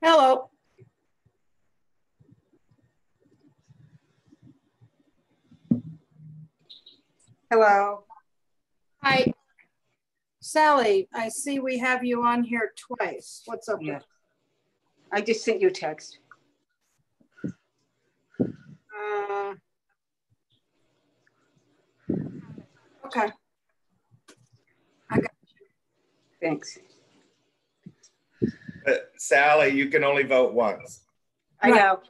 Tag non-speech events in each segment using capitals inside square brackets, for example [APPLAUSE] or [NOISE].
Hello. Hello. Hi. Sally, I see we have you on here twice. What's up? Yeah. I just sent you a text. Uh, okay. I got you. Thanks. But Sally, you can only vote once. I know.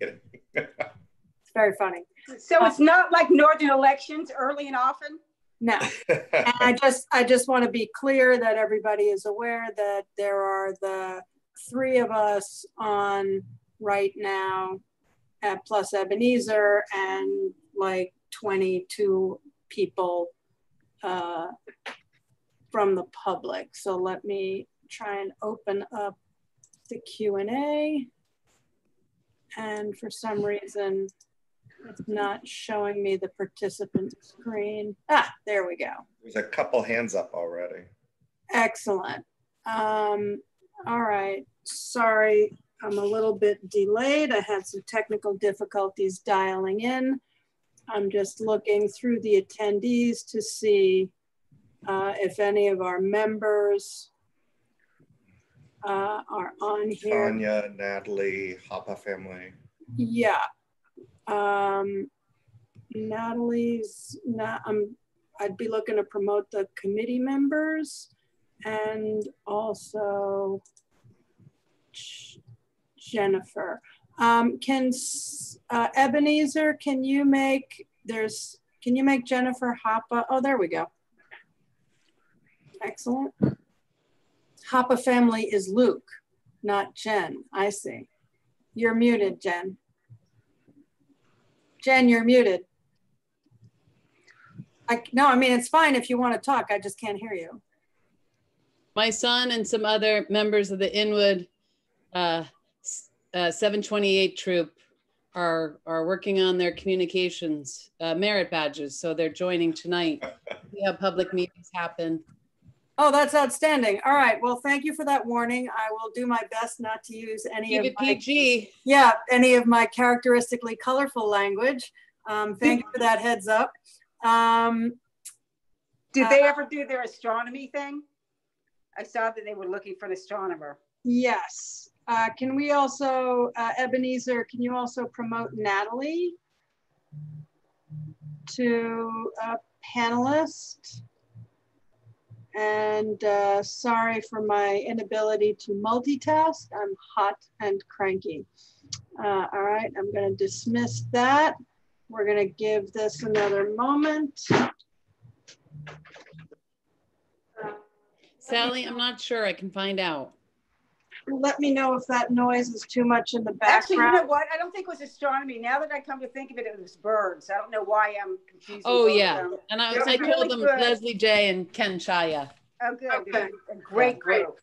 It's very funny. So it's not like northern elections early and often? No. And [LAUGHS] I just, I just want to be clear that everybody is aware that there are the three of us on right now at plus Ebenezer and like 22 people uh, from the public. So let me try and open up the Q and A. And for some reason, it's not showing me the participant screen. Ah, there we go. There's a couple hands up already. Excellent. Um, all right. Sorry, I'm a little bit delayed. I had some technical difficulties dialing in. I'm just looking through the attendees to see uh, if any of our members uh, are on here. Tanya, Natalie, Hoppa family. Yeah. Um, Natalie's not, um, I'd be looking to promote the committee members and also Jennifer. Um, can uh, Ebenezer, can you make, there's, can you make Jennifer Hoppa? Oh, there we go. Excellent. Hoppa family is Luke, not Jen. I see. You're muted, Jen. Jen, you're muted. I, no, I mean, it's fine if you want to talk. I just can't hear you. My son and some other members of the Inwood uh, uh, 728 troop are, are working on their communications uh, merit badges. So they're joining tonight. [LAUGHS] we have public meetings happen. Oh, that's outstanding. All right. Well, thank you for that warning. I will do my best not to use any Keep of it my, PG. yeah, any of my characteristically colorful language. Um, thank you for that heads up. Um, Did they Uh, ever do their astronomy thing? I saw that they were looking for an astronomer. yes. Uh, can we also, uh, Ebenezer, can you also promote Natalie to a panelist? And uh, sorry for my inability to multitask. I'm hot and cranky. Uh, all right, I'm going to dismiss that. We're going to give this another moment. Sally, I'm not sure. I can find out. Let me know if that noise is too much in the background. Actually, you know what? I don't think it was astronomy. Now that I come to think of it, it was birds. I don't know why I'm confused. Oh, yeah. And I was, I They're told them good. Leslie J and Ken Chaya. Oh, good. Okay. A great Great. group.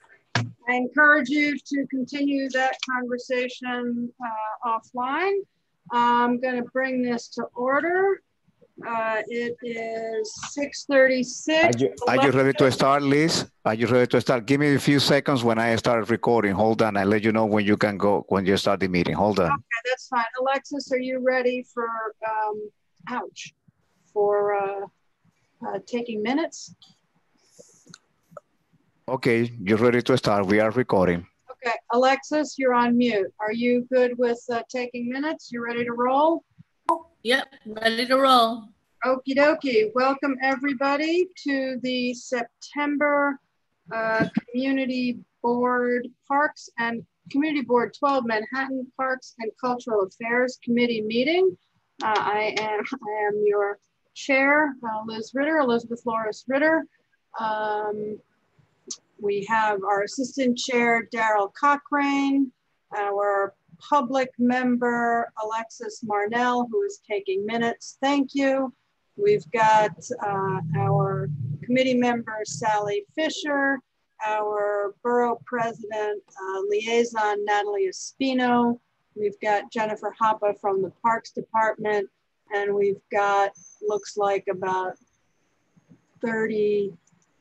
I encourage you to continue that conversation uh, offline. I'm going to bring this to order. Uh, It is Are 6:36. you, are you ready to start, Liz? Are you ready to start? Give me a few seconds when I start recording. Hold on. I'll let you know when you can go, when you start the meeting. Hold on. Okay, that's fine. Alexis, are you ready for, um, ouch, for uh, uh, taking minutes? Okay, you're ready to start. We are recording. Okay, Alexis, you're on mute. Are you good with uh, taking minutes? You ready to roll? Yep, ready to roll. Okie dokie. Welcome, everybody, to the September uh, Community Board Parks and Community Board 12 Manhattan Parks and Cultural Affairs Committee meeting. Uh, I am I am your chair, uh, Liz Ritter, Elizabeth Lorris Ritter. Um, we have our assistant chair, Daryl Cochrane, our public member, Alexis Marnell, who is taking minutes. Thank you. We've got uh, our committee member, Sally Fisher, our borough president uh, liaison, Natalie Espino. We've got Jennifer Hoppa from the Parks Department, and we've got, looks like about 30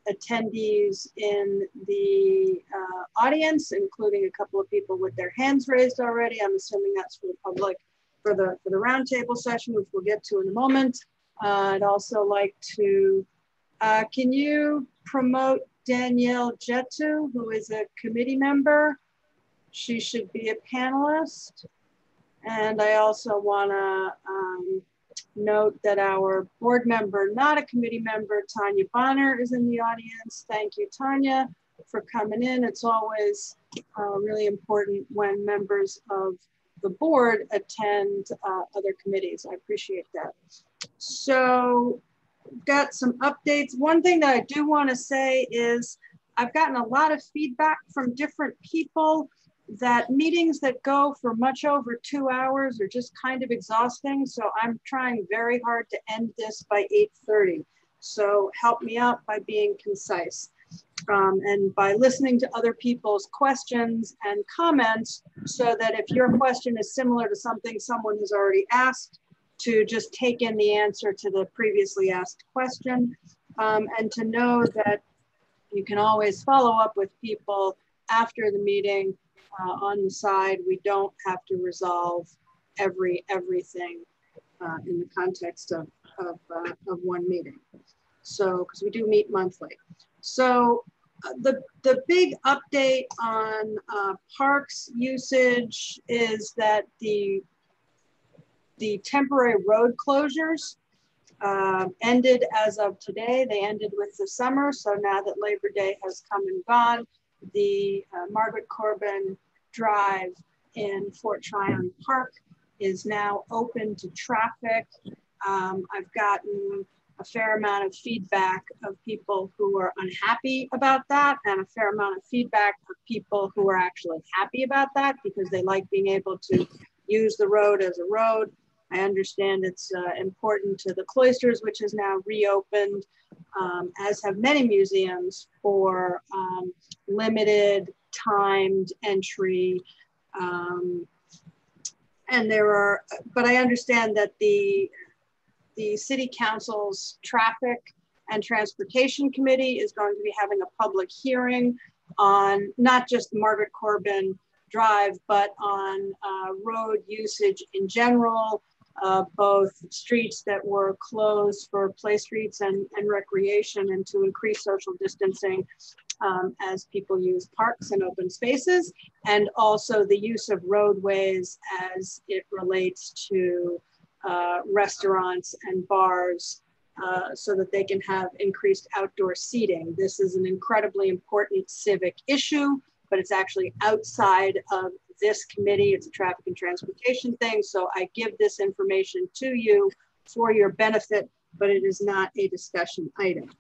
attendees in the uh, audience, including a couple of people with their hands raised already. I'm assuming that's for the public for the, for the roundtable session, which we'll get to in a moment. Uh, I'd also like to, uh, can you promote Danielle Jetu, who is a committee member? She should be a panelist. And I also wanna um, note that our board member, not a committee member, Tanya Bonner is in the audience. Thank you, Tanya, for coming in. It's always uh, really important when members of the board attend uh, other committees. I appreciate that. So got some updates. One thing that I do want to say is I've gotten a lot of feedback from different people that meetings that go for much over two hours are just kind of exhausting. So I'm trying very hard to end this by 8.30. So help me out by being concise um, and by listening to other people's questions and comments so that if your question is similar to something someone has already asked, to just take in the answer to the previously asked question um, and to know that you can always follow up with people after the meeting uh, on the side. We don't have to resolve every everything uh, in the context of, of, uh, of one meeting. So, because we do meet monthly. So the, the big update on uh, parks usage is that the, the temporary road closures uh, ended as of today. They ended with the summer. So now that Labor Day has come and gone, the uh, Margaret Corbin Drive in Fort Tryon Park is now open to traffic. Um, I've gotten a fair amount of feedback of people who are unhappy about that and a fair amount of feedback of people who are actually happy about that because they like being able to use the road as a road. I understand it's uh, important to the cloisters, which is now reopened, um, as have many museums for um, limited timed entry. Um, and there are, but I understand that the the city council's traffic and transportation committee is going to be having a public hearing on not just Margaret Corbin Drive, but on uh, road usage in general, uh, both streets that were closed for play streets and, and recreation and to increase social distancing um, as people use parks and open spaces, and also the use of roadways as it relates to uh, restaurants and bars uh, so that they can have increased outdoor seating. This is an incredibly important civic issue, but it's actually outside of this committee. It's a traffic and transportation thing. So I give this information to you for your benefit, but it is not a discussion item.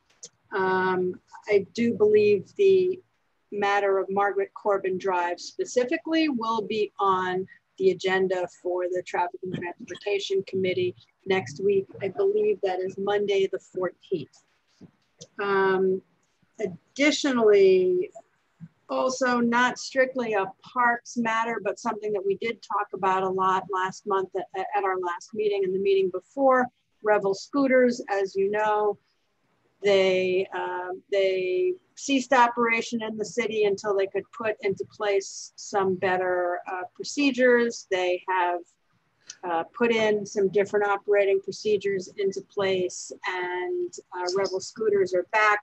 Um, I do believe the matter of Margaret Corbin Drive specifically will be on the agenda for the Traffic and Transportation Committee next week. I believe that is Monday the 14th. Um, additionally, also not strictly a parks matter, but something that we did talk about a lot last month at, at our last meeting and the meeting before, Revel Scooters, as you know, they, uh, they ceased operation in the city until they could put into place some better uh, procedures. They have uh, put in some different operating procedures into place and uh, Revel scooters are back.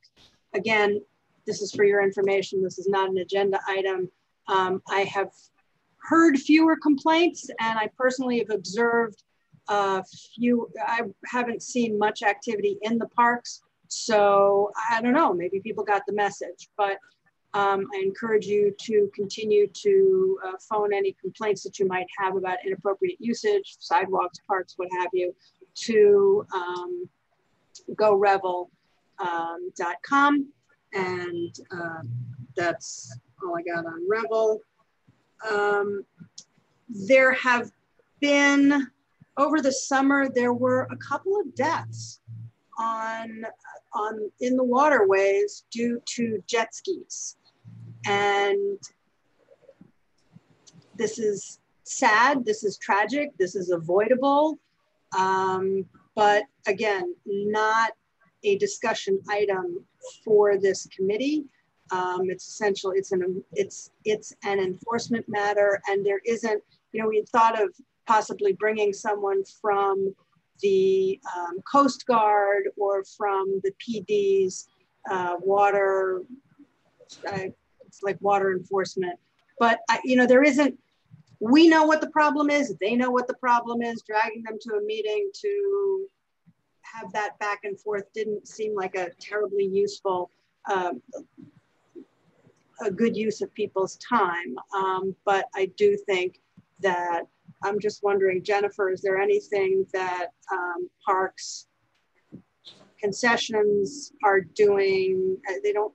Again, this is for your information. This is not an agenda item. Um, I have heard fewer complaints and I personally have observed a few, I haven't seen much activity in the parks. So I don't know, maybe people got the message, but um, I encourage you to continue to uh, phone any complaints that you might have about inappropriate usage, sidewalks, parks, what have you, to um, gorevel.com. Um, and uh, that's all I got on Revel. Um, there have been, over the summer, there were a couple of deaths on on in the waterways due to jet skis. And this is sad, this is tragic, this is avoidable. Um, but again, not a discussion item for this committee. Um, it's essential. It's an it's it's an enforcement matter, and there isn't. You know, we thought of possibly bringing someone from the um, Coast Guard or from the PD's uh, water. Uh, it's like water enforcement, but uh, you know there isn't. We know what the problem is. They know what the problem is. Dragging them to a meeting to have that back and forth didn't seem like a terribly useful um, a good use of people's time. Um, but I do think that I'm just wondering, Jennifer, is there anything that um, parks concessions are doing? Uh, they don't,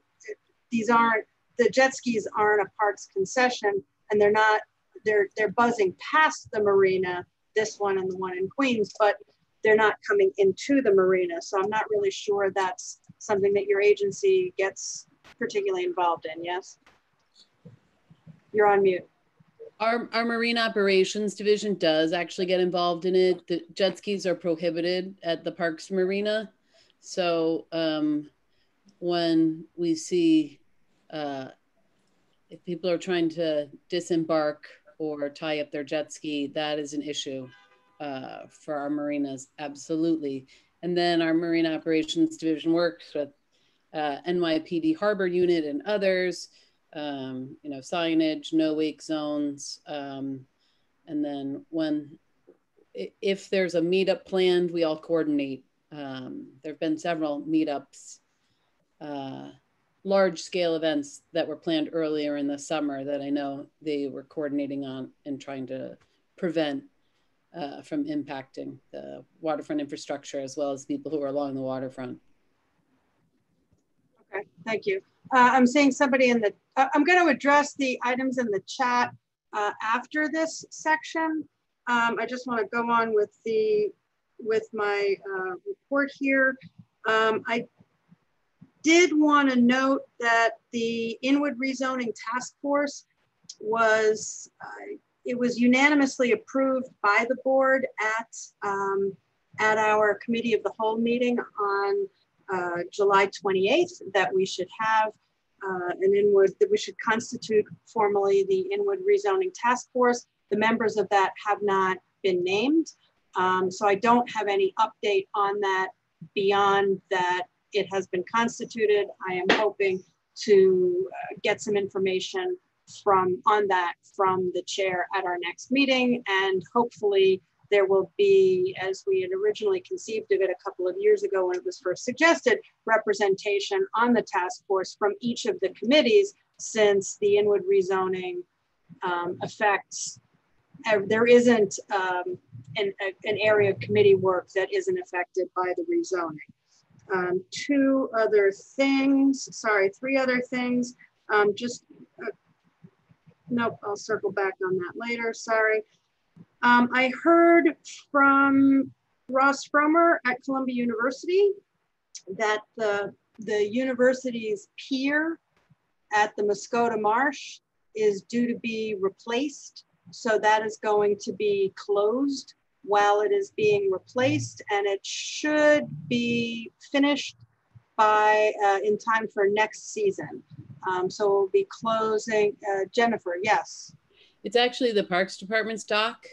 these aren't, the jet skis aren't a parks concession and they're not, they're, they're buzzing past the marina, this one and the one in Queens, but they're not coming into the marina. So I'm not really sure that's something that your agency gets particularly involved in, yes? You're on mute. Our, our marine operations division does actually get involved in it. The jet skis are prohibited at the parks marina. So um, when we see uh, if people are trying to disembark or tie up their jet ski, that is an issue uh, for our marinas, absolutely. And then our marine operations division works with uh, NYPD harbor unit and others um, you know, signage, no wake zones. Um, and then when, if there's a meetup planned, we all coordinate. Um, there have been several meetups, uh, large scale events that were planned earlier in the summer that I know they were coordinating on and trying to prevent uh, from impacting the waterfront infrastructure as well as people who are along the waterfront. Okay, thank you. Uh, I'm seeing somebody in the, uh, I'm going to address the items in the chat uh, after this section. Um, I just want to go on with the, with my uh, report here. Um, I did want to note that the Inwood Rezoning Task Force was, it was unanimously approved by the board at, um, at our committee of the whole meeting on uh, July 28th that we should have uh, an Inwood, that we should constitute formally the Inwood Rezoning Task Force. The members of that have not been named. Um, so I don't have any update on that beyond that it has been constituted. I am hoping to uh, get some information from on that from the chair at our next meeting and hopefully there will be, as we had originally conceived of it a couple of years ago when it was first suggested, representation on the task force from each of the committees since the Inwood rezoning um, affects, uh, there isn't um, an, a, an area of committee work that isn't affected by the rezoning. Um, two other things, sorry, three other things. Um, just, uh, nope, I'll circle back on that later, sorry. Um, I heard from Ross Frommer at Columbia University that the, the university's pier at the Muscota Marsh is due to be replaced. So that is going to be closed while it is being replaced and it should be finished by uh, in time for next season. Um, so we'll be closing, uh, Jennifer, yes. It's actually the Parks Department's dock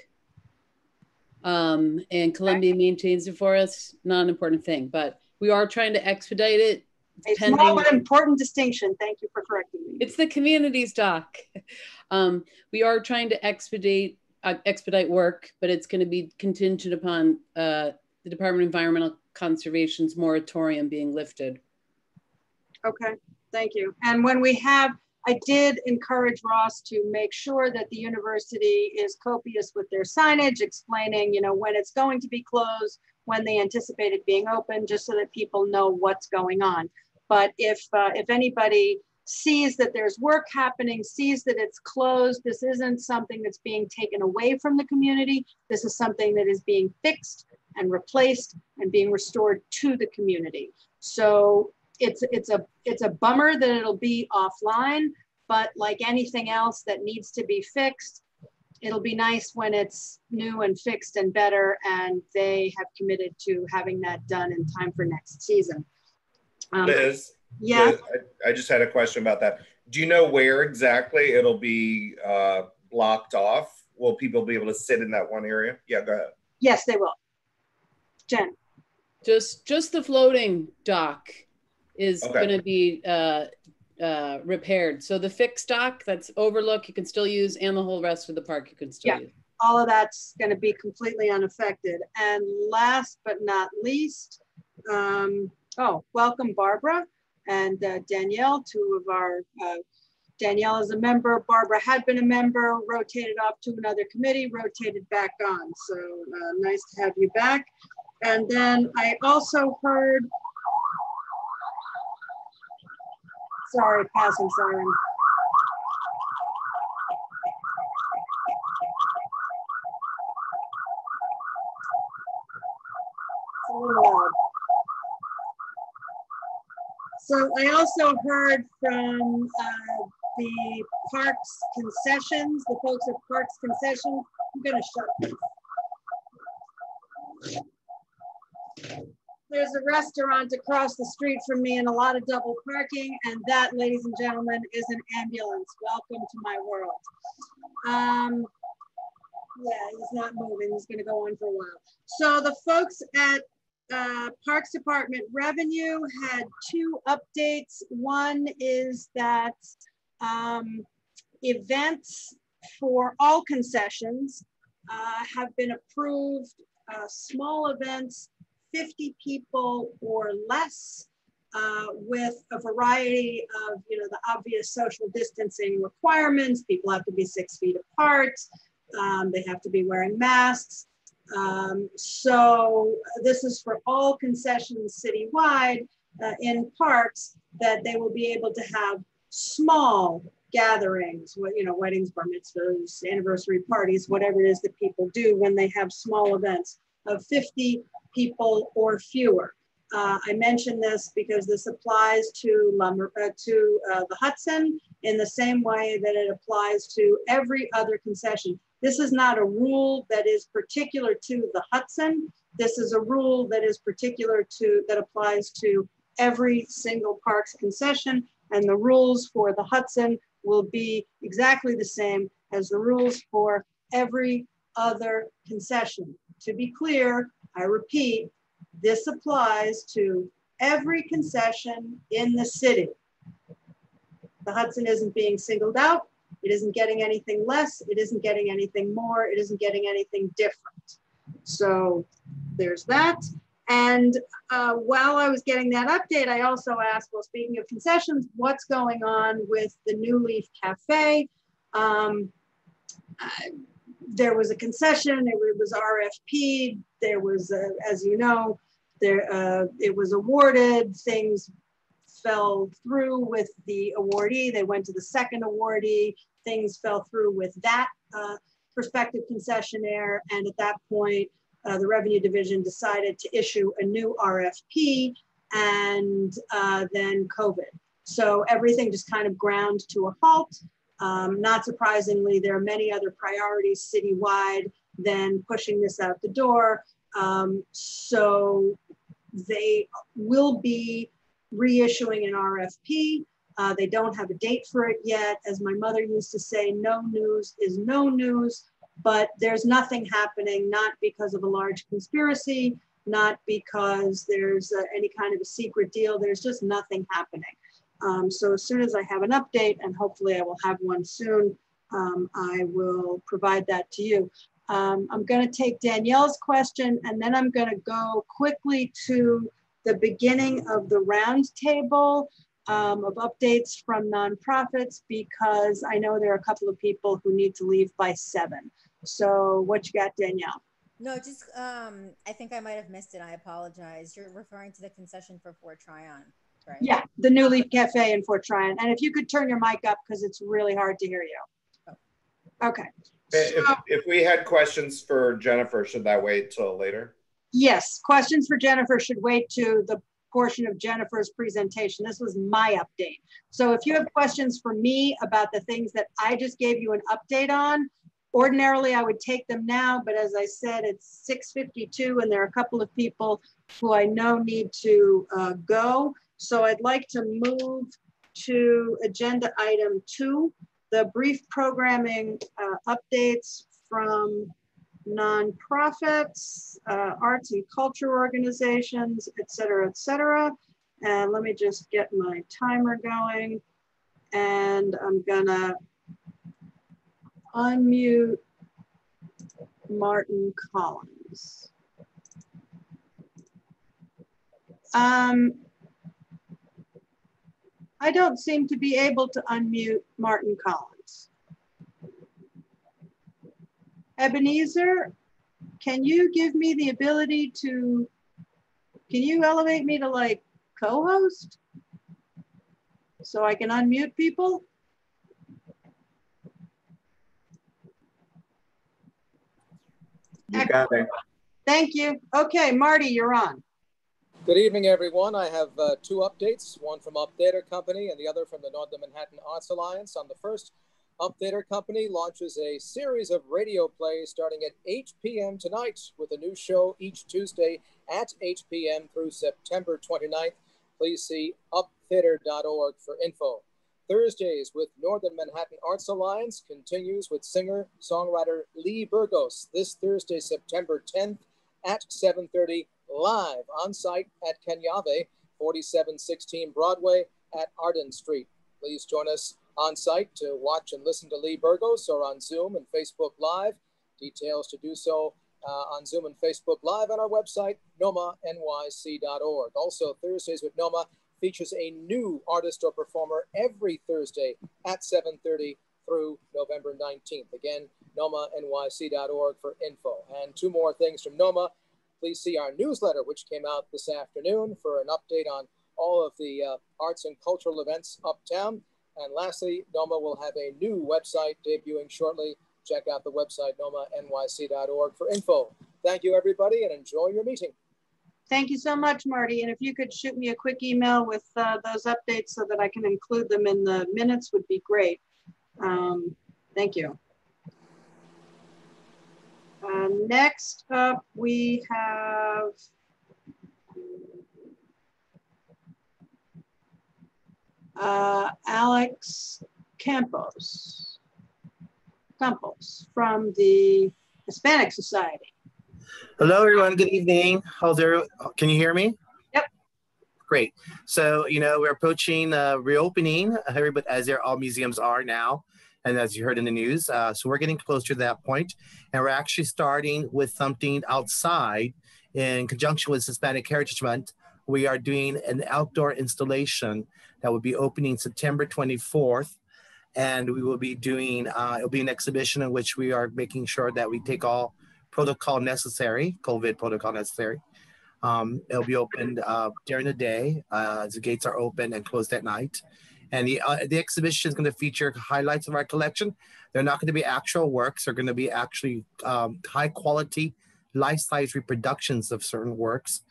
um, and Columbia maintains it for us. Not an important thing, but we are trying to expedite it. It's pending. not an important distinction. Thank you for correcting me. It's the community's dock. [LAUGHS] Um, we are trying to expedite uh, expedite work, but it's going to be contingent upon uh, the Department of Environmental Conservation's moratorium being lifted. Okay, thank you. And when we have I did encourage Ross to make sure that the university is copious with their signage, explaining, you know, when it's going to be closed, when they anticipate it being open, just so that people know what's going on. But if uh, if anybody sees that there's work happening, sees that it's closed, this isn't something that's being taken away from the community. This is something that is being fixed and replaced and being restored to the community. So it's it's a it's a bummer that it'll be offline, but like anything else that needs to be fixed, it'll be nice when it's new and fixed and better, and they have committed to having that done in time for next season. Um, Liz, Yeah, I, I just had a question about that. Do you know where exactly it'll be uh, blocked off? Will people be able to sit in that one area? Yeah, go ahead. yes, they will. Jen, Just, just the floating dock is Okay. gonna be, uh, uh, repaired. So the fixed dock that's overlook, you can still use, and the whole rest of the park you can still Yeah. use. all of that's going to be completely unaffected. And last but not least, um, oh, welcome Barbara and uh, Danielle, two of our, uh, Danielle is a member, Barbara had been a member, rotated off to another committee, rotated back on. So uh, nice to have you back. And then I also heard, sorry, passing siren. So I also heard from uh, the Parks concessions, the folks at Parks Concessions. I'm gonna shut this. There's a restaurant across the street from me and a lot of double parking, and that, ladies and gentlemen, is an ambulance. Welcome to my world. Um, yeah, he's not moving. He's gonna go on for a while. So the folks at uh, Parks Department revenue had two updates. One is that um, events for all concessions uh, have been approved. Uh, small events, 50 people or less, uh, with a variety of, you know, the obvious social distancing requirements. People have to be six feet apart. Um, they have to be wearing masks. Um, so this is for all concessions citywide uh, in parks that they will be able to have small gatherings, you know, weddings, bar mitzvahs, anniversary parties, whatever it is that people do when they have small events of 50 people or fewer. Uh, I mention this because this applies to lumber uh, to uh, the Hudson in the same way that it applies to every other concession. This is not a rule that is particular to the Hudson. This is a rule that is particular to, that applies to every single parks concession. And the rules for the Hudson will be exactly the same as the rules for every other concession. To be clear, I repeat, this applies to every concession in the city. The Hudson isn't being singled out. It isn't getting anything less. It isn't getting anything more. It isn't getting anything different. So there's that. And uh, while I was getting that update, I also asked, well, speaking of concessions, what's going on with the New Leaf Cafe? Um, uh, there was a concession, it wa- was RFP, there was, uh, as you know, there, uh, it was awarded, things fell through with the awardee, they went to the second awardee, things fell through with that uh, prospective concessionaire, and at that point, uh, the revenue division decided to issue a new RFP and uh, then COVID. So everything just kind of ground to a halt. Um, not surprisingly, there are many other priorities citywide than pushing this out the door. Um, so they will be reissuing an RFP. Uh, they don't have a date for it yet. As my mother used to say, no news is no news, but there's nothing happening, not because of a large conspiracy, not because there's uh, any kind of a secret deal. There's just nothing happening. Um, so as soon as I have an update, and hopefully I will have one soon, um, I will provide that to you. Um, I'm going to take Danielle's question, and then I'm going to go quickly to the beginning of the roundtable um, of updates from nonprofits because I know there are a couple of people who need to leave by seven. So what you got, Danielle? No, just um, I think I might have missed it. I apologize. You're referring to the concession for Fort Tryon, right? Yeah, the New Leaf Cafe in Fort Tryon. And if you could turn your mic up because it's really hard to hear you. Okay. If, So- if we had questions for Jennifer, should that wait till later? Yes, questions for Jennifer should wait to the portion of Jennifer's presentation. This was my update. So if you have questions for me about the things that I just gave you an update on, ordinarily I would take them now, but as I said, it's 6.52 and there are a couple of people who I know need to uh, go. So I'd like to move to agenda item two, the brief programming uh, updates from nonprofits, uh, arts and culture organizations, et cetera, et cetera. And let me just get my timer going. And I'm gonna unmute Martin Collins. Um, I don't seem to be able to unmute Martin Collins. Ebenezer, can you give me the ability to, can you elevate me to like co-host? So I can unmute people? You got it. Thank you. Okay, Marty, you're on. Good evening, everyone. I have uh, two updates, one from UpTheater Company and the other from the Northern Manhattan Arts Alliance. On the first, UpTheater Company launches a series of radio plays starting at 8 p.m. tonight with a new show each Tuesday at 8 p.m. through September 29th. Please see uptheater.org for info. Thursdays with Northern Manhattan Arts Alliance continues with singer songwriter Lee Burgos this Thursday, September 10th at 7:30 live on site at Kenyave, 4716 Broadway at Arden Street. Please join us on site to watch and listen to Lee Burgos or on Zoom and Facebook Live. Details to do so uh, on Zoom and Facebook Live on our website, nomanyc.org. Also, Thursdays with Noma features a new artist or performer every Thursday at 7.30 through November 19th. Again, nomanyc.org for info. And two more things from Noma. Please see our newsletter, which came out this afternoon for an update on all of the uh, arts and cultural events uptown. And lastly, NOMA will have a new website debuting shortly. Check out the website, nomanyc.org for info. Thank you, everybody, and enjoy your meeting. Thank you so much, Marty. And if you could shoot me a quick email with uh, those updates so that I can include them in the minutes would be great. Um, thank you. Uh, next up, we have uh, Alex Campos, Campos from the Hispanic Society. Hello, everyone. Good evening. How's there? Can you hear me? Yep. Great. So, you know, we're approaching uh, reopening, everybody, as there all museums are now, and as you heard in the news. Uh, so we're getting closer to that point, and we're actually starting with something outside in conjunction with Hispanic Heritage Month. We are doing an outdoor installation that will be opening September 24th. And we will be doing, uh, it'll be an exhibition in which we are making sure that we take all protocol necessary, COVID protocol necessary. Um, it'll be opened uh, during the day. Uh, the gates are open and closed at night. And the, uh, the exhibition is going to feature highlights of our collection. They're not going to be actual works. They're going to be actually um, high quality, life-size reproductions of certain works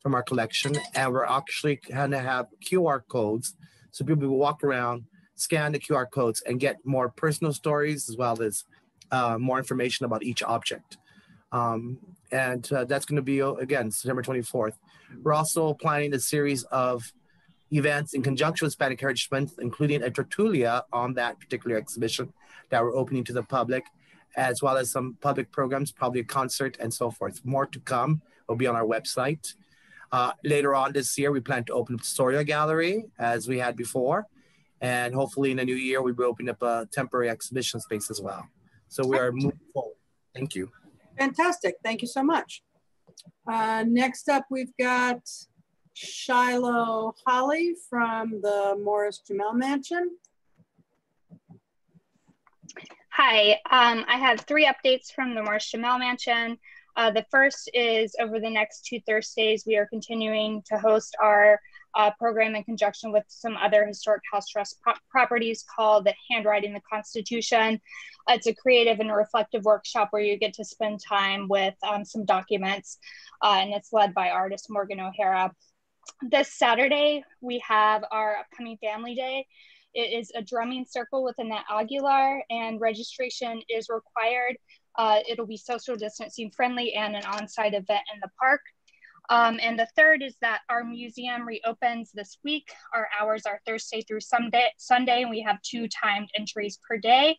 from our collection. And we're actually going to have QR codes. So people will walk around, scan the QR codes and get more personal stories as well as uh, more information about each object. Um, and uh, that's going to be, uh, again, September 24th. We're also planning a series of events in conjunction with Hispanic Heritage Month, including a tertulia on that particular exhibition that we're opening to the public, as well as some public programs, probably a concert and so forth. More to come will be on our website. Uh, later on this year, we plan to open up the Sorolla Gallery as we had before. And hopefully in the new year, we will open up a temporary exhibition space as well. So we are moving forward. Thank you. Fantastic. Thank you so much. Uh, next up, we've got Shiloh Holly from the Morris Jumel Mansion. Hi, um, I have three updates from the Morris Jumel Mansion. Uh, the first is over the next two Thursdays, we are continuing to host our uh, program in conjunction with some other historic house trust pro properties called the Handwriting the Constitution. It's a creative and reflective workshop where you get to spend time with um, some documents, uh, and it's led by artist Morgan O'Hara. This Saturday, we have our upcoming Family Day. It is a drumming circle with Annette Aguilar, and registration is required. Uh, it'll be social distancing friendly and an on site event in the park. Um, and the third is that our museum reopens this week. Our hours are Thursday through Sunday, Sunday and we have two timed entries per day.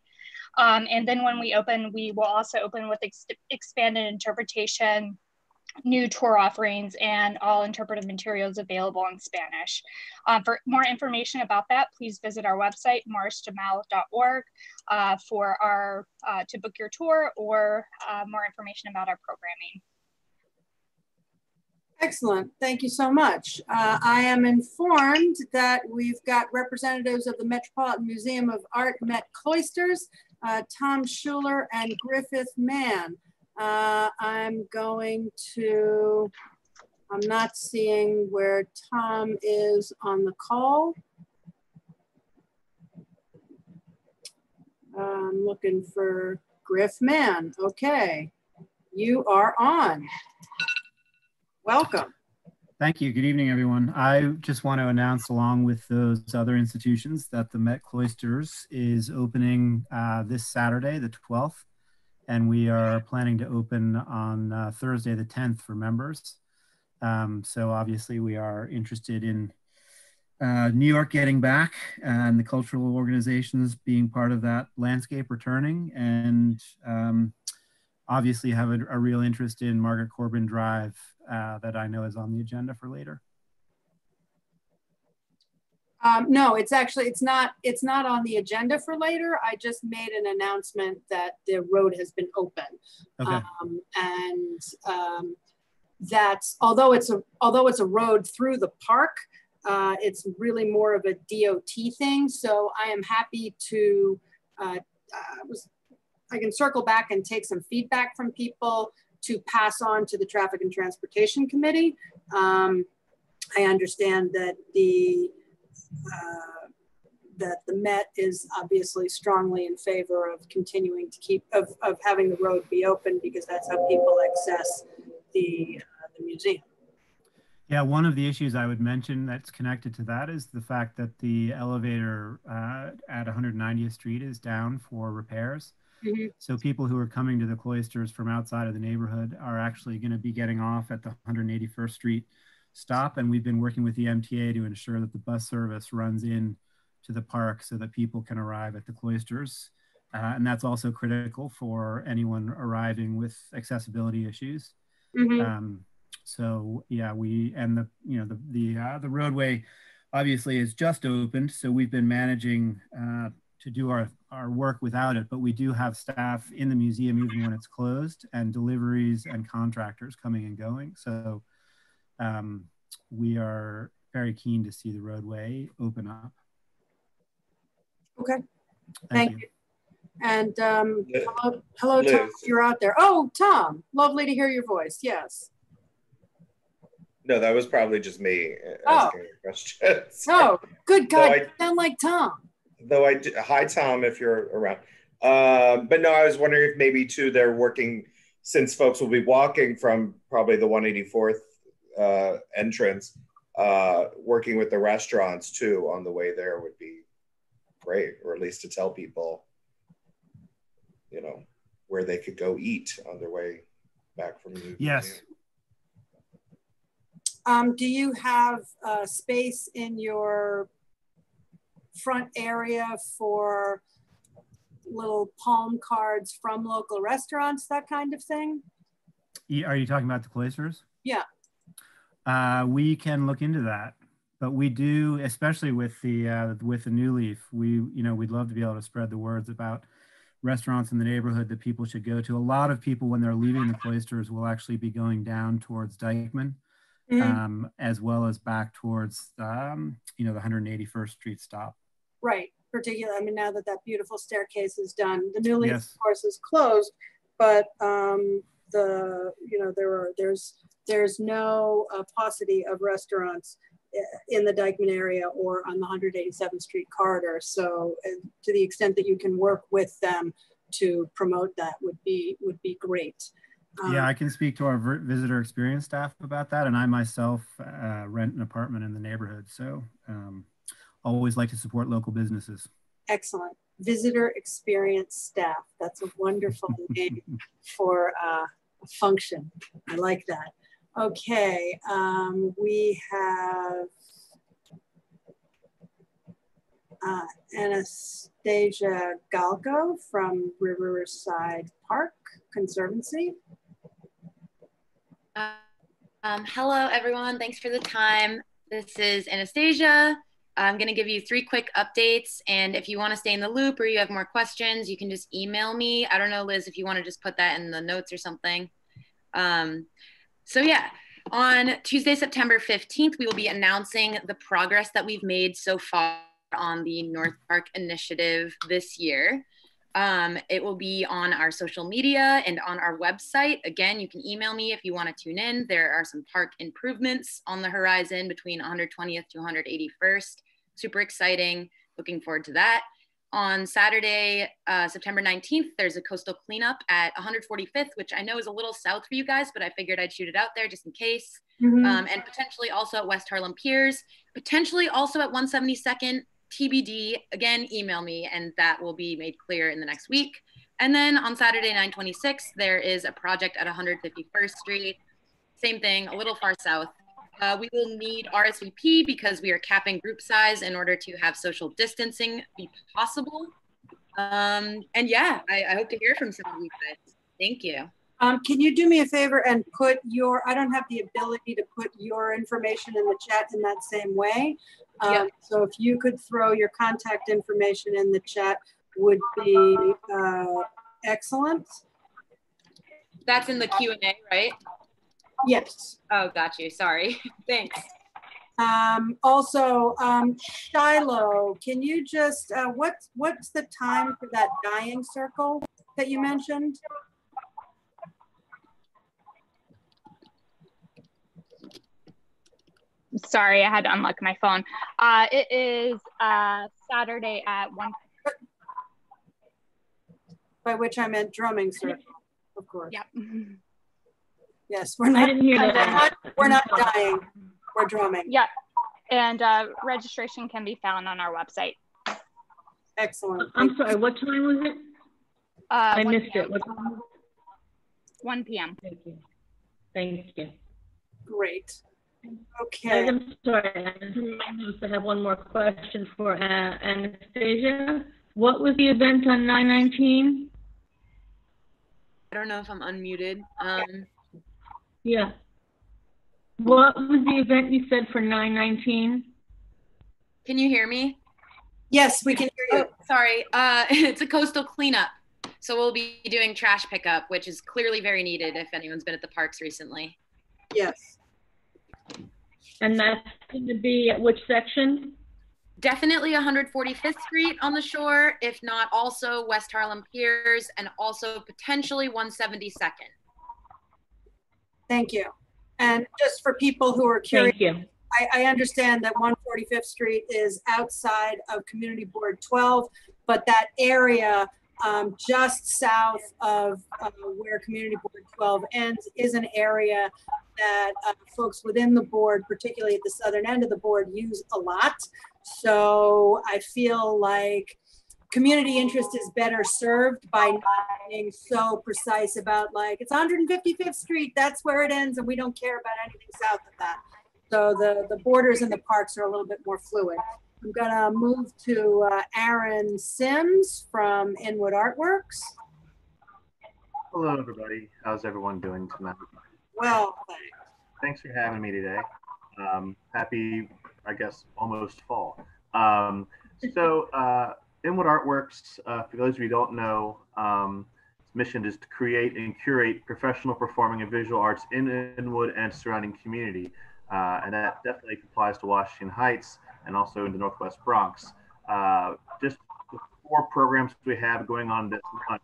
Um, and then when we open, we will also open with ex expanded interpretation, new tour offerings, and all interpretive materials available in Spanish. Uh, for more information about that, please visit our website, morrisjumel.org, uh, for our uh, to book your tour or uh, more information about our programming. Excellent. Thank you so much. Uh, I am informed that we've got representatives of the Metropolitan Museum of Art Met Cloisters, uh, Tom Schuler and Griffith Mann. Uh, I'm going to, I'm not seeing where Tom is on the call. I'm looking for Griff Mann. Okay, you are on. Welcome. Thank you. Good evening, everyone. I just want to announce, along with those other institutions, that the Met Cloisters is opening uh, this Saturday, the 12th, and we are planning to open on uh, Thursday, the 10th, for members. Um, so obviously, we are interested in uh, New York getting back and the cultural organizations being part of that landscape returning, and um, obviously have a, a real interest in Margaret Corbin Drive uh, that I know is on the agenda for later? Um, no, it's actually it's not it's not on the agenda for later. I just made an announcement that the road has been open, okay. um, and um, that's although it's a although it's a road through the park, uh, it's really more of a DOT thing. So I am happy to uh, uh, was I can circle back and take some feedback from people to pass on to the Traffic and Transportation Committee. Um, I understand that the uh, that the Met is obviously strongly in favor of continuing to keep of, of having the road be open because that's how people access the uh, the museum. Yeah, one of the issues I would mention that's connected to that is the fact that the elevator uh, at 190th Street is down for repairs. Mm-hmm. So people who are coming to the cloisters from outside of the neighborhood are actually going to be getting off at the 181st Street stop, and we've been working with the MTA to ensure that the bus service runs in to the park so that people can arrive at the cloisters. Uh, and that's also critical for anyone arriving with accessibility issues. Mm-hmm. Um, so yeah, we and the you know the the uh, the roadway obviously is just opened, so we've been managing uh, to do our, our work without it, but we do have staff in the museum even when it's closed and deliveries and contractors coming and going. So um, we are very keen to see the roadway open up. Okay, thank, thank you. you. And um, hello, hello Tom, you're out there. Oh, Tom, lovely to hear your voice. Yes. No, that was probably just me asking oh. questions. [LAUGHS] oh, good God, no, I, sound like Tom though I hi Tom if you're around. Uh, but no, I was wondering if maybe too they're working since folks will be walking from probably the 184th uh, entrance, uh, working with the restaurants too on the way there would be great, or at least to tell people, you know, where they could go eat on their way back from the yes. Um, do you have uh, space in your front area for little palm cards from local restaurants, that kind of thing? Are you talking about the cloisters? Yeah. Uh, we can look into that, but we do, especially with the uh, with the new leaf. We, you know, we'd love to be able to spread the words about restaurants in the neighborhood that people should go to. A lot of people, when they're leaving the cloisters, will actually be going down towards Dyckman, mm-hmm. um, as well as back towards, um, you know, the 181st Street stop. Right, particularly, I mean, now that that beautiful staircase is done, the new leaf, yes. of course, is closed, but um, the, you know, there are, there's, there's no uh, paucity of restaurants uh, in the Dyckman area or on the 187th Street corridor. So uh, to the extent that you can work with them to promote that would be, would be great. Um, yeah, I can speak to our visitor experience staff about that. And I myself uh, rent an apartment in the neighborhood. So um, always like to support local businesses. Excellent. Visitor experience staff. That's a wonderful [LAUGHS] name for uh, a function. I like that. Okay, um, we have uh, Anastasia Galco from Riverside Park Conservancy. Uh, um, hello, everyone. Thanks for the time. This is Anastasia. I'm going to give you three quick updates. And if you want to stay in the loop or you have more questions, you can just email me. I don't know, Liz, if you want to just put that in the notes or something. Um, so, yeah, on Tuesday, September 15th, we will be announcing the progress that we've made so far on the North Park initiative this year. Um, it will be on our social media and on our website. Again, you can email me if you want to tune in. There are some park improvements on the horizon between 120th to 181st. Super exciting. Looking forward to that. On Saturday, uh, September 19th, there's a coastal cleanup at 145th, which I know is a little south for you guys, but I figured I'd shoot it out there just in case. Mm-hmm. Um, and potentially also at West Harlem Piers, potentially also at 172nd TBD. Again, email me and that will be made clear in the next week. And then on Saturday, 926, there is a project at 151st Street. Same thing, a little far south. Uh, we will need RSVP because we are capping group size in order to have social distancing be possible. Um, and yeah, I, I hope to hear from some of you guys. Thank you. Um, can you do me a favor and put your, I don't have the ability to put your information in the chat in that same way. Um, yep. So if you could throw your contact information in the chat would be uh, excellent. That's in the Q&A, right? Yes. Oh, got you. Sorry. [LAUGHS] Thanks. Um, also, um, Shiloh, can you just, uh, what's, what's the time for that dying circle that you mentioned? sorry, I had to unlock my phone. Uh, it is uh, Saturday at 1. By which I meant drumming circle, of course. Yep. [LAUGHS] Yes, we're not, I didn't hear we're that. not, we're not [LAUGHS] dying, we're drumming. Yeah, and uh, registration can be found on our website. Excellent. I'm sorry, what time was it? Uh, I missed p.m. it. What time? 1 p.m. Thank you. Thank you. Great. Okay. I'm sorry, I have one more question for uh, Anastasia. What was the event on 919? I don't know if I'm unmuted. Um, yeah. What was the event you said for 919? Can you hear me? Yes, we can hear you. Oh, sorry. Uh, [LAUGHS] it's a coastal cleanup. So we'll be doing trash pickup, which is clearly very needed if anyone's been at the parks recently. Yes. And that's going to be at which section? Definitely 145th Street on the shore, if not also West Harlem Piers and also potentially 172nd. Thank you. And just for people who are curious, Thank you. I, I understand that 145th Street is outside of Community Board 12, but that area um, just south of uh, where Community Board 12 ends is an area that uh, folks within the board, particularly at the southern end of the board, use a lot. So I feel like community interest is better served by not being so precise about like it's 155th Street, that's where it ends, and we don't care about anything south of that. So the the borders and the parks are a little bit more fluid. I'm gonna move to uh, Aaron Sims from Inwood Artworks. Hello, everybody. How's everyone doing tonight? Well, thanks. Thanks for having me today. Um, happy, I guess, almost fall. Um, so, uh, Inwood Artworks, uh, for those of you who don't know, um, its mission is to create and curate professional performing and visual arts in Inwood and surrounding community. Uh, and that definitely applies to Washington Heights and also in the Northwest Bronx. Uh, just the four programs we have going on this month,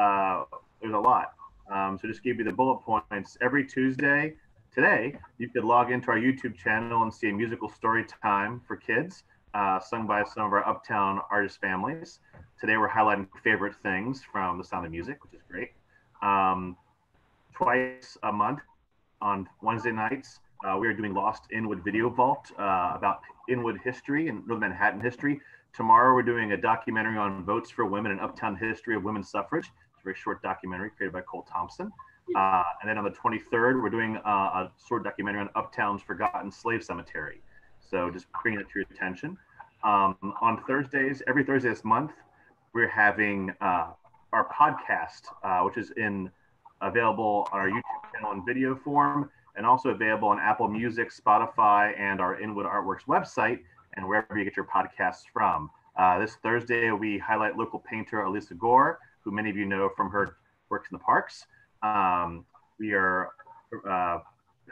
uh, there's a lot. Um, so just give you the bullet points. Every Tuesday, today, you could log into our YouTube channel and see a musical story time for kids, uh, sung by some of our Uptown artist families. Today, we're highlighting favorite things from The Sound of Music, which is great. Um, twice a month on Wednesday nights, uh, we are doing Lost Inwood Video Vault uh, about Inwood history and North Manhattan history. Tomorrow, we're doing a documentary on votes for women and Uptown history of women's suffrage It's a very short documentary created by Cole Thompson. Uh, and then on the 23rd, we're doing uh, a short documentary on Uptown's Forgotten Slave Cemetery. So just bringing it to your attention. Um, on Thursdays, every Thursday this month, we're having uh, our podcast, uh, which is in available on our YouTube channel in video form, and also available on Apple Music, Spotify, and our Inwood Artworks website, and wherever you get your podcasts from. Uh, this Thursday, we highlight local painter Elisa Gore, who many of you know from her works in the parks. Um, we are uh,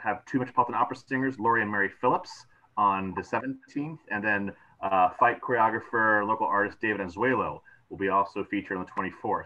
have two Metropolitan Opera singers, Laurie and Mary Phillips, on the 17th, and then uh, fight choreographer, local artist David Anzuelo will be also featured on the 24th.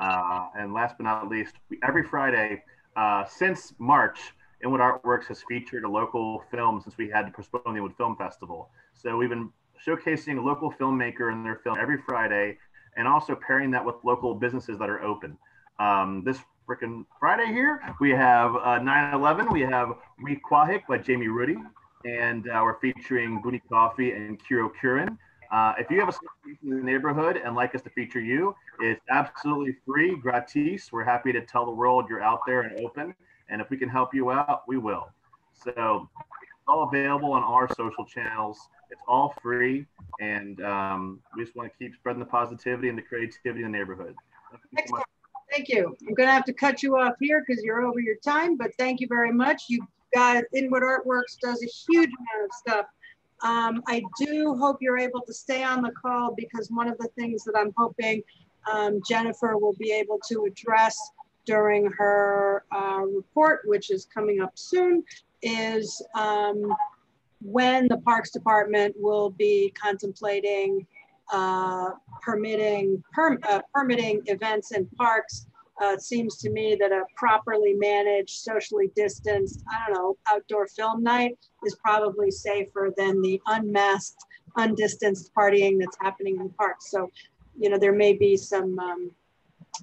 Uh, and last but not least, we, every Friday uh, since March, Inwood Artworks has featured a local film since we had to postpone the Inwood Film Festival. So we've been showcasing a local filmmaker and their film every Friday, and also pairing that with local businesses that are open. Um, this freaking Friday here, we have 9/11. Uh, we have We Kwahik by Jamie Rudy, and uh, we're featuring Buunni Coffee and Kiro Kurin. Uh, if you have a in the neighborhood and like us to feature you, it's absolutely free, gratis. We're happy to tell the world you're out there and open. And if we can help you out, we will. So it's all available on our social channels. It's all free. And um, we just want to keep spreading the positivity and the creativity in the neighborhood. Thank you. Thank you. I'm going to have to cut you off here because you're over your time, but thank you very much. You guys, Inwood Artworks does a huge amount of stuff. Um, I do hope you're able to stay on the call because one of the things that I'm hoping um, Jennifer will be able to address during her uh, report, which is coming up soon, is um, when the Parks Department will be contemplating uh, permitting per, uh, permitting events in parks. Uh, it seems to me that a properly managed, socially distanced, I don't know, outdoor film night is probably safer than the unmasked, undistanced partying that's happening in the parks. So, you know, there may be some, um,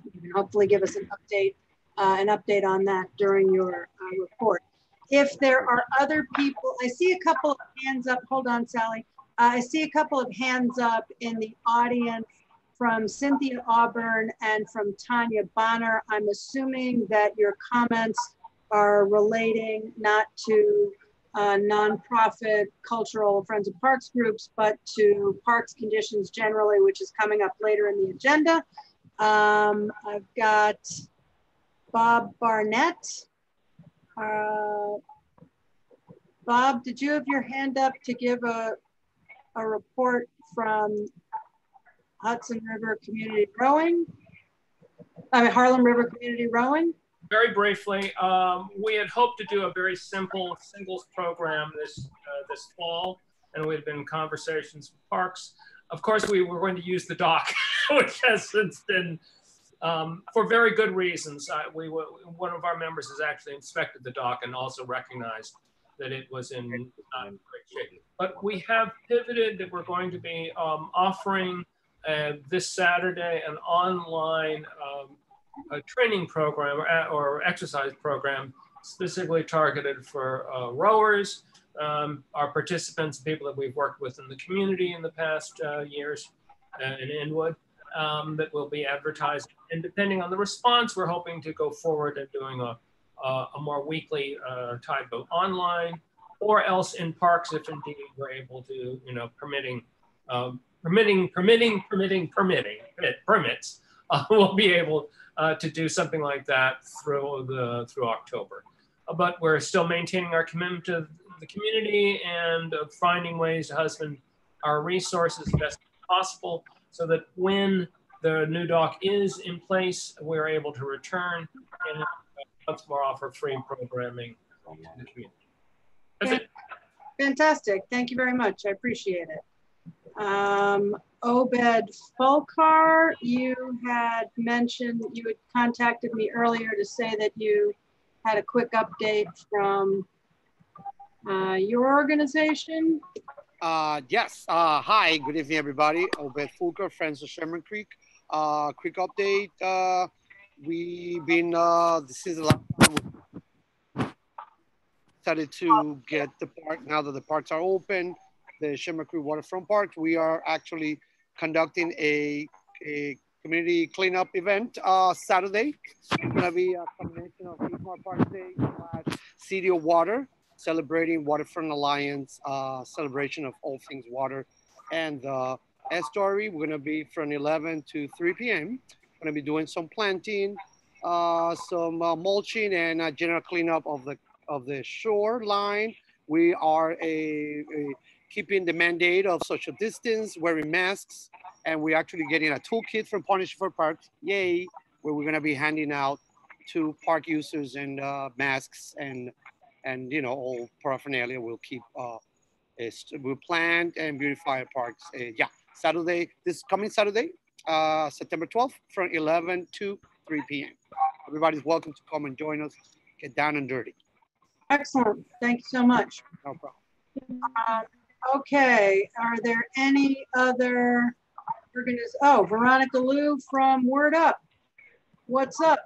you can hopefully give us an update, uh, an update on that during your uh, report. If there are other people, I see a couple of hands up. Hold on, Sally. Uh, I see a couple of hands up in the audience from Cynthia Auburn and from Tanya Bonner. I'm assuming that your comments are relating not to uh, nonprofit cultural Friends of Parks groups, but to parks conditions generally, which is coming up later in the agenda. Um, I've got Bob Barnett. Uh, Bob, did you have your hand up to give a, a report from Hudson River Community Rowing? I mean, Harlem River Community Rowing? Very briefly, um, we had hoped to do a very simple singles program this, uh, this fall, and we had been in conversations with parks. Of course, we were going to use the dock, [LAUGHS] which has since been, um, for very good reasons. Uh, we one of our members has actually inspected the dock and also recognized that it was in uh, great shape. But we have pivoted that we're going to be um, offering uh, this Saturday an online um, training program or, or, exercise program specifically targeted for uh, rowers, um, our participants, people that we've worked with in the community in the past uh, years uh, in Inwood um, that will be advertised. And depending on the response, we're hoping to go forward and doing a, a, a more weekly uh, type of online or else in parks if indeed we're able to, you know, permitting, um, permitting, permitting, permitting, permitting, permits, [LAUGHS] uh, we'll be able uh, to do something like that through the through October. Uh, but we're still maintaining our commitment to the community and finding ways to husband our resources best possible so that when the new dock is in place, we're able to return and once more offer free programming to the community. Fantastic. Thank you very much. I appreciate it. Um, Obed Fulcar, you had mentioned, you had contacted me earlier to say that you had a quick update from uh, your organization. Uh, yes. Uh, hi, good evening, everybody. Obed Fulcar, Friends of Sherman Creek. Uh, quick update. Uh, we've been, uh, this is the last time we started to get the park now that the parks are open, the Sherman Creek Waterfront Park. We are actually conducting a, a community cleanup event uh, Saturday. It's gonna be a combination of It's My Park Day slash City of Water, celebrating Waterfront Alliance, uh, celebration of all things water, and the estuary. We're gonna be from 11 to 3 p.m. We're Gonna be doing some planting, uh, some uh, mulching, and a general cleanup of the of the shoreline. We are a, a keeping the mandate of social distance, wearing masks, and we're actually getting a toolkit from Partnership for Parks, yay, where we're gonna be handing out to park users and uh, masks and and you know all paraphernalia. We'll keep uh, we'll plant and beautify our parks. Uh, yeah, Saturday, this coming Saturday, uh, September 12th, from 11 to 3 p.m. Everybody's welcome to come and join us. Get down and dirty. Excellent. Thank you so much. No problem. Um, okay. Are there any other organiz- Oh, Veronica Liu from Word Up. What's up?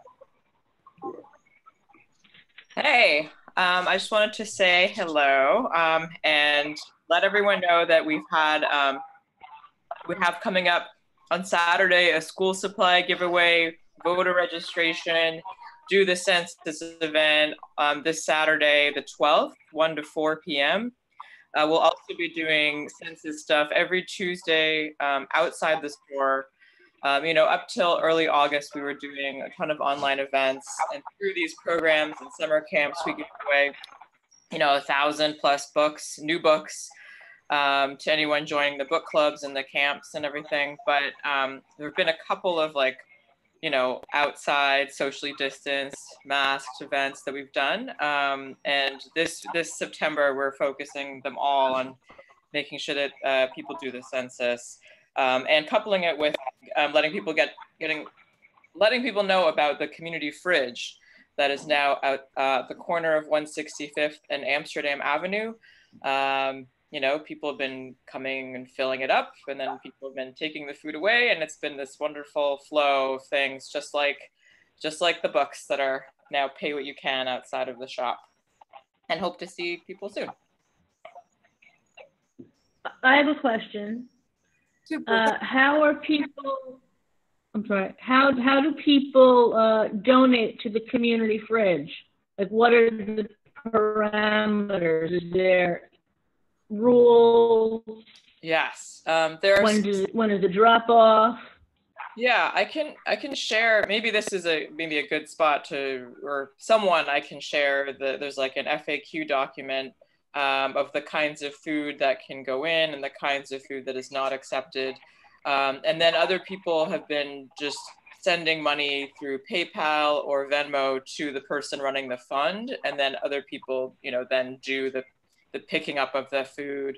Hey, um, I just wanted to say hello um, and let everyone know that we've had, um, we have coming up on Saturday a school supply giveaway, voter registration, do the census event um, this Saturday, the 12th, 1 to 4 p.m. Uh, we'll also be doing census stuff every Tuesday um, outside the store. Um, you know, up till early August, we were doing a ton of online events, and through these programs and summer camps, we give away, you know, a thousand plus books, new books, um, to anyone joining the book clubs and the camps and everything. But um, there have been a couple of like you know, outside, socially distanced, masked events that we've done. Um, and this this September, we're focusing them all on making sure that uh, people do the census um, and coupling it with um, letting people get getting letting people know about the community fridge that is now at uh, the corner of 165th and Amsterdam Avenue. Um, you know, people have been coming and filling it up, and then people have been taking the food away, and it's been this wonderful flow of things, just like, just like the books that are now pay what you can outside of the shop, and hope to see people soon. I have a question. Uh, how are people? I'm sorry. How how do people uh, donate to the community fridge? Like, what are the parameters? Is there rules? Yes. Um, there's when does when is the drop off? Yeah, I can I can share. Maybe this is a maybe a good spot to or someone I can share. The, there's like an FAQ document um, of the kinds of food that can go in and the kinds of food that is not accepted. Um, and then other people have been just sending money through PayPal or Venmo to the person running the fund, and then other people, you know, then do the the picking up of the food.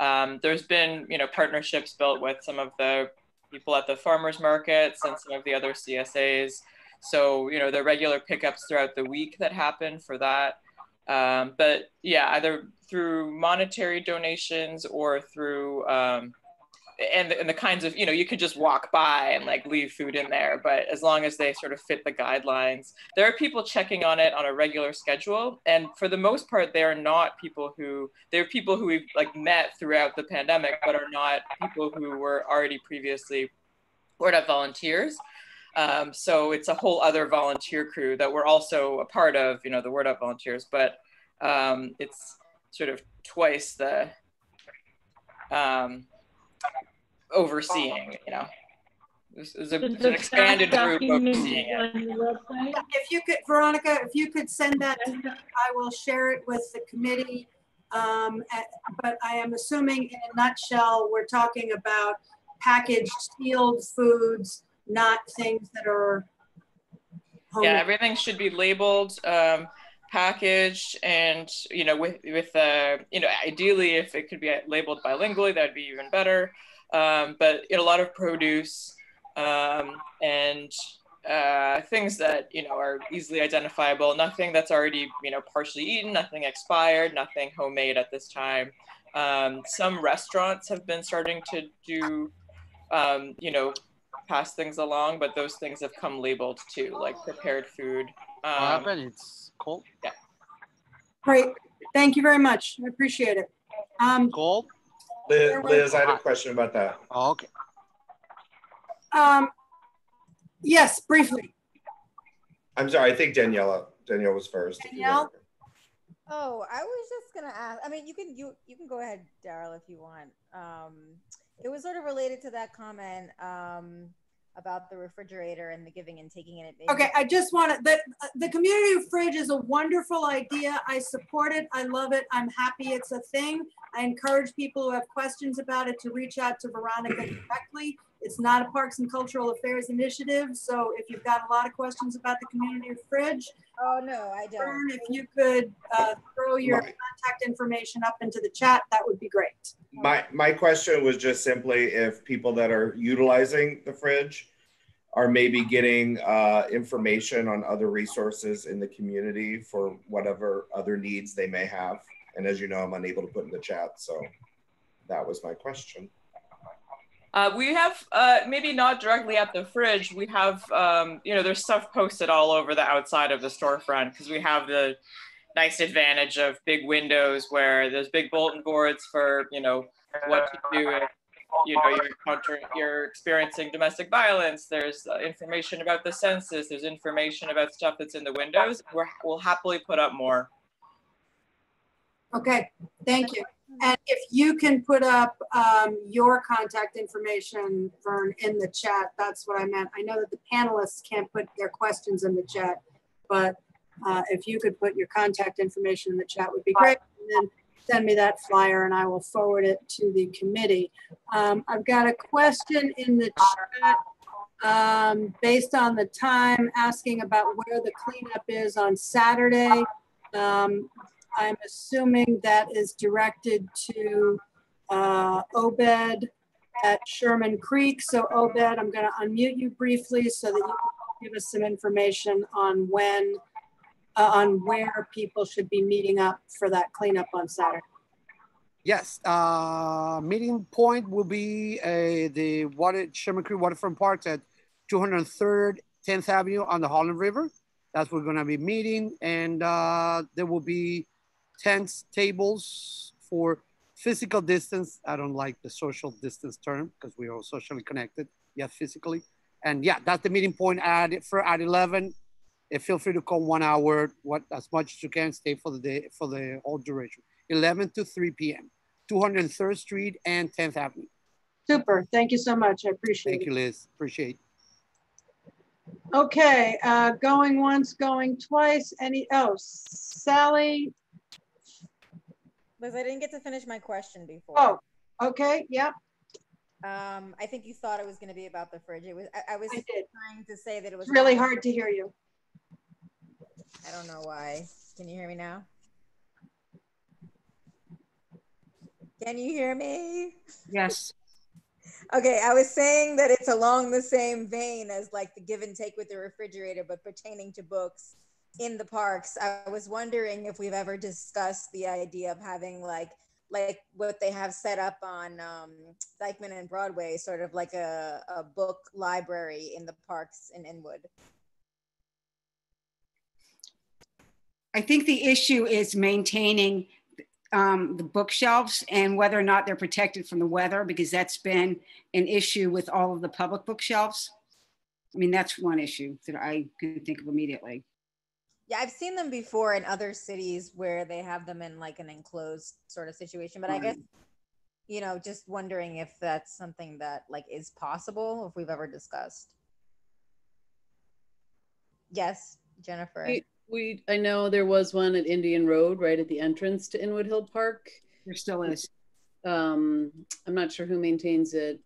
Um, there's been, you know, partnerships built with some of the people at the farmers markets and some of the other CSAs. So, you know, the regular pickups throughout the week that happen for that. Um, but yeah, either through monetary donations or through um, and, and the kinds of you know you could just walk by and like leave food in there but as long as they sort of fit the guidelines there are people checking on it on a regular schedule and for the most part they are not people who they're people who we've like met throughout the pandemic but are not people who were already previously Word Up volunteers. Um, so it's a whole other volunteer crew that we're also a part of you know the Word Up volunteers but um, it's sort of twice the um, overseeing, you know. There's, a, an expanded group overseeing it. If you could, Veronica, if you could send that to me, I will share it with the committee. Um, but I am assuming in a nutshell, we're talking about packaged sealed foods, not things that are yeah everything should be labeled um, packaged and you know with with uh, you know ideally if it could be labeled bilingually that'd be even better um, but you know, a lot of produce um, and uh, things that you know are easily identifiable. Nothing that's already you know partially eaten, nothing expired, nothing homemade at this time. Um, some restaurants have been starting to do um, you know pass things along, but those things have come labeled too, like prepared food. Um, what happened? It's cold. Yeah. Great. Thank you very much. I appreciate it. Um, cold. Liz, Liz, I had a question about that. Oh, okay. Um, Yes, briefly. I'm sorry, I think Daniela, Danielle was first. Danielle? Oh, I was just gonna ask. I mean, you can you you can go ahead, Daryl, if you want. Um, it was sort of related to that comment um, about the refrigerator and the giving and taking it. Okay, I just want to, the, the community fridge is a wonderful idea. I support it. I love it. I'm happy it's a thing. I encourage people who have questions about it to reach out to Veronica directly. It's not a Parks and Cultural Affairs initiative. So if you've got a lot of questions about the community fridge. Oh, no, I don't. Vern, if you could uh, throw your right. contact information up into the chat, that would be great. My, my question was just simply if people that are utilizing the fridge are maybe getting uh, information on other resources in the community for whatever other needs they may have. And as you know, I'm unable to put in the chat. So that was my question. Uh, we have uh, maybe not directly at the fridge. We have, um, you know, there's stuff posted all over the outside of the storefront because we have the nice advantage of big windows where there's big bulletin boards for, you know, what to do if, you know, you're encountering, you're experiencing domestic violence. There's uh, information about the census. There's information about stuff that's in the windows. We're, we'll happily put up more. Okay, thank you. And if you can put up um, your contact information, Vern, in the chat, that's what I meant. I know that the panelists can't put their questions in the chat, but uh, if you could put your contact information in the chat would be great. And then send me that flyer and I will forward it to the committee. Um, I've got a question in the chat um, based on the time asking about where the cleanup is on Saturday. Um, I'm assuming that is directed to uh, Obed at Sherman Creek. So Obed, I'm going to unmute you briefly so that you can give us some information on when, uh, on where people should be meeting up for that cleanup on Saturday. Yes, uh, meeting point will be uh, the water Sherman Creek Waterfront Park at 203rd 10th Avenue on the Harlem River. That's where we're going to be meeting, and uh, there will be tents, tables for physical distance. I don't like the social distance term because we are socially connected, yet physically. And yeah, that's the meeting point at for at 11. And feel free to come one hour, what as much as you can, stay for the day for the whole duration. 11 to 3 p.m. 203rd Street and 10th Avenue. Super. Thank you so much. I appreciate Thank it. you, Liz. Appreciate. Okay, uh, going once, going twice. Any, oh, Sally Liz, I didn't get to finish my question before. Oh, okay, yeah. Um, I think you thought it was going to be about the fridge. It was. I, I was I trying to say that it was it's really hard to hear you. I don't know why. Can you hear me now? Can you hear me? Yes. Okay, I was saying that it's along the same vein as like the give and take with the refrigerator, but pertaining to books in the parks. I was wondering if we've ever discussed the idea of having like like what they have set up on um, Dyckman and Broadway, sort of like a, a book library in the parks in Inwood. I think the issue is maintaining um, the bookshelves and whether or not they're protected from the weather, because that's been an issue with all of the public bookshelves. I mean, that's one issue that I can think of immediately. Yeah, I've seen them before in other cities where they have them in like an enclosed sort of situation. But I guess, you know, just wondering if that's something that like is possible, if we've ever discussed. Yes, Jennifer. We, we I know there was one at Indian Road right at the entrance to Inwood Hill Park. There still is. Um, I'm not sure who maintains it.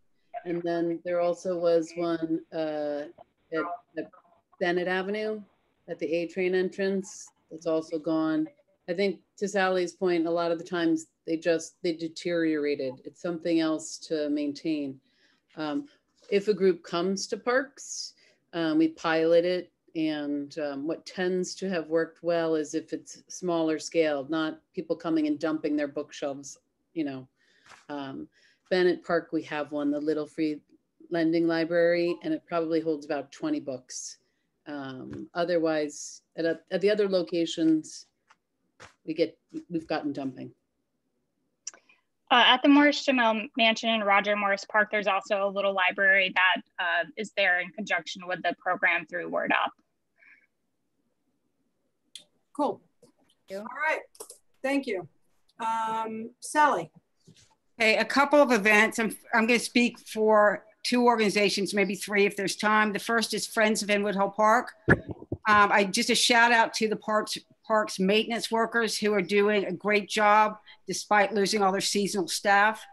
And then there also was one uh, at, at Bennett Avenue at the A train entrance. That's also gone. I think to Sally's point, a lot of the times they just they deteriorated. It's something else to maintain. Um, if a group comes to parks, um, we pilot it, and um, what tends to have worked well is if it's smaller scale, not people coming and dumping their bookshelves. You know, um, Bennett Park, we have one, the Little Free Lending Library, and it probably holds about 20 books. Um, otherwise, at, a, at the other locations, we get we've gotten dumping. Uh, at the Morris Jumel Mansion in Roger Morris Park, there's also a little library that uh, is there in conjunction with the program through Word Up. Cool. All right. Thank you. Um, Sally. Okay, a couple of events. I'm, I'm going to speak for two organizations, maybe three if there's time. The first is Friends of Inwood Hill Park. Um, I just a shout out to the parks parks maintenance workers who are doing a great job despite losing all their seasonal staff.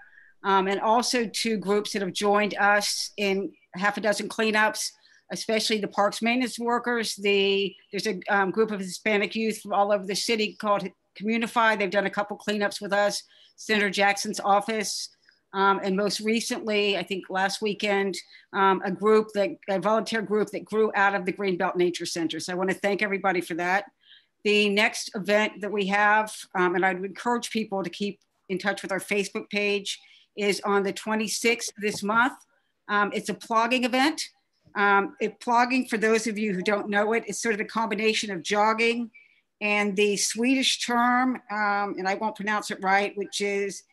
Um, and also to groups that have joined us in half a dozen cleanups, especially the parks maintenance workers. The there's a um, group of Hispanic youth from all over the city called Communify. They've done a couple cleanups with us. Senator Jackson's office, um, and most recently, I think last weekend, um, a group that a volunteer group that grew out of the Greenbelt Nature Center. So I want to thank everybody for that. The next event that we have, um, and I'd encourage people to keep in touch with our Facebook page, is on the 26th this month. Um, it's a plogging event. Um, it, plogging, for those of you who don't know it, is sort of a combination of jogging and the Swedish term, um, and I won't pronounce it right, which is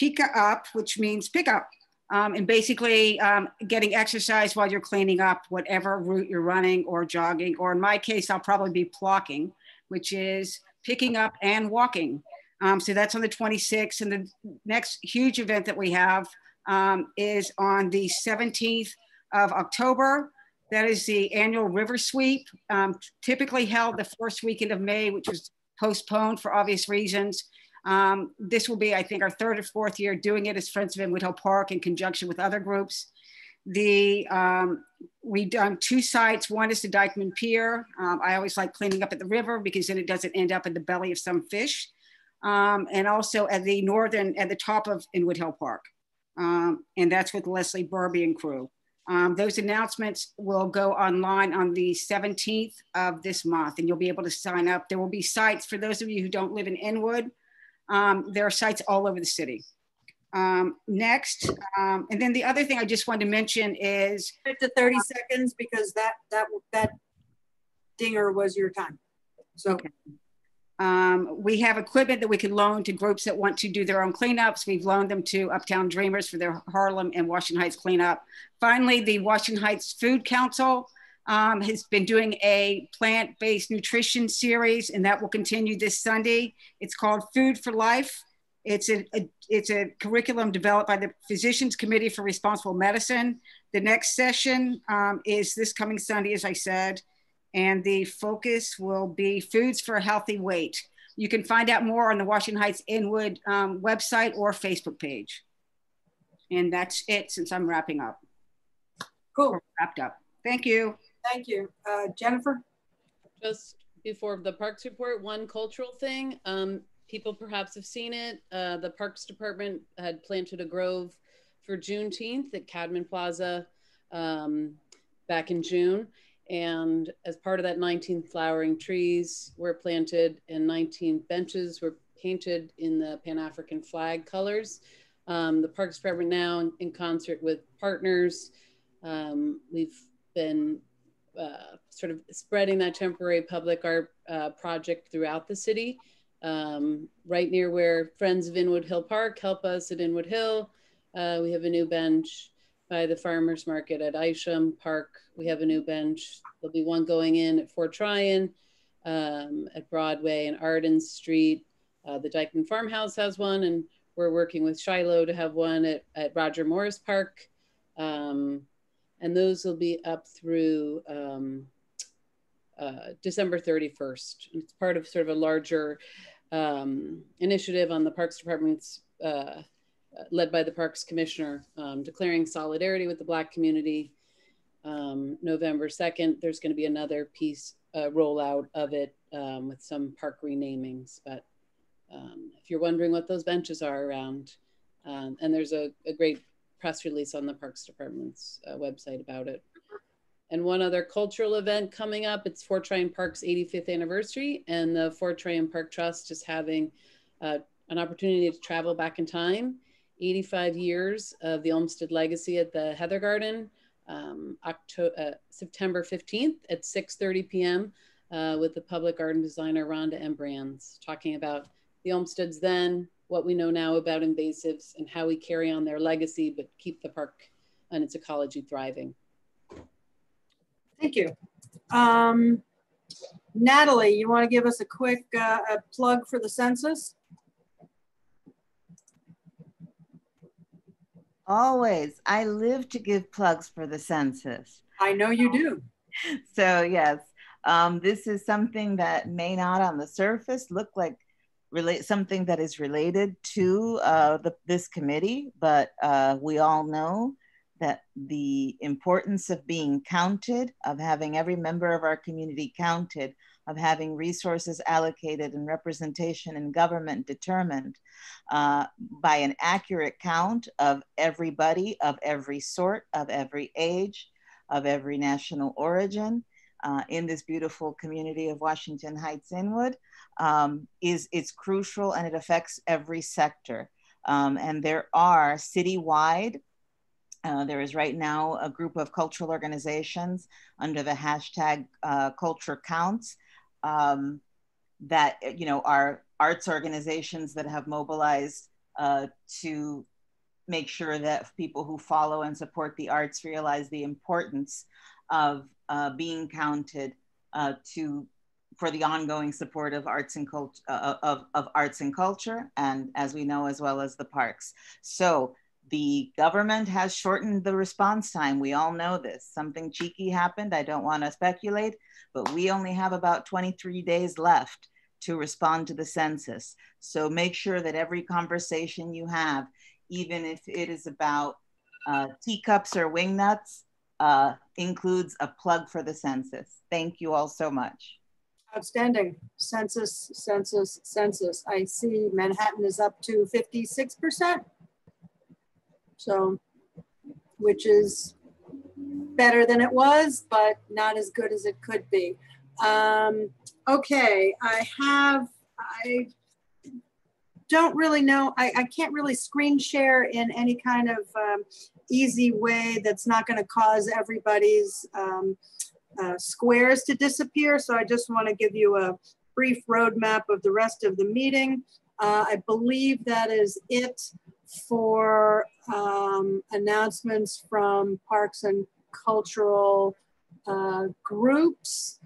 pika up, which means pick up. Um, and basically um, getting exercise while you're cleaning up whatever route you're running or jogging, or in my case, I'll probably be plocking which is picking up and walking. Um, so that's on the 26th. And the next huge event that we have um, is on the 17th of October. That is the annual river sweep, um, typically held the first weekend of May, which was postponed for obvious reasons. Um, this will be, I think, our third or fourth year doing it as Friends of Inwood Hill Park in conjunction with other groups. The um, we've done two sites. One is the Dyckman Pier. Um, I always like cleaning up at the river because then it doesn't end up in the belly of some fish. Um, and also at the northern, at the top of Inwood Hill Park. Um, and that's with Leslie Burby and crew. Um, those announcements will go online on the 17th of this month and you'll be able to sign up. There will be sites for those of you who don't live in Inwood. Um, there are sites all over the city. Um, next, um, and then the other thing I just wanted to mention is to 30 seconds because that that that dinger was your time. So okay. Um, we have equipment that we can loan to groups that want to do their own cleanups. We've loaned them to Uptown Dreamers for their Harlem and Washington Heights cleanup. Finally, the Washington Heights Food Council um, has been doing a plant-based nutrition series, and that will continue this Sunday. It's called Food for Life. It's a, a, it's a curriculum developed by the Physicians Committee for Responsible Medicine. The next session um, is this coming Sunday, as I said, and the focus will be foods for a healthy weight. You can find out more on the Washington Heights Inwood um, website or Facebook page. And that's it since I'm wrapping up. Cool. Or wrapped up. Thank you. Thank you. Uh, Jennifer? Just before the parks report, one cultural thing. Um, people perhaps have seen it. Uh, the Parks Department had planted a grove for Juneteenth at Cadman Plaza um, back in June. And as part of that, 19 flowering trees were planted and 19 benches were painted in the Pan African flag colors. Um, the Parks Department now, in concert with partners, um, we've been uh, sort of spreading that temporary public art uh, project throughout the city um, right near where Friends of Inwood Hill Park help us at Inwood Hill. Uh, we have a new bench by the farmers market at Isham Park. We have a new bench. There'll be one going in at Fort Tryon, um, at Broadway and Arden Street. Uh, the Dyckman Farmhouse has one, and we're working with Shiloh to have one at, at Roger Morris Park. Um, and those will be up through um, uh, December 31st. It's part of sort of a larger um, initiative on the Parks Department's uh, led by the Parks Commissioner, um, declaring solidarity with the Black community. Um, November 2nd, there's going to be another piece uh, rollout of it um, with some park renamings. But um, if you're wondering what those benches are around, and there's a, a, great press release on the Parks Department's uh, website about it and one other cultural event coming up. It's Fort Tryon Park's 85th anniversary, and the Fort Tryon Park Trust is having uh, an opportunity to travel back in time. 85 years of the Olmsted legacy at the Heather Garden, um, October, uh, September 15th at 6:30 p.m. Uh, with the public garden designer Rhonda M. Brands, talking about the Olmsteds then, what we know now about invasives and how we carry on their legacy, but keep the park and its ecology thriving. Thank you. Um, Natalie, you want to give us a quick uh, a plug for the census? Always. I live to give plugs for the census. I know you do. [LAUGHS] So, yes, um, this is something that may not on the surface look like relate something that is related to uh, the, this committee, but uh, we all know that the importance of being counted, of having every member of our community counted, of having resources allocated and representation in government determined uh, by an accurate count of everybody of every sort, of every age, of every national origin. Uh, in this beautiful community of Washington Heights Inwood um, is it's crucial and it affects every sector. Um, and there are citywide uh, there is right now a group of cultural organizations under the hashtag uh, culture counts um, that you know are arts organizations that have mobilized uh, to make sure that people who follow and support the arts realize the importance of uh, being counted uh, to for the ongoing support of arts and culture uh, of, of arts and culture and as we know as well as the parks so the government has shortened the response time. We all know this. Something cheeky happened. I don't want to speculate, but we only have about 23 days left to respond to the census. So make sure that every conversation you have, even if it is about uh, teacups or wingnuts, uh, includes a plug for the census. Thank you all so much. Outstanding. Census, census, census. I see Manhattan is up to 56%. So, which is better than it was, but not as good as it could be. Um, okay, I have, I don't really know, I, I can't really screen share in any kind of um, easy way that's not gonna cause everybody's um, uh, squares to disappear. So I just wanna give you a brief roadmap of the rest of the meeting. Uh, I believe that is it for um, announcements from parks and cultural uh, groups.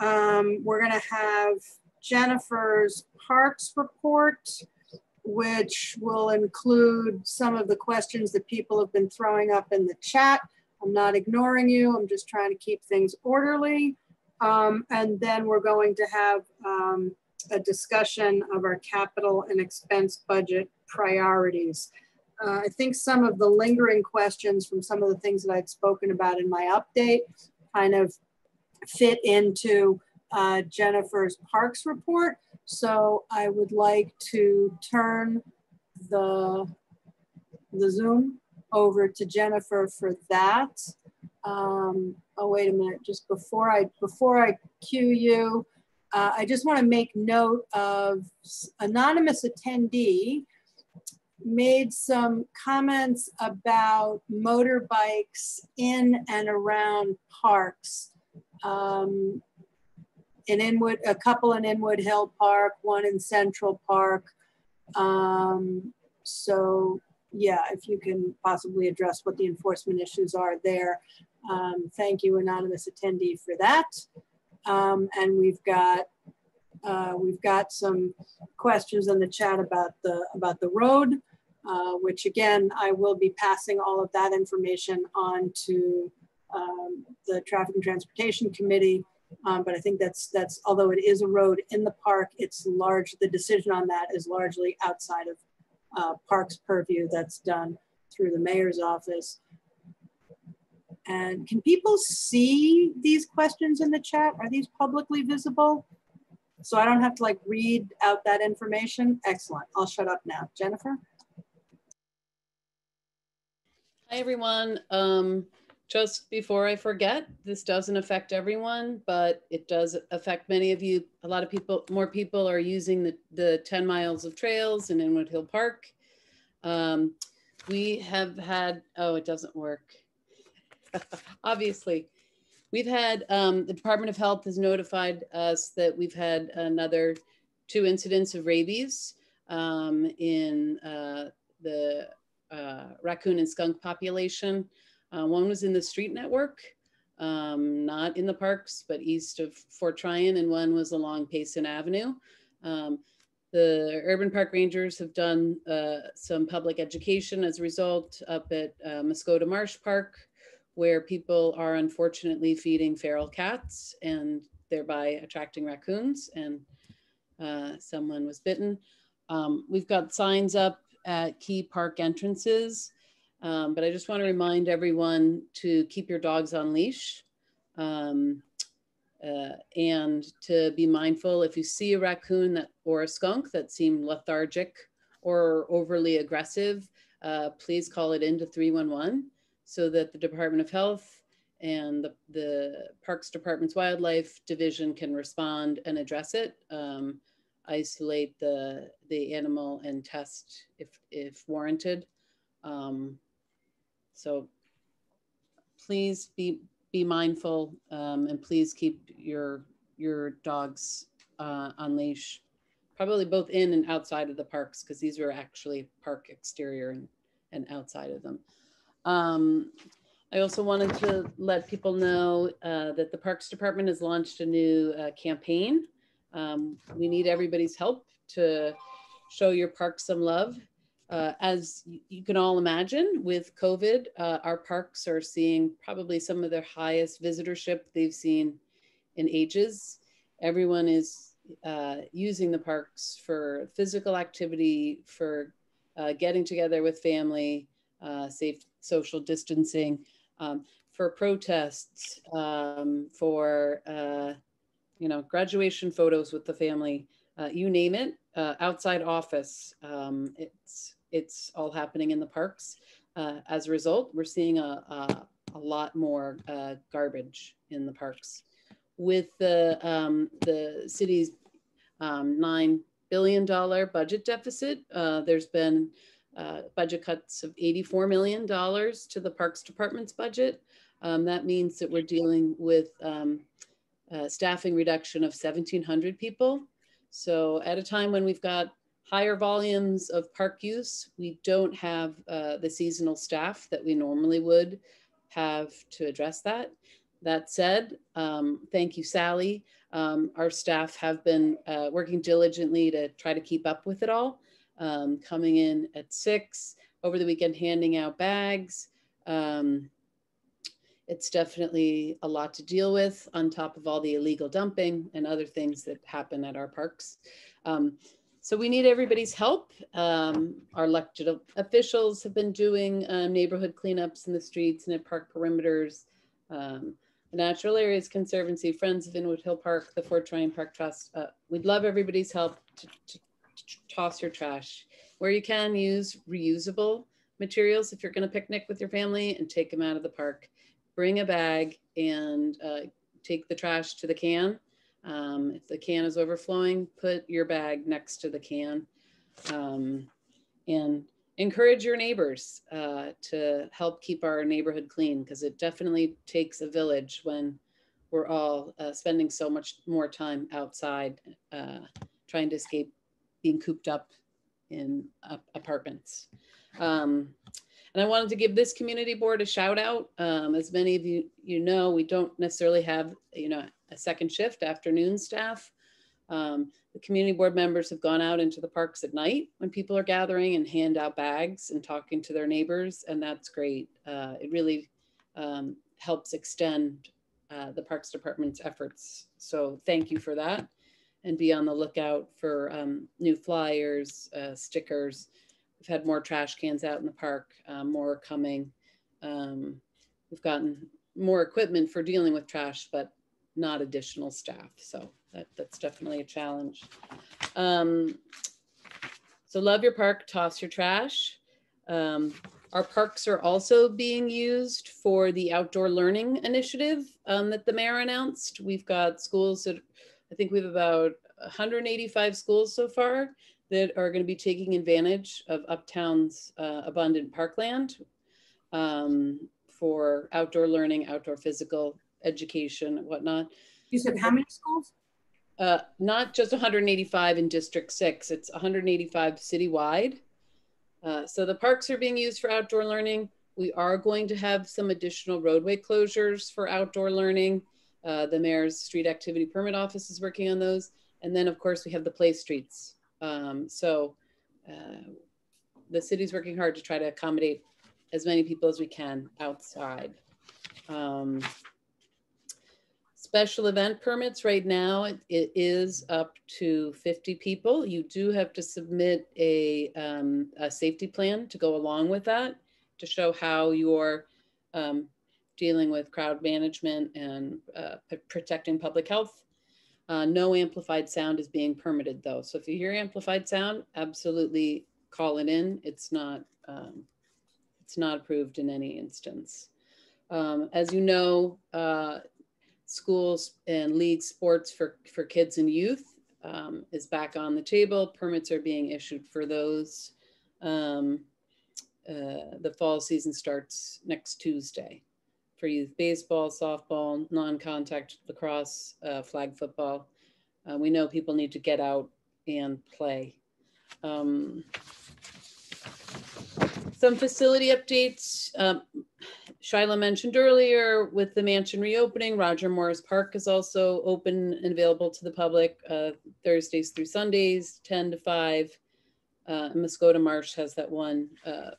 Um, we're going to have Jennifer's parks report, which will include some of the questions that people have been throwing up in the chat. I'm not ignoring you. I'm just trying to keep things orderly. Um, and then we're going to have um, a discussion of our capital and expense budget priorities. Uh, I think some of the lingering questions from some of the things that I'd spoken about in my update kind of fit into uh, Jennifer's parks report. So I would like to turn the, the Zoom over to Jennifer for that. Um, oh, wait a minute, just before I, before I cue you, uh, I just wanna make note of anonymous attendee made some comments about motorbikes in and around parks. Um, in Inwood, a couple in Inwood Hill Park, one in Central Park. Um, so yeah, if you can possibly address what the enforcement issues are there. Um, thank you, anonymous attendee, for that. Um, and we've got uh, we've got some questions in the chat about the about the road. Uh, which again, I will be passing all of that information on to um, the Traffic and Transportation Committee. Um, but I think that's, that's although it is a road in the park, it's large, the decision on that is largely outside of uh, parks purview that's done through the mayor's office. And can people see these questions in the chat? Are these publicly visible? So I don't have to like read out that information. Excellent. I'll shut up now. Jennifer? Hi, everyone. Um, just before I forget, this doesn't affect everyone, but it does affect many of you. A lot of people, more people are using the, the 10 miles of trails in Inwood Hill Park. Um, we have had, oh, it doesn't work. [LAUGHS] Obviously, we've had, um, the Department of Health has notified us that we've had another two incidents of rabies um, in uh, the uh, raccoon and skunk population. Uh, one was in the street network, um, not in the parks, but east of Fort Tryon, and one was along Payson Avenue. Um, the urban park rangers have done uh, some public education as a result up at uh, Muscota Marsh Park, where people are unfortunately feeding feral cats and thereby attracting raccoons. And uh, someone was bitten. Um, we've got signs up at key park entrances, um, but I just want to remind everyone to keep your dogs on leash. Um, uh, and to be mindful if you see a raccoon that, or a skunk that seem lethargic or overly aggressive, uh, please call it into 311 so that the Department of Health and the, the Parks Department's Wildlife Division can respond and address it, um, isolate the, the animal and test if, if warranted. Um, so please be, be mindful um, and please keep your your dogs uh, on leash, probably both in and outside of the parks because these are actually park exterior and, and outside of them. Um, I also wanted to let people know uh, that the Parks Department has launched a new uh, campaign. Um, we need everybody's help to show your park some love. Uh, as you can all imagine, with COVID, uh, our parks are seeing probably some of their highest visitorship they've seen in ages. Everyone is uh, using the parks for physical activity, for uh, getting together with family, uh, safe social distancing, um, for protests, um, for uh, you know graduation photos with the family, you name it. outside office, um, it's it's all happening in the parks. Uh, as a result, we're seeing a, a, a lot more uh, garbage in the parks. With the, um, the city's um, $9 billion budget deficit, uh, there's been uh, budget cuts of $84 million to the Parks Department's budget. Um, that means that we're dealing with um, staffing reduction of 1,700 people. So at a time when we've got higher volumes of park use, we don't have uh, the seasonal staff that we normally would have to address that. That said, um, thank you, Sally. Um, our staff have been uh, working diligently to try to keep up with it all, um, coming in at six, over the weekend handing out bags. Um, it's definitely a lot to deal with on top of all the illegal dumping and other things that happen at our parks. Um, so we need everybody's help. Um, our elected officials have been doing uh, neighborhood cleanups in the streets and at park perimeters. Um, the Natural Areas Conservancy, Friends of Inwood Hill Park, the Fort Tryon Park Trust. Uh, we'd love everybody's help to, to, to, toss your trash. Where you can use reusable materials if you're gonna picnic with your family and take them out of the park. Bring a bag and uh, take the trash to the can um, if the can is overflowing, put your bag next to the can um, and encourage your neighbors uh, to help keep our neighborhood clean because it definitely takes a village when we're all uh, spending so much more time outside uh, trying to escape being cooped up in apartments. Um, and I wanted to give this community board a shout out. Um, as many of you you know, we don't necessarily have you know a second shift afternoon staff. Um, the community board members have gone out into the parks at night when people are gathering and hand out bags and talking to their neighbors, and that's great. Uh, it really um, helps extend uh, the Parks Department's efforts. So thank you for that. And be on the lookout for um, new flyers, uh, stickers, We've had more trash cans out in the park, um, more coming. Um, we've gotten more equipment for dealing with trash, but not additional staff. So that, that's definitely a challenge. Um, so love your park, toss your trash. Um, our parks are also being used for the outdoor learning initiative um, that the mayor announced. We've got schools that I think we have about 185 schools so far that are going to be taking advantage of Uptown's uh, abundant parkland um, for outdoor learning, outdoor physical education, whatnot. You said how many schools? uh, not just 185 in District 6, it's 185 citywide. Uh, so the parks are being used for outdoor learning. We are going to have some additional roadway closures for outdoor learning. Uh, the mayor's street activity permit office is working on those. And then of course we have the play streets. Um, so uh, the city's working hard to try to accommodate as many people as we can outside. Um, special event permits right now, it, it is up to 50 people. You do have to submit a, um, a safety plan to go along with that to show how you're um, dealing with crowd management and uh, protecting public health. Uh, no amplified sound is being permitted though. So if you hear amplified sound, absolutely call it in. It's not, um, it's not approved in any instance. Um, as you know, uh, schools and league sports for, for kids and youth um, is back on the table. Permits are being issued for those. Um, uh, the fall season starts next Tuesday for youth baseball, softball, non-contact lacrosse, uh, flag football. Uh, we know people need to get out and play. Um, some facility updates. Um, Shiloh mentioned earlier with the mansion reopening, Roger Morris Park is also open and available to the public uh, Thursdays through Sundays, 10 to 5. Uh, Muscota Marsh has that one uh,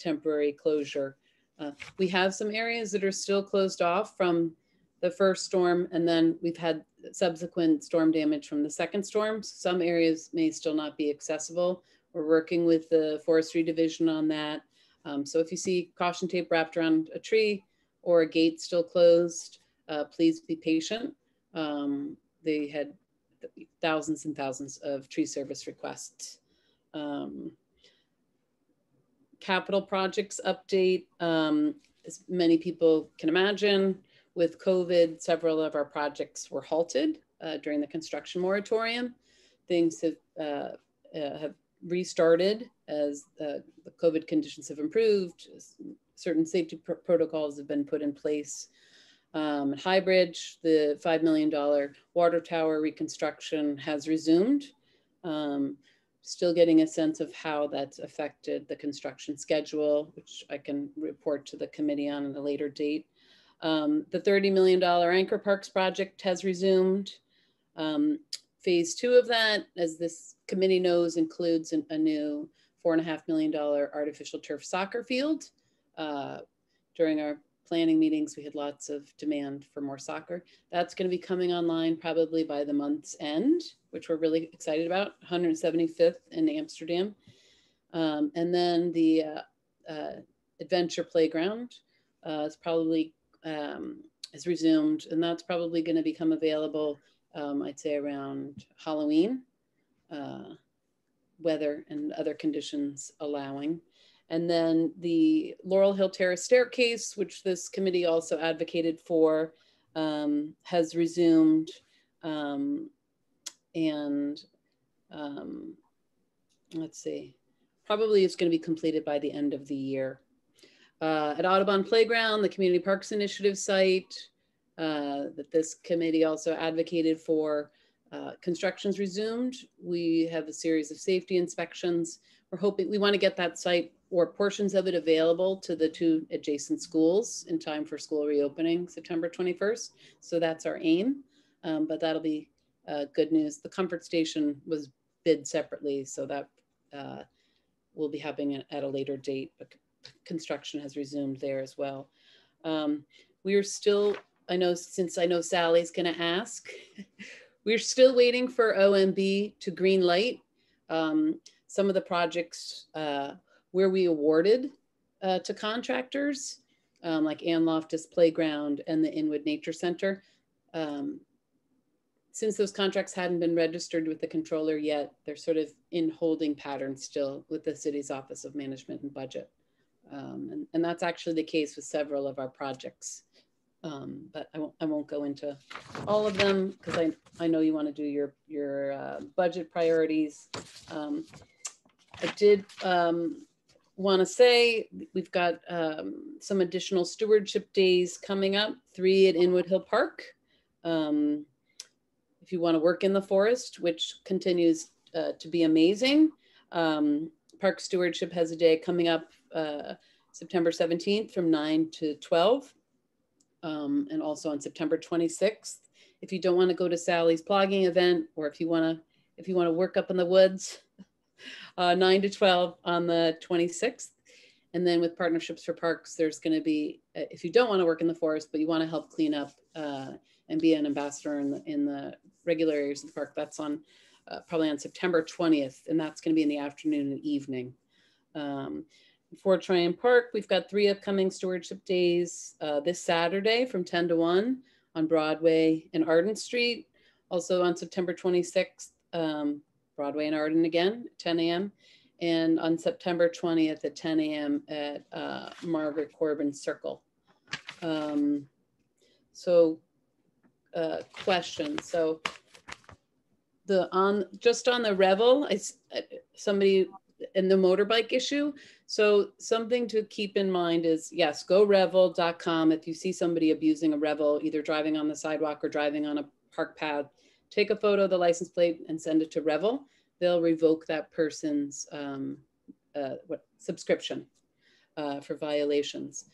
temporary closure. Uh, we have some areas that are still closed off from the first storm, and then we've had subsequent storm damage from the second storm. Some areas may still not be accessible. We're working with the forestry division on that. Um, so if you see caution tape wrapped around a tree or a gate still closed, uh, please be patient. Um, they had thousands and thousands of tree service requests. Um, capital projects update, um, as many people can imagine, with COVID, several of our projects were halted uh, during the construction moratorium. Things have, uh, uh have restarted as uh, the COVID conditions have improved. Certain safety pr protocols have been put in place. Um, High Bridge, the $5 million water tower reconstruction has resumed. Um, still getting a sense of how that's affected the construction schedule, which I can report to the committee on at a later date. Um, the $30 million Anchor Parks project has resumed. Um, phase two of that, as this committee knows, includes an, a new four and a half million dollar artificial turf soccer field. Uh, during our planning meetings, we had lots of demand for more soccer. That's going to be coming online probably by the month's end, which we're really excited about. 175th in Amsterdam. Um, and then the uh, uh, adventure playground uh, is probably um, is resumed, and that's probably going to become available um, I'd say around Halloween, uh, weather and other conditions allowing. And then the Laurel Hill Terrace staircase, which this committee also advocated for, um, has resumed. Um, and um, let's see, probably it's going to be completed by the end of the year. Uh, at Audubon Playground, the Community Parks Initiative site, uh, that this committee also advocated for uh, constructions resumed. We have a series of safety inspections. We're hoping, we want to get that site or portions of it available to the two adjacent schools in time for school reopening September 21st. So that's our aim, um, but that'll be uh, good news. The comfort station was bid separately, so that uh, will be happening at a later date, but construction has resumed there as well. Um, we are still I know since I know Sally's going to ask, [LAUGHS] we're still waiting for OMB to green light um, some of the projects uh, where we awarded uh, to contractors, um, like Ann Loftus Playground and the Inwood Nature Center. Um, since those contracts hadn't been registered with the controller yet, they're sort of in holding pattern still with the city's Office of Management and Budget. Um, and, and that's actually the case with several of our projects. Um, but I won't, I won't go into all of them because I, I know you want to do your, your uh, budget priorities. Um, I did um, want to say we've got um, some additional stewardship days coming up, three at Inwood Hill Park. Um, if you want to work in the forest, which continues uh, to be amazing, um, Park Stewardship has a day coming up uh, September 17th from 9 to 12, um, and also on September 26th. If you don't want to go to Sally's plogging event, or if you want to, if you want to work up in the woods, uh, 9 to 12 on the 26th. And then with Partnerships for Parks, there's going to be, uh, if you don't want to work in the forest, but you want to help clean up uh, and be an ambassador in the, in the regular areas of the park, that's on uh, probably on September 20th, and that's going to be in the afternoon and evening. Um, for Tryon Park, we've got three upcoming stewardship days uh, this Saturday from 10 to 1 on Broadway and Arden Street. Also on September 26th, um, Broadway and Arden again, 10 a.m. And on September 20th at 10 a.m. at uh, Margaret Corbin Circle. Um, so uh. So the on just on the revel I, somebody in the motorbike issue so something to keep in mind is yes go revel.com if you see somebody abusing a revel either driving on the sidewalk or driving on a park path take a photo of the license plate and send it to revel. They'll revoke that person's um, uh, what subscription uh, for violations.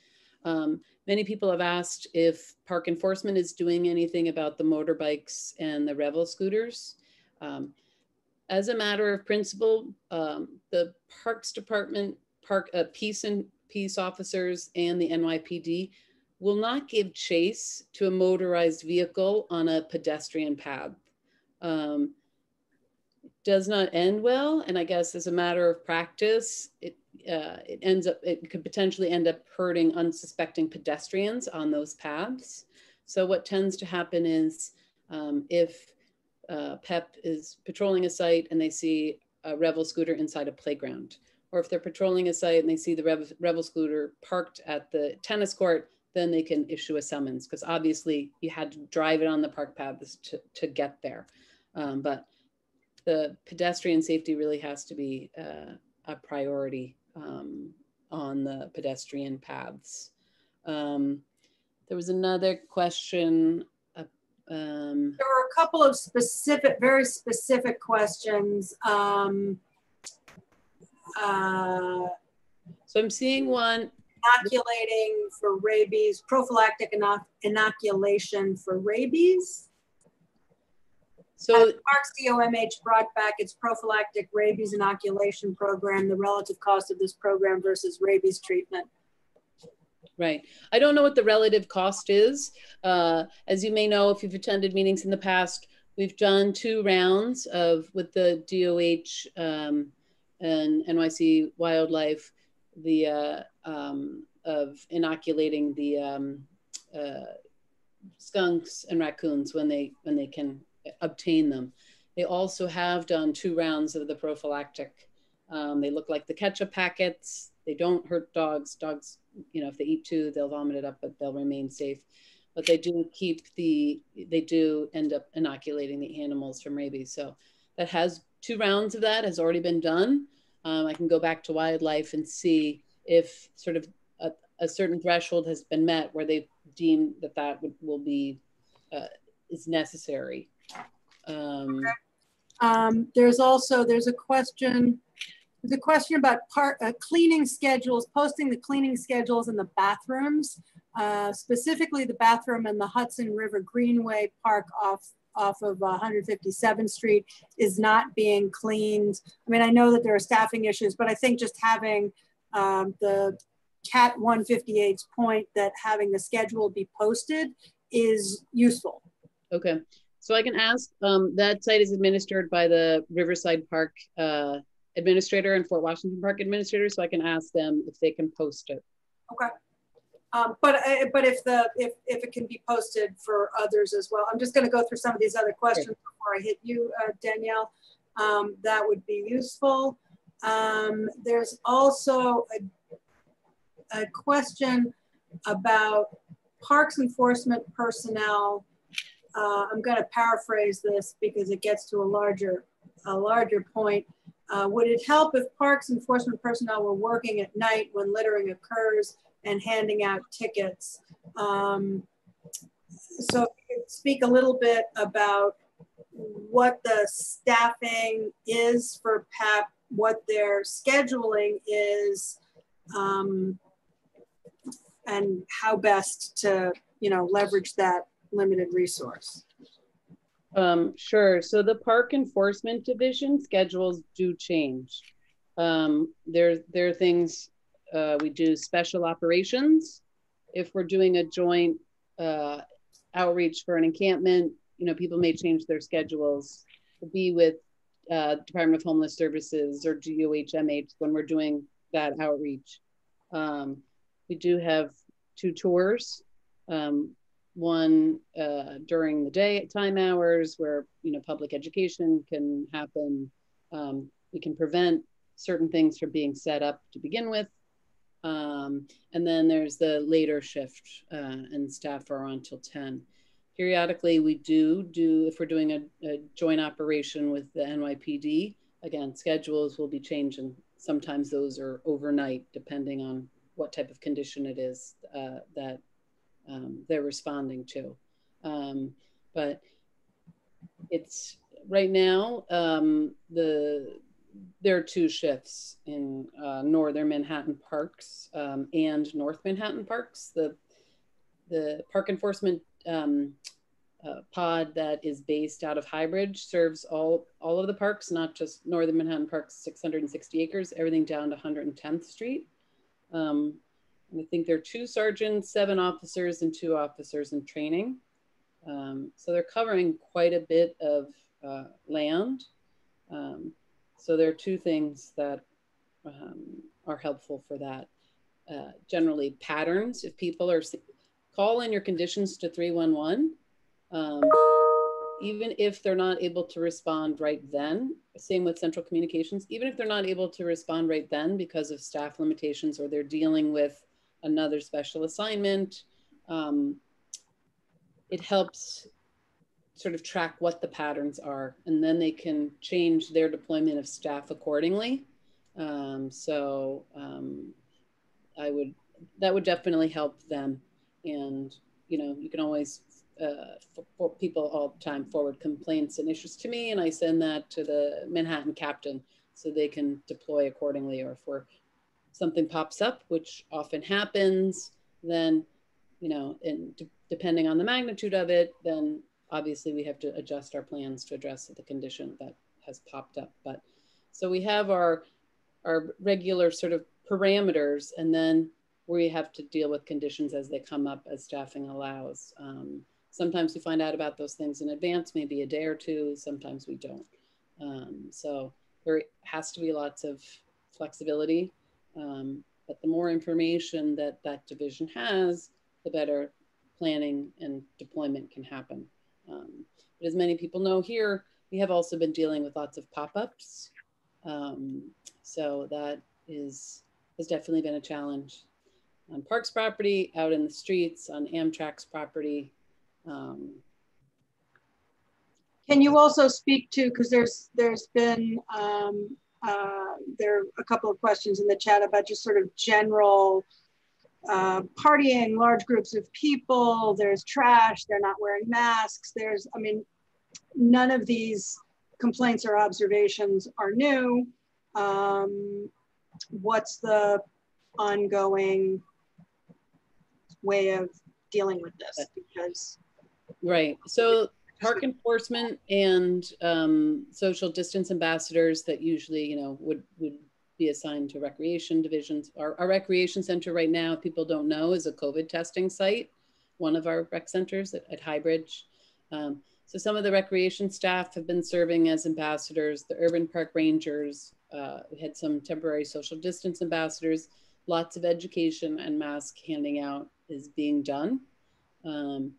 Um, many people have asked if park enforcement is doing anything about the motorbikes and the revel scooters. Um, as a matter of principle, um, the Parks Department, park uh, peace and peace officers, and the NYPD will not give chase to a motorized vehicle on a pedestrian path. Um, does not end well, and I guess as a matter of practice, it uh, it ends up it could potentially end up hurting unsuspecting pedestrians on those paths. So what tends to happen is um, if uh, PEP is patrolling a site and they see a Revel scooter inside a playground. Or if they're patrolling a site and they see the Revel, Revel scooter parked at the tennis court, then they can issue a summons because obviously you had to drive it on the park paths to, to get there. Um, but the pedestrian safety really has to be uh, a priority um, on the pedestrian paths. Um, there was another question um, there were a couple of specific, very specific questions. Um, uh, so I'm seeing one. Inoculating for rabies, prophylactic inoc inoculation for rabies. So Parks DOMH brought back its prophylactic rabies inoculation program, the relative cost of this program versus rabies treatment. Right. I don't know what the relative cost is. Uh, as you may know, if you've attended meetings in the past, we've done two rounds of with the DOH um, and NYC Wildlife, the uh, um, of inoculating the um, uh, skunks and raccoons when they when they can obtain them. They also have done two rounds of the prophylactic. Um, they look like the ketchup packets. They don't hurt dogs. Dogs you know, if they eat two, they'll vomit it up, but they'll remain safe. But they do keep the, they do end up inoculating the animals from rabies. So that has two rounds of that has already been done. Um, I can go back to wildlife and see if sort of a, a certain threshold has been met where they deem that that would, will be uh, is necessary. Um, um, there's also there's a question the question about part, uh, cleaning schedules, posting the cleaning schedules in the bathrooms, uh, specifically the bathroom in the Hudson River Greenway Park off off of uh, 157th Street is not being cleaned. I mean, I know that there are staffing issues, but I think just having um, the CAT 158's point that having the schedule be posted is useful. Okay. So I can ask, um, that site is administered by the Riverside Park uh, administrator and Fort Washington Park administrator, so I can ask them if they can post it. Okay. Um, but uh, but if the if if it can be posted for others as well, I'm just going to go through some of these other questions okay. before I hit you, uh, Danielle. Um, that would be useful. Um, there's also a, a question about parks enforcement personnel. Uh, I'm going to paraphrase this because it gets to a larger a larger point. Uh, would it help if parks enforcement personnel were working at night when littering occurs and handing out tickets? Um, so speak a little bit about what the staffing is for PEP, what their scheduling is, um, and how best to, you know, leverage that limited resource. Um, sure. So the park enforcement division schedules do change. Um, there, there are things uh, we do special operations. If we're doing a joint uh, outreach for an encampment, you know, people may change their schedules to be with uh, Department of Homeless Services or DOHMH when we're doing that outreach. Um, we do have two tours. Um, one uh, during the day time hours where you know public education can happen. Um, we can prevent certain things from being set up to begin with. Um, and then there's the later shift uh, and staff are on till 10. Periodically, we do do, if we're doing a, a joint operation with the NYPD, again, schedules will be changing. Sometimes those are overnight, depending on what type of condition it is uh, that um, they're responding to. Um, but it's right now um, the there are two shifts in uh, northern Manhattan parks um, and North Manhattan parks. The the park enforcement um, uh, pod that is based out of Highbridge serves all all of the parks, not just northern Manhattan parks, 660 acres, everything down to 110th Street. Um, I think there are two sergeants, seven officers, and two officers in training. Um, so they're covering quite a bit of uh, land. Um, so there are two things that um, are helpful for that. Uh, generally patterns, if people are, call in your conditions to 311. Um, even if they're not able to respond right then, same with central communications, even if they're not able to respond right then because of staff limitations or they're dealing with another special assignment, um, it helps sort of track what the patterns are, and then they can change their deployment of staff accordingly. Um, so um, I would, that would definitely help them. And, you know, you can always, uh, for, for people all the time forward complaints and issues to me, and I send that to the Manhattan captain so they can deploy accordingly. Or if we're, something pops up, which often happens, then, you know, and depending on the magnitude of it, then obviously we have to adjust our plans to address the condition that has popped up. But so we have our, our regular sort of parameters and then we have to deal with conditions as they come up as staffing allows. Um, sometimes we find out about those things in advance, maybe a day or two, sometimes we don't. Um, so there has to be lots of flexibility, um, but the more information that that division has, the better planning and deployment can happen. Um, but as many people know here, we have also been dealing with lots of pop-ups. Um, so that is has definitely been a challenge on Parks property, out in the streets, on Amtrak's property. Um, Can you also speak to, because there's there's been um, uh, there are a couple of questions in the chat about just sort of general uh, partying, large groups of people, there's trash, they're not wearing masks. There's, I mean, none of these complaints or observations are new. Um, what's the ongoing way of dealing with this? Because right. So park enforcement and um, social distance ambassadors that usually, you know, would would be assigned to recreation divisions. Our, our recreation center right now, people don't know, is a COVID testing site, one of our rec centers at, at Highbridge. Um, so some of the recreation staff have been serving as ambassadors, the urban park rangers, uh, we had some temporary social distance ambassadors, lots of education and mask handing out is being done. Um,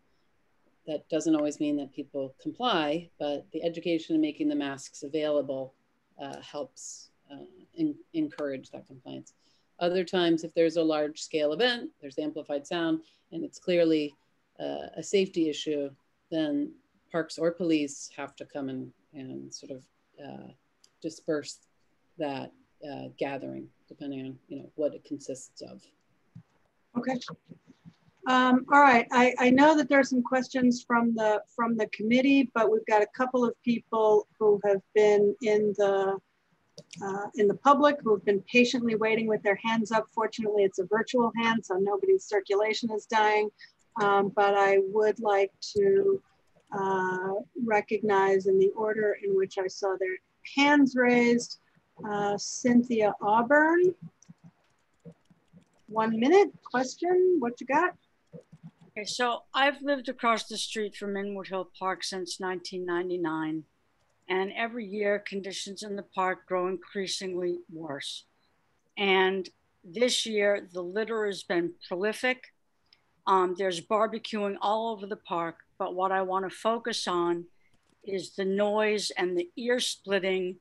that doesn't always mean that people comply, but the education and making the masks available uh, helps uh, in, encourage that compliance. Other times, if there's a large scale event, there's amplified sound, and it's clearly uh, a safety issue, then parks or police have to come and, and sort of uh, disperse that uh, gathering, depending on you know what it consists of. Okay. Um, all right, I, I know that there are some questions from the from the committee, but we've got a couple of people who have been in the uh, in the public who have been patiently waiting with their hands up. Fortunately, it's a virtual hand, so nobody's circulation is dying. Um, but I would like to uh, recognize in the order in which I saw their hands raised, uh, Cynthia Auburn. One minute, question, what you got? Okay, so I've lived across the street from Inwood Hill Park since 1999, and every year conditions in the park grow increasingly worse. And this year, the litter has been prolific. Um, there's barbecuing all over the park, but what I want to focus on is the noise and the ear splitting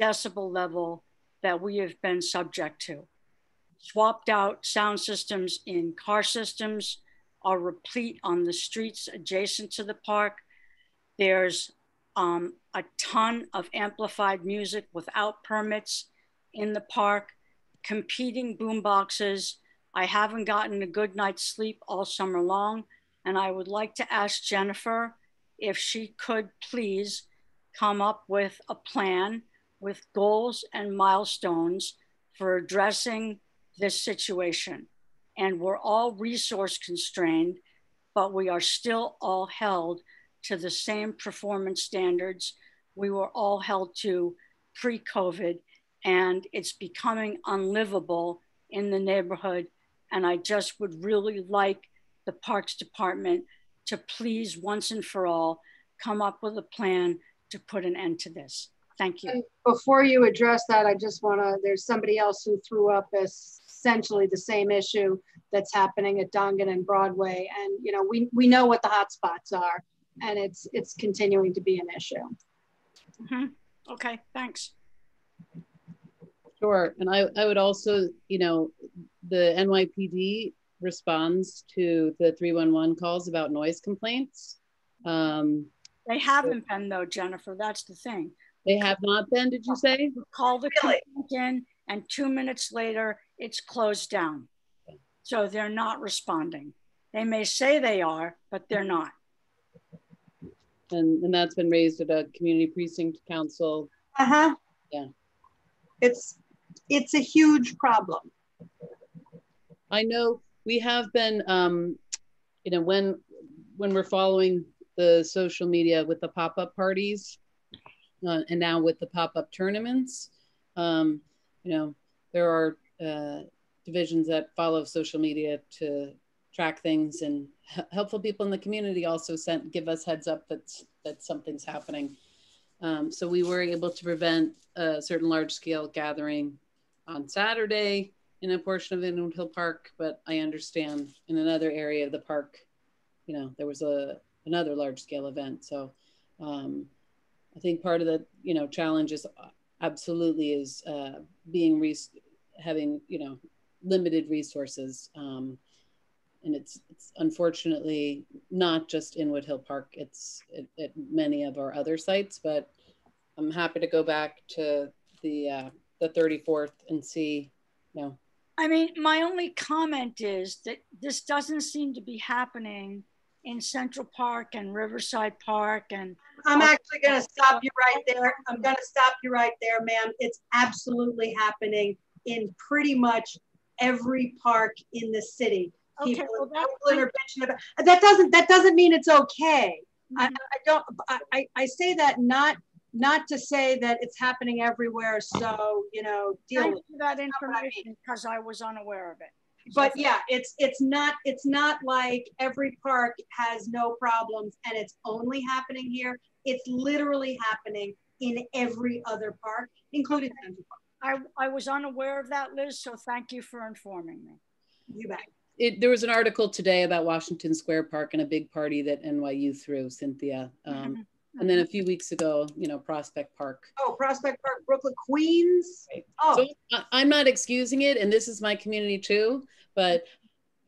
decibel level that we have been subject to. Swapped out sound systems in car systems, are replete on the streets adjacent to the park. There's um, a ton of amplified music without permits in the park, competing boomboxes. I haven't gotten a good night's sleep all summer long. And I would like to ask Jennifer if she could please come up with a plan with goals and milestones for addressing this situation and we're all resource constrained, but we are still all held to the same performance standards we were all held to pre COVID. And it's becoming unlivable in the neighborhood. And I just would really like the Parks Department to please, once and for all, come up with a plan to put an end to this. Thank you. And before you address that, I just want to, there's somebody else who threw up this essentially the same issue that's happening at Dongan and Broadway. And you know, we we know what the hot spots are, and it's it's continuing to be an issue. Mm -hmm. Okay, thanks. Sure, and I I would also you know the NYPD responds to the 311 calls about noise complaints. Um, they haven't so, been though, Jennifer. That's the thing. They have not been. Did you say? Call the really? in, and two minutes later, it's closed down. So they're not responding. They may say they are, but they're not. And, and that's been raised at a community precinct council. Uh-huh. Yeah. It's it's a huge problem. I know we have been um, you know, when when we're following the social media with the pop-up parties uh, and now with the pop-up tournaments, um, you know, there are uh, divisions that follow social media to track things and helpful people in the community also sent give us heads up that that something's happening. Um, so we were able to prevent a certain large scale gathering on Saturday in a portion of Inwood Hill Park, but I understand in another area of the park, you know, there was a another large scale event. So um, I think part of the you know challenge is absolutely is uh, being re- having you know limited resources um, and it's, it's unfortunately not just Inwood Hill Park it's at, many of our other sites but i'm happy to go back to the uh, the 34th and see you know. I mean my only comment is that this doesn't seem to be happening in Central Park and Riverside Park and I'm actually going to stop you right there. I'm going to stop you right there, ma'am. It's absolutely happening in pretty much every park in the city. Okay, People well, intervention about, that doesn't that doesn't mean it's okay. Mm -hmm. I, I, don't I, I say that not not to say that it's happening everywhere. So you know, deal Thank with that information because I, mean. I was unaware of it. But yeah, it's it's not it's not like every park has no problems and it's only happening here. It's literally happening in every other park, including Central Park. I, I was unaware of that, Liz, so thank you for informing me. You bet. It, there was an article today about Washington Square Park and a big party that NYU threw, Cynthia. Um, mm -hmm. And then a few weeks ago, you know, Prospect Park. Oh, Prospect Park, Brooklyn, Queens. Right. Oh. So I'm not excusing it, and this is my community too. But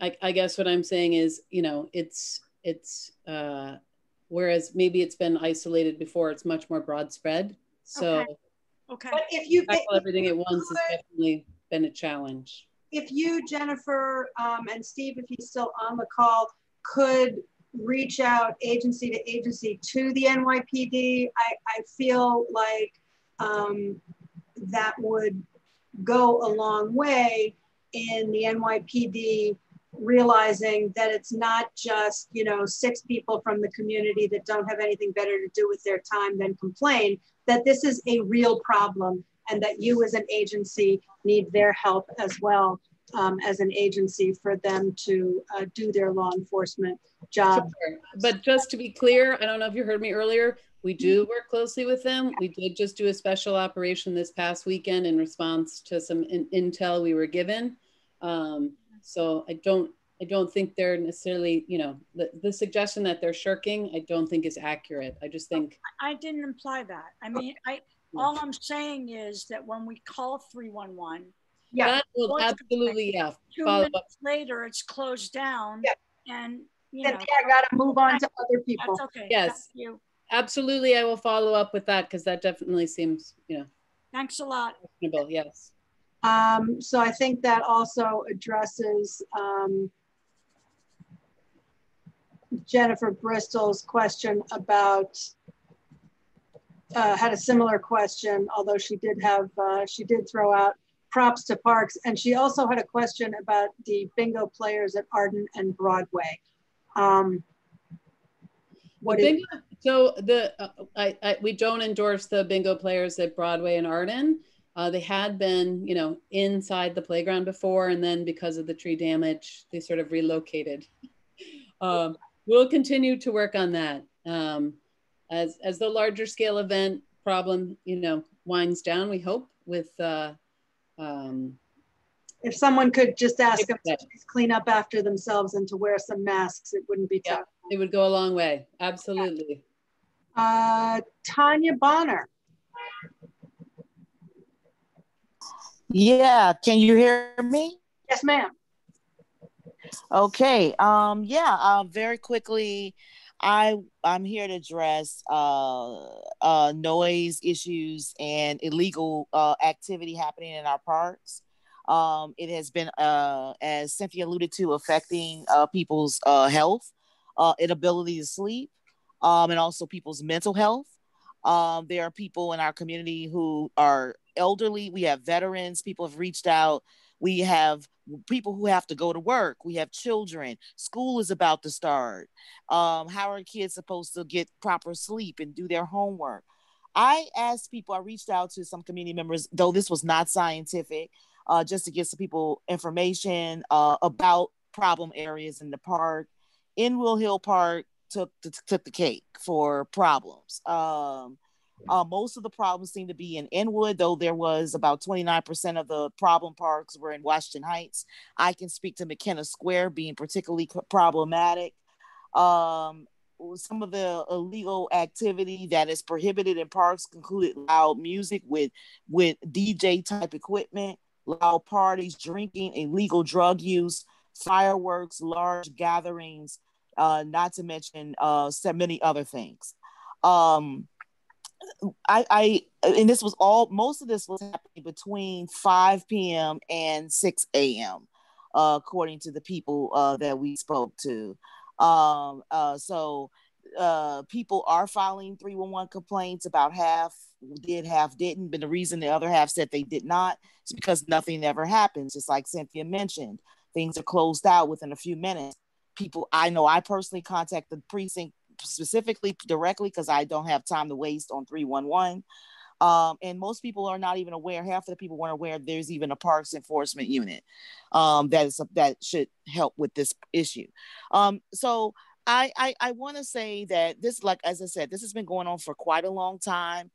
I, I guess what I'm saying is, you know, it's it's uh, whereas maybe it's been isolated before, it's much more broad spread. So okay. Okay. But if you tackle everything at once has definitely been a challenge. if you, Jennifer, um, and Steve, if he's still on the call, could reach out agency to agency to the NYPD, I, I feel like um, that would go a long way in the NYPD realizing that it's not just you know six people from the community that don't have anything better to do with their time than complain that this is a real problem and that you as an agency need their help as well um, as an agency for them to uh, do their law enforcement job. Sure. But just to be clear, I don't know if you heard me earlier, we do work closely with them. We did just do a special operation this past weekend in response to some in intel we were given. Um, so I don't, I don't think they're necessarily, you know, the, the suggestion that they're shirking, I don't think is accurate. I just think. I didn't imply that. I mean, I, all I'm saying is that when we call 311, yeah, that will absolutely, yeah. Two minutes up. later, it's closed down. Yeah. And, you then know. I got to move on to other people. That's okay. Yes. Thank you. Absolutely. I will follow up with that because that definitely seems, you know. Thanks a lot. Yes. Um, so I think that also addresses um, Jennifer Bristol's question about, uh, had a similar question, although she did have, uh, she did throw out props to parks. And she also had a question about the bingo players at Arden and Broadway. Um, what bingo, so the uh, I, I, we don't endorse the bingo players at Broadway and Arden. Uh, they had been, you know, inside the playground before, and then because of the tree damage, they sort of relocated. [LAUGHS] um, we'll continue to work on that um, as as the larger scale event problem, you know, winds down. We hope with. Uh, um, if someone could just ask them to clean up after themselves and to wear some masks, it wouldn't be yeah, tough. It would go a long way. Absolutely. Uh, Tanya Bonner. Yeah, can you hear me? Yes, ma'am. Okay. Um, yeah, uh, very quickly, I I'm here to address uh, uh, noise issues and illegal uh, activity happening in our parks. Um, it has been, uh, as Cynthia alluded to, affecting uh, people's uh, health, inability to sleep, um, and also people's mental health. Um, there are people in our community who are elderly. We have veterans. People have reached out. We have people who have to go to work. We have children. School is about to start. Um, how are kids supposed to get proper sleep and do their homework? I asked people, I reached out to some community members, though this was not scientific, uh, just to get some people information uh, about problem areas in the park. Inwood Hill Park, took the, took the cake for problems. Um, uh, most of the problems seem to be in Inwood, though there was about 29% of the problem parks were in Washington Heights. I can speak to McKenna Square being particularly problematic. Um, some of the illegal activity that is prohibited in parks included loud music with with DJ type equipment, loud parties, drinking, illegal drug use, fireworks, large gatherings, uh, not to mention uh, so many other things. Um, I, I, and this was all, most of this was happening between 5 p.m. and 6 a.m., uh, according to the people uh, that we spoke to. Um, uh, so uh, people are filing 311 complaints. About half did, half didn't. But the reason the other half said they did not is because nothing ever happens. Just like Cynthia mentioned, things are closed out within a few minutes people I know I personally contact the precinct specifically directly because I don't have time to waste on 311. Um, and most people are not even aware. Half of the people weren't aware there's even a parks enforcement unit um, that is that should help with this issue. Um, so I I, I want to say that this, like as I said, this has been going on for quite a long time.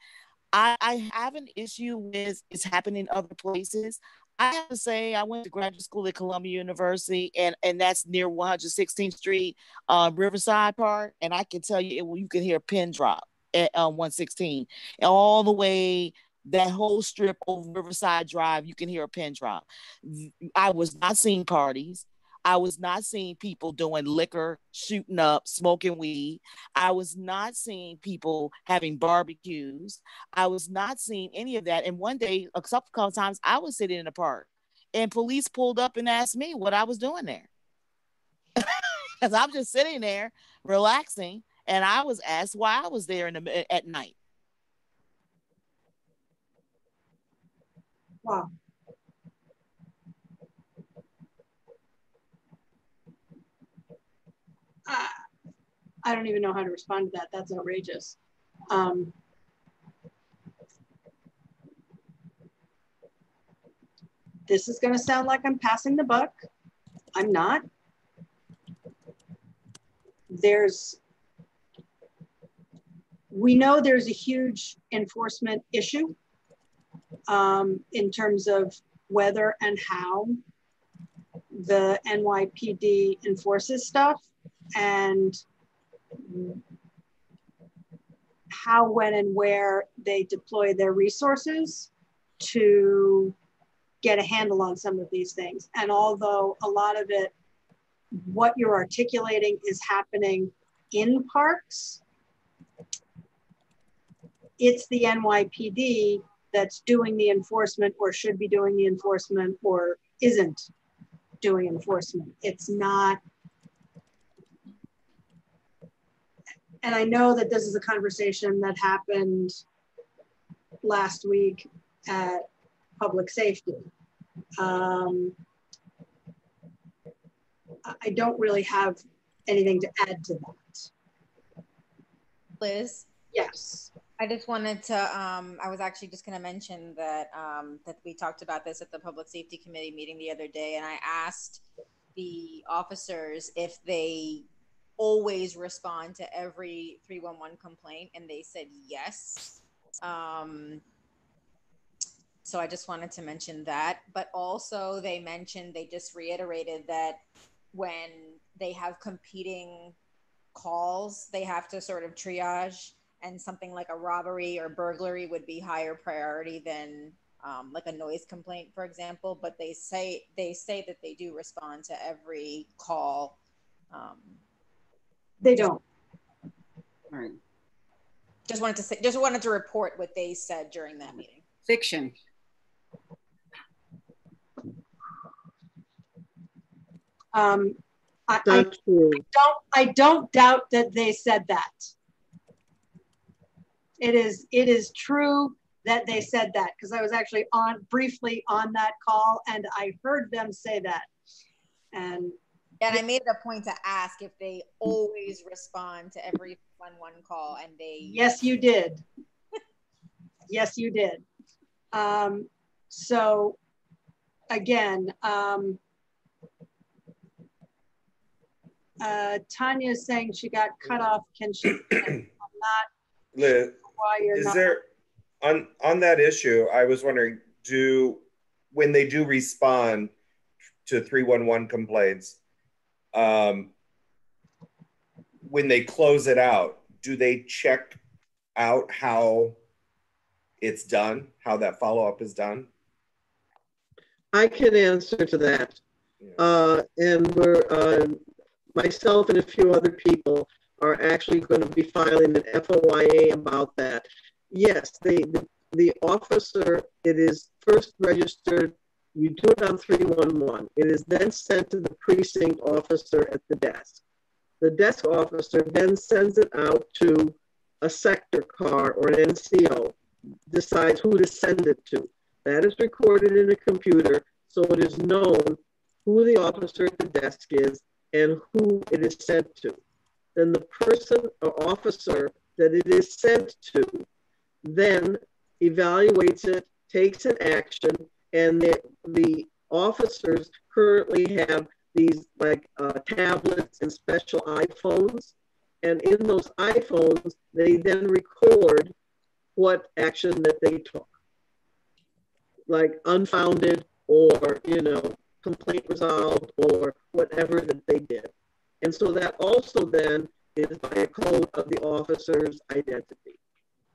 I, I have an issue with it's happening in other places. I have to say, I went to graduate school at Columbia University, and and that's near 116th Street, uh, Riverside Park, and I can tell you, it, you can hear a pin drop at uh, 116, and all the way that whole strip over Riverside Drive, you can hear a pin drop. I was not seeing parties. I was not seeing people doing liquor, shooting up, smoking weed. I was not seeing people having barbecues. I was not seeing any of that. And one day, a couple of times, I was sitting in the park and police pulled up and asked me what I was doing there. [LAUGHS] Because I'm just sitting there relaxing, and I was asked why I was there in the, at night. Wow. Uh, I don't even know how to respond to that. That's outrageous. Um, this is going to sound like I'm passing the buck. I'm not. There's, we know there's a huge enforcement issue um, in terms of whether and how the NYPD enforces stuff and how, when, and where they deploy their resources to get a handle on some of these things. And although a lot of it, what you're articulating is happening in parks, it's the NYPD that's doing the enforcement or should be doing the enforcement or isn't doing enforcement. It's not. And I know that this is a conversation that happened last week at public safety. Um, I don't really have anything to add to that. Liz? Yes. I just wanted to, um, I was actually just going to mention that, um, that we talked about this at the Public Safety Committee meeting the other day, and I asked the officers if they always respond to every 311 complaint, and they said yes. Um, so I just wanted to mention that. But also, they mentioned, they just reiterated that when they have competing calls, they have to sort of triage, and something like a robbery or burglary would be higher priority than um, like a noise complaint, for example. But they say they say that they do respond to every call. Um, they don't. All right. Just wanted to say, just wanted to report what they said during that meeting. Fiction. Um, I, I, I, don't I don't doubt that they said that. It is it is true that they said that because I was actually on briefly on that call and I heard them say that. And and I made it a point to ask if they always respond to every one one call and they Yes, you did. [LAUGHS] yes, you did. Um, so again, um, uh, Tanya is saying she got cut off. Can she? [CLEARS THROAT] I'm not. Liz, why you're is not. there on on that issue? I was wondering, do when they do respond to three one one complaints, um, when they close it out, do they check out how it's done, how that follow up is done? I can answer to that. Yeah. Uh, and we're uh, myself and a few other people are actually going to be filing an FOIA about that. Yes, the, the, the officer, it is first registered, you do it on 311. It is then sent to the precinct officer at the desk. The desk officer then sends it out to a sector car or an NCO, decides who to send it to. That is recorded in a computer, so it is known who the officer at the desk is and who it is sent to. Then the person or officer that it is sent to then evaluates it, takes an action, and the, the officers currently have these like uh, tablets and special iPhones. And in those iPhones, they then record what action that they took, like unfounded or, you know, complaint resolved or whatever that they did. And so that also then is by a code of the officer's identity,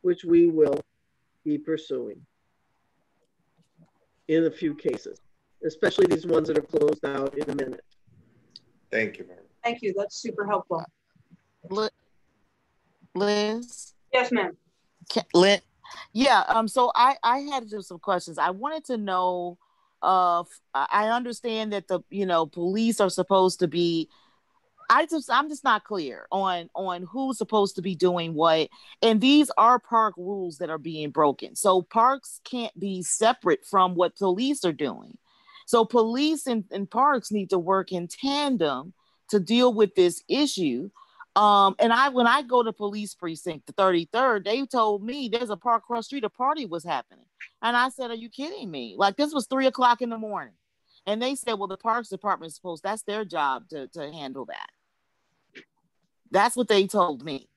which we will be pursuing in a few cases, especially these ones that are closed out in a minute. Thank you, Mary. Thank you. That's super helpful. Liz? Yes, ma'am. Liz? Yeah, um, so I, I had some questions. I wanted to know uh, I understand that the you know police are supposed to be I just I'm just not clear on on who's supposed to be doing what and these are park rules that are being broken. So parks can't be separate from what police are doing. So police and, and parks need to work in tandem to deal with this issue. Um, and I when I go to police precinct the 33rd, they told me there's a park across street, a party was happening. And I said, Are you kidding me? Like this was three o'clock in the morning. And they said, Well, the parks department is supposed that's their job to, to handle that. That's what they told me.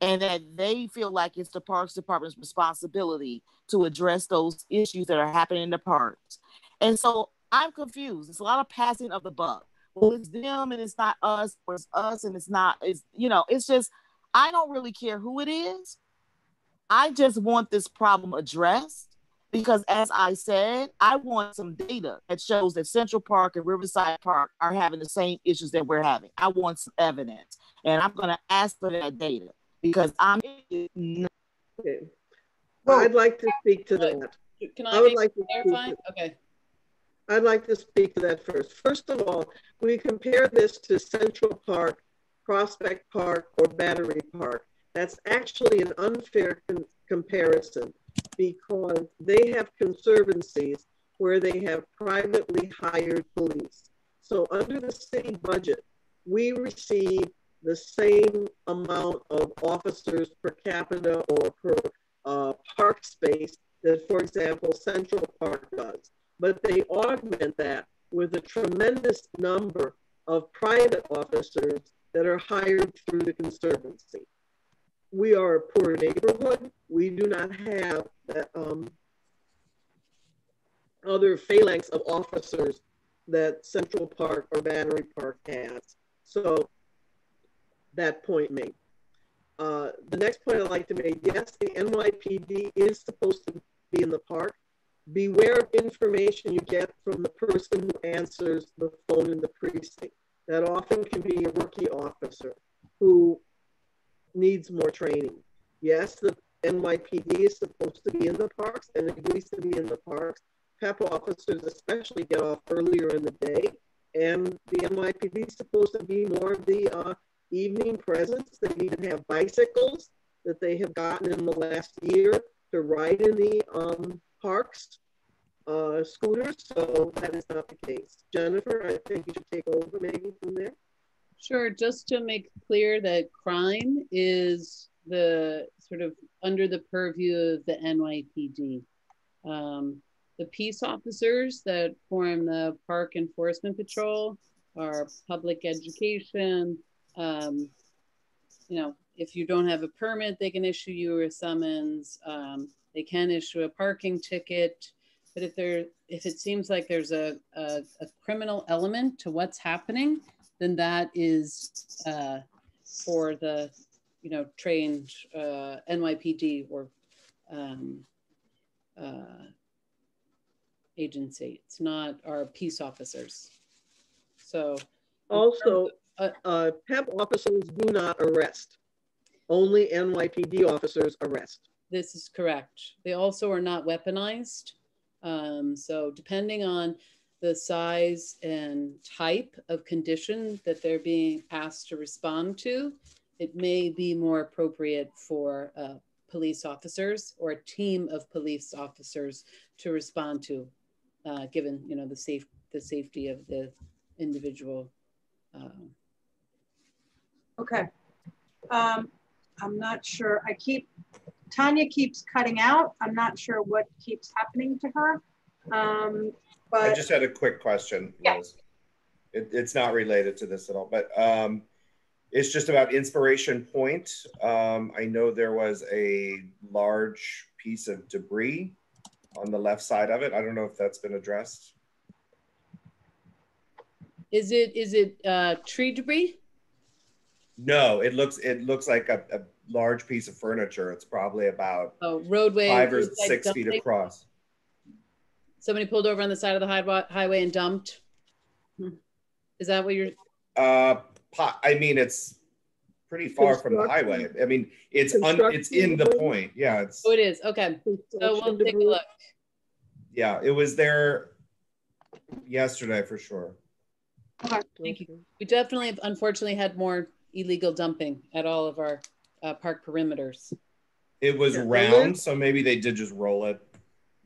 And that they feel like it's the Parks Department's responsibility to address those issues that are happening in the parks. And so I'm confused. It's a lot of passing of the buck. Well, it's them and it's not us, or it's us and it's not, it's you know, it's just I don't really care who it is. I just want this problem addressed because as I said, I want some data that shows that Central Park and Riverside Park are having the same issues that we're having. I want some evidence and I'm going to ask for that data because I'm. Okay. Well, I'd like to speak to that. Can I, I would like to clarify? Okay. I'd like to speak to that first. First of all, we compare this to Central Park, Prospect Park, or Battery Park. That's actually an unfair comparison because they have conservancies where they have privately hired police. So under the city budget, we receive the same amount of officers per capita or per uh, park space that, for example, Central Park does. But they augment that with a tremendous number of private officers that are hired through the Conservancy. We are a poor neighborhood. We do not have that um, other phalanx of officers that Central Park or Battery Park has. So that point made. Uh, the next point I'd like to make, yes, the NYPD is supposed to be in the park. Beware of information you get from the person who answers the phone in the precinct. That often can be a rookie officer who needs more training. Yes, the NYPD is supposed to be in the parks and agrees to be in the parks. PEP officers especially get off earlier in the day, and the NYPD is supposed to be more of the uh, evening presence. They even have bicycles that they have gotten in the last year to ride in the um, parks, uh, scooters. So that is not the case. Jennifer, I think you should take over maybe from there. Sure. Just to make clear that crime is the sort of under the purview of the NYPD. Um, the peace officers that form the Park Enforcement Patrol are public education, um, you know, if you don't have a permit, they can issue you a summons. Um, they can issue a parking ticket. But if there, if it seems like there's a, a, a criminal element to what's happening, then that is uh, for the, you know, trained uh, NYPD or um, uh, agency. It's not our peace officers. So also, uh, uh, PEP officers do not arrest. Only NYPD officers arrest. This is correct. They also are not weaponized. Um, so depending on the size and type of condition that they're being asked to respond to, it may be more appropriate for uh, police officers or a team of police officers to respond to, uh, given you know the safe the safety of the individual um, Okay. Um, I'm not sure. I keep, Tanya keeps cutting out. I'm not sure what keeps happening to her. Um, but I just had a quick question. Yeah. It, it's not related to this at all, but um, it's just about Inspiration Point. Um, I know there was a large piece of debris on the left side of it. I don't know if that's been addressed. Is it is it uh, tree debris? No, it looks it looks like a, a large piece of furniture. It's probably about oh, roadway five or six like feet across. Somebody pulled over on the side of the highway and dumped. Is that what you're? Uh, I mean, it's pretty far from the highway. I mean, it's un, it's in the point. Yeah, it's. Oh, it is. Okay, so we'll take a look. Yeah, it was there yesterday for sure. Okay. Thank you. We definitely have unfortunately had more illegal dumping at all of our uh, park perimeters. It was Yeah, round, so maybe they did just roll it.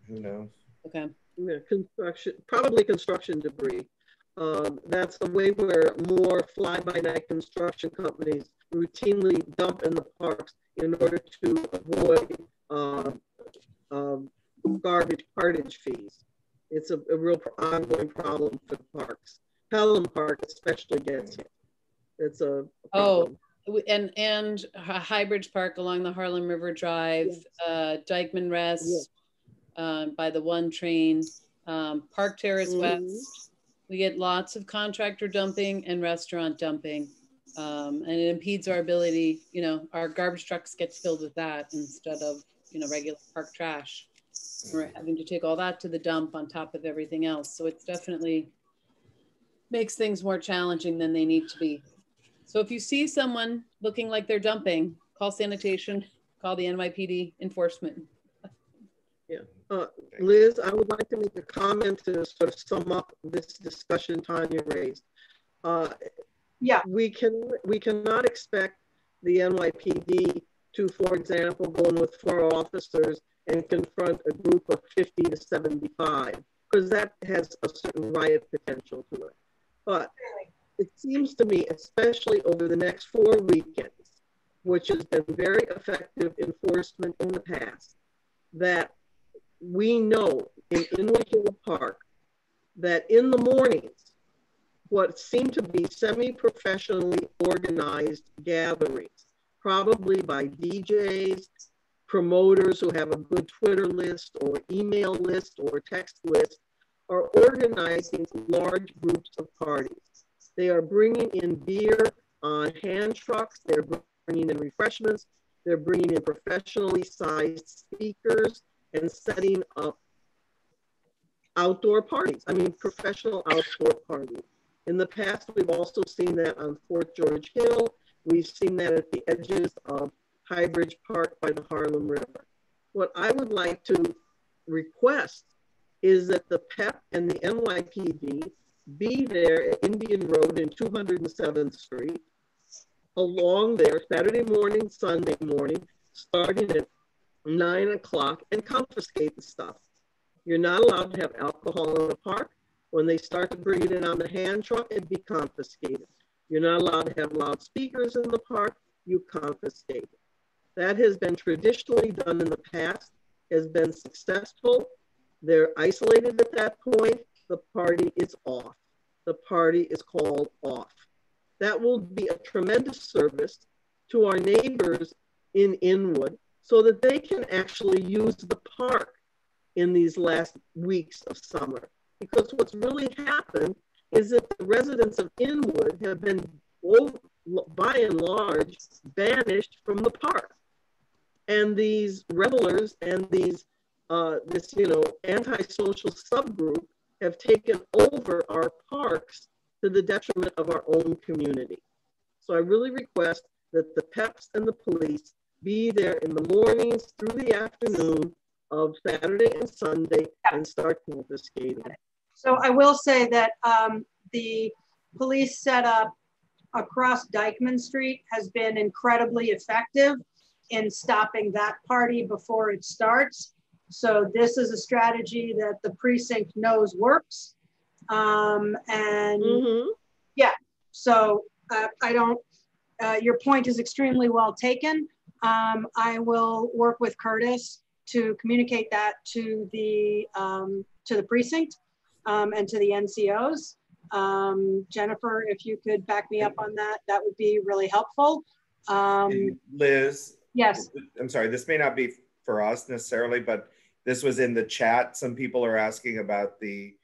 Who knows? Okay. Yeah, construction, probably construction debris. Um, that's the way where more fly-by-night construction companies routinely dump in the parks in order to avoid uh, um, garbage cartage fees. It's a, a real ongoing problem for the parks. Pelham Park especially gets hit. It's a Oh, and and Hi- Highbridge Park along the Harlem River Drive, uh, Dyckman Rest, um, by the one train, um, Park Terrace Mhm. West. We get lots of contractor dumping and restaurant dumping. Um, and it impedes our ability, you know, our garbage trucks get filled with that instead of, you know, regular park trash. We're having to take all that to the dump on top of everything else. So it's definitely makes things more challenging than they need to be. So if you see someone looking like they're dumping, call sanitation, call the NYPD enforcement. Yeah. Uh, Liz, I would like to make a comment to sort of sum up this discussion Tanya raised. Uh, yeah. We can we cannot expect the NYPD to, for example, go in with four officers and confront a group of 50 to 75, because that has a certain riot potential to it. But it seems to me, especially over the next four weekends, which has been very effective enforcement in the past, that we know in Inwood Hill Park that in the mornings, what seem to be semi-professionally organized gatherings, probably by DJs, promoters who have a good Twitter list or email list or text list, are organizing large groups of parties. They are bringing in beer on hand trucks. They're bringing in refreshments. They're bringing in professionally sized speakers and setting up outdoor parties. I mean, professional outdoor parties. In the past, we've also seen that on Fort George Hill. We've seen that at the edges of Highbridge Park by the Harlem River. What I would like to request is that the PEP and the NYPD be there at Indian Road and 207th Street along there Saturday morning, Sunday morning, starting at nine o'clock and confiscate the stuff. You're not allowed to have alcohol in the park. When they start to bring it in on the hand truck, it'd be confiscated. You're not allowed to have loudspeakers in the park, you confiscate. That has been traditionally done in the past, has been successful. They're isolated at that point. The party is off. The party is called off. That will be a tremendous service to our neighbors in Inwood so that they can actually use the park in these last weeks of summer. Because what's really happened is that the residents of Inwood have been, by and large, banished from the park. And these revelers and these, uh, this, you know, antisocial subgroup have taken over our parks to the detriment of our own community. So I really request that the PEPs and the police be there in the mornings through the afternoon of Saturday and Sunday and start confiscating. So I will say that um, the police setup across Dyckman Street has been incredibly effective in stopping that party before it starts. So this is a strategy that the precinct knows works. Um, and Mm-hmm. yeah, so uh, I don't, uh, your point is extremely well taken. Um, I will work with Curtis to communicate that to the, um, to the precinct um, and to the NCOs. Um, Jennifer, if you could back me up on that, that would be really helpful. Um, Liz. Yes. I'm sorry, this may not be for us necessarily, but this was in the chat. Some people are asking about the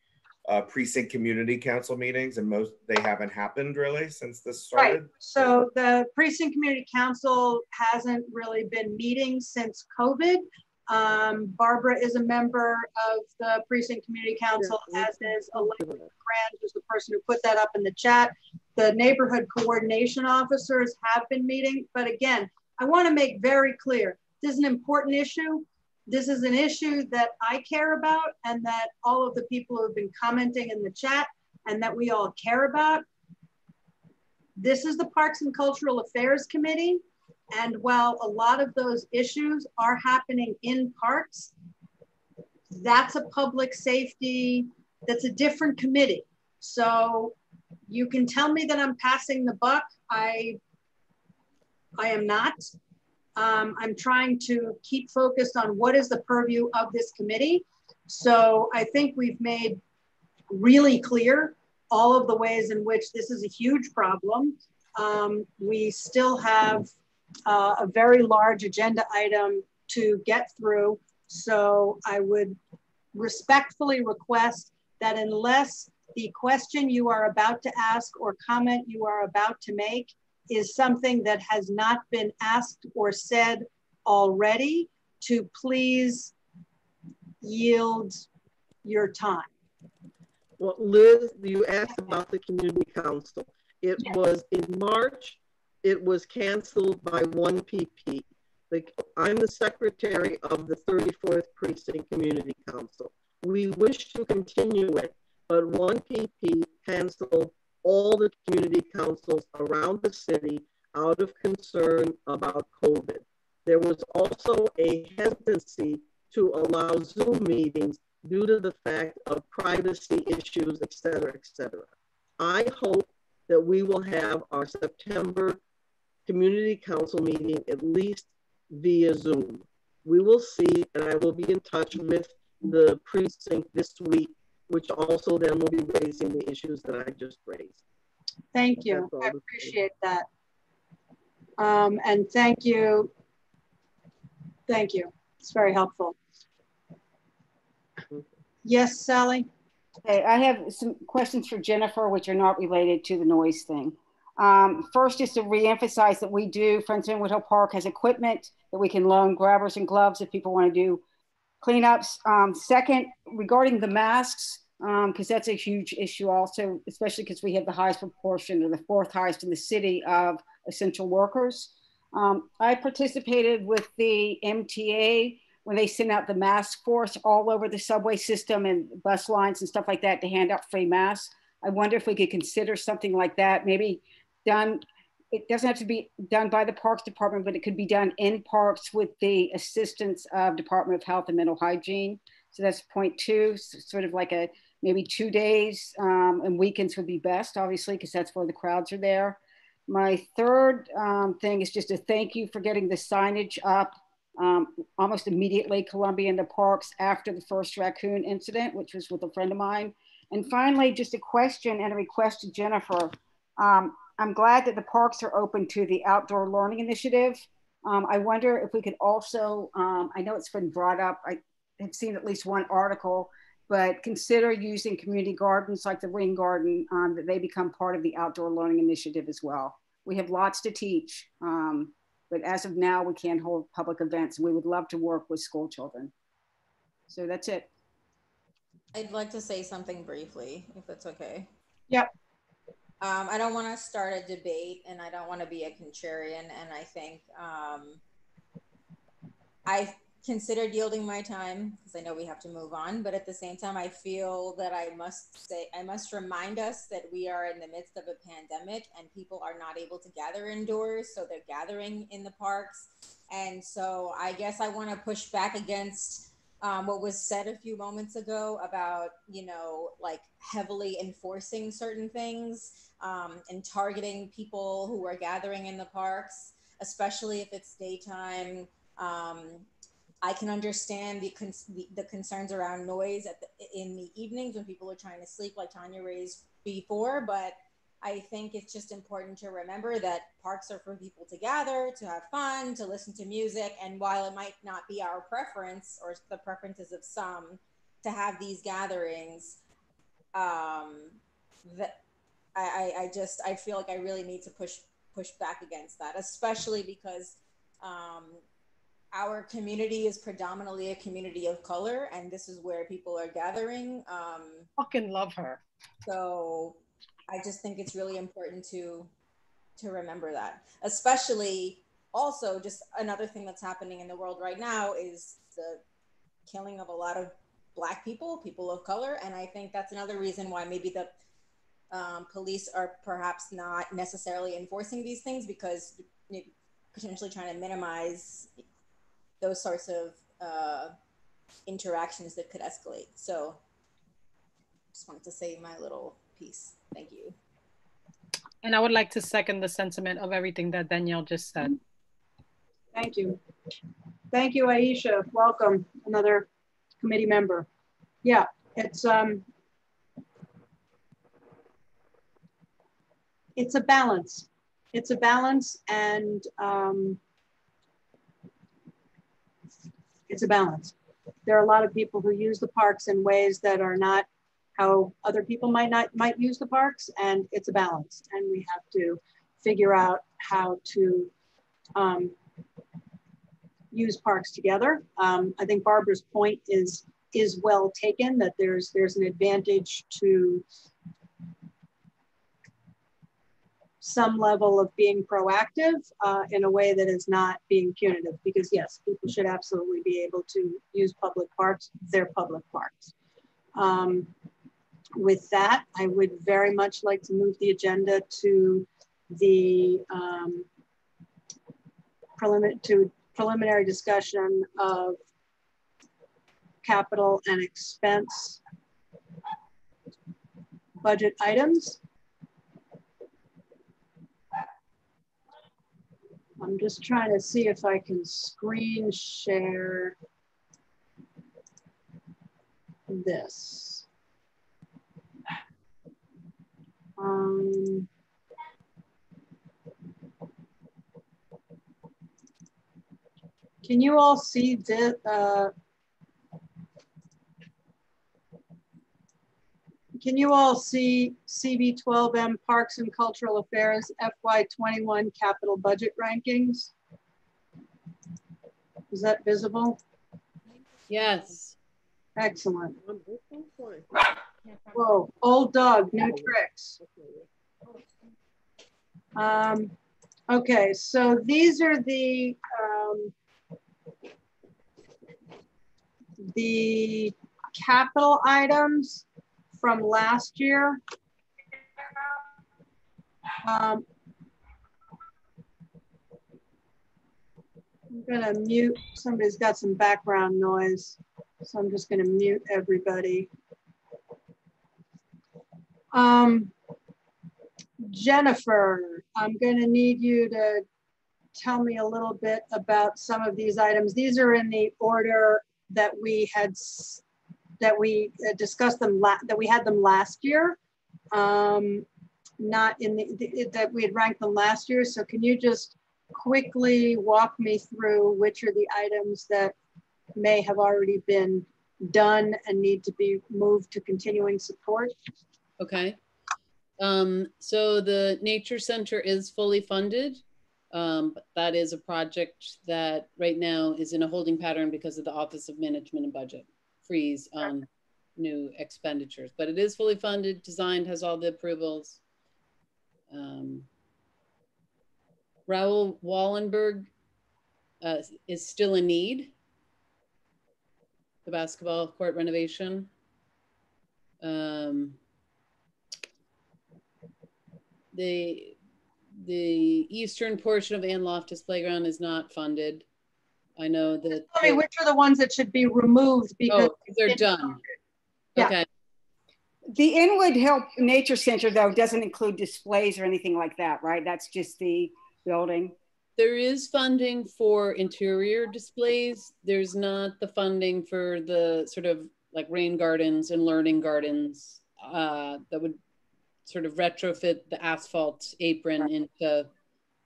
uh, precinct community council meetings, and most they haven't happened really since this started. Right. So the precinct community council hasn't really been meeting since COVID. Um, Barbara is a member of the precinct community council, as is Elaine Grant, who's the person who put that up in the chat. The neighborhood coordination officers have been meeting, but again, I want to make very clear, this is an important issue. This is an issue that I care about and that all of the people who have been commenting in the chat and that we all care about. This is the Parks and Cultural Affairs Committee. And while a lot of those issues are happening in parks, that's a public safety, that's a different committee. So you can tell me that I'm passing the buck. I, I am not. Um, I'm trying to keep focused on what is the purview of this committee. So I think we've made really clear all of the ways in which this is a huge problem. Um, we still have uh, a very large agenda item to get through. So I would respectfully request that unless the question you are about to ask or comment you are about to make is something that has not been asked or said already, to please yield your time. Well, Liz, you asked about the community council. It yes. was in March, it was canceled by one PP. The, I'm the secretary of the 34th Precinct Community Council. We wish to continue it, but one PP canceled all the community councils around the city out of concern about COVID. There was also a hesitancy to allow Zoom meetings due to the fact of privacy issues, et cetera, et cetera. I hope that we will have our September community council meeting at least via Zoom. We will see, and I will be in touch with the precinct this week, which also then will be raising the issues that I just raised. Thank you. I appreciate that. Um, and thank you. Thank you. It's very helpful. Yes, Sally? Okay, I have some questions for Jennifer, which are not related to the noise thing. Um, first, just to reemphasize that we do, Friends of Woodhill Park has equipment that we can loan grabbers and gloves if people want to do cleanups. Um, second, regarding the masks, because um, that's a huge issue also, especially because we have the highest proportion or the fourth highest in the city of essential workers. Um, I participated with the MTA when they sent out the mask force all over the subway system and bus lines and stuff like that to hand out free masks. I wonder if we could consider something like that, maybe done. It doesn't have to be done by the Parks Department, but it could be done in parks with the assistance of Department of Health and Mental Hygiene. So that's point two, sort of like a maybe two days um, and weekends would be best, obviously, because that's where the crowds are there. My third um, thing is just a thank you for getting the signage up um, almost immediately, Columbia in the parks after the first raccoon incident, which was with a friend of mine. And finally, just a question and a request to Jennifer. I'm glad that the parks are open to the outdoor learning initiative. Um, I wonder if we could also, um, I know it's been brought up, I have seen at least one article but consider using community gardens like the Ring Garden um, that they become part of the outdoor learning initiative as well. We have lots to teach, um, but as of now, we can't hold public events. And we would love to work with school children. So that's it. I'd like to say something briefly, if that's okay. Yep. Um, I don't want to start a debate and I don't want to be a contrarian. And I think um, I considered yielding my time because I know we have to move on. But at the same time, I feel that I must say, I must remind us that we are in the midst of a pandemic and people are not able to gather indoors. So they're gathering in the parks. And so I guess I want to push back against um, what was said a few moments ago about, you know, like heavily enforcing certain things um, and targeting people who are gathering in the parks, especially if it's daytime. Um, I can understand the, con- the, concerns around noise at the, in the evenings when people are trying to sleep, like Tanya raised before. But I think it's just important to remember that parks are for people to gather, to have fun, to listen to music. And while it might not be our preference or the preferences of some to have these gatherings, um, that I, I, I just I feel like I really need to push push back against that, especially because um, our community is predominantly a community of color, and this is where people are gathering. Um, Fucking love her. So I just think it's really important to to remember that, especially also just another thing that's happening in the world right now is the killing of a lot of black people, people of color. And I think that's another reason why maybe the um, police are perhaps not necessarily enforcing these things because potentially trying to minimize those sorts of uh, interactions that could escalate. So just wanted to say my little piece. Thank you. And I would like to second the sentiment of everything that Danielle just said. Thank you. Thank you, Aisha. Welcome, another committee member. Yeah, it's um, it's a balance. It's a balance, and um, it's a balance. There are a lot of people who use the parks in ways that are not how other people might not might use the parks, and it's a balance. And we have to figure out how to um, use parks together. Um, I think Barbara's point is is well taken. That there's there's an advantage to some level of being proactive uh, in a way that is not being punitive. Because yes, people should absolutely be able to use public parks. They're public parks. Um, with that, I would very much like to move the agenda to the um, to preliminary discussion of capital and expense budget items. I'm just trying to see if I can screen share this. Um, can you all see this? Uh, can you all see CB12M Parks and Cultural Affairs FY21 capital budget rankings? Is that visible? Yes. Excellent. Whoa, old dog, new tricks. Um, okay, so these are the um, the capital items from last year. Um, I'm gonna mute, somebody's got some background noise. So I'm just gonna mute everybody. Um, Jennifer, I'm gonna need you to tell me a little bit about some of these items. These are in the order that we had that we uh, discussed them that we had them last year, um, not in the, the, that we had ranked them last year. So can you just quickly walk me through which are the items that may have already been done and need to be moved to continuing support? Okay. Um, so the Nature Center is fully funded. Um, but that is a project that right now is in a holding pattern because of the Office of Management and Budget freeze on new expenditures. But it is fully funded, designed, has all the approvals. Um, Raoul Wallenberg uh, is still in need. The basketball court renovation. Um, the the eastern portion of Ann Loftus Playground is not funded. I know that. Tell me which are the ones that should be removed because oh, they're done. Yeah. Okay. The Inwood Hill Nature Center, though, doesn't include displays or anything like that, right? That's just the building. There is funding for interior displays. There's not the funding for the sort of like rain gardens and learning gardens uh, that would sort of retrofit the asphalt apron right. into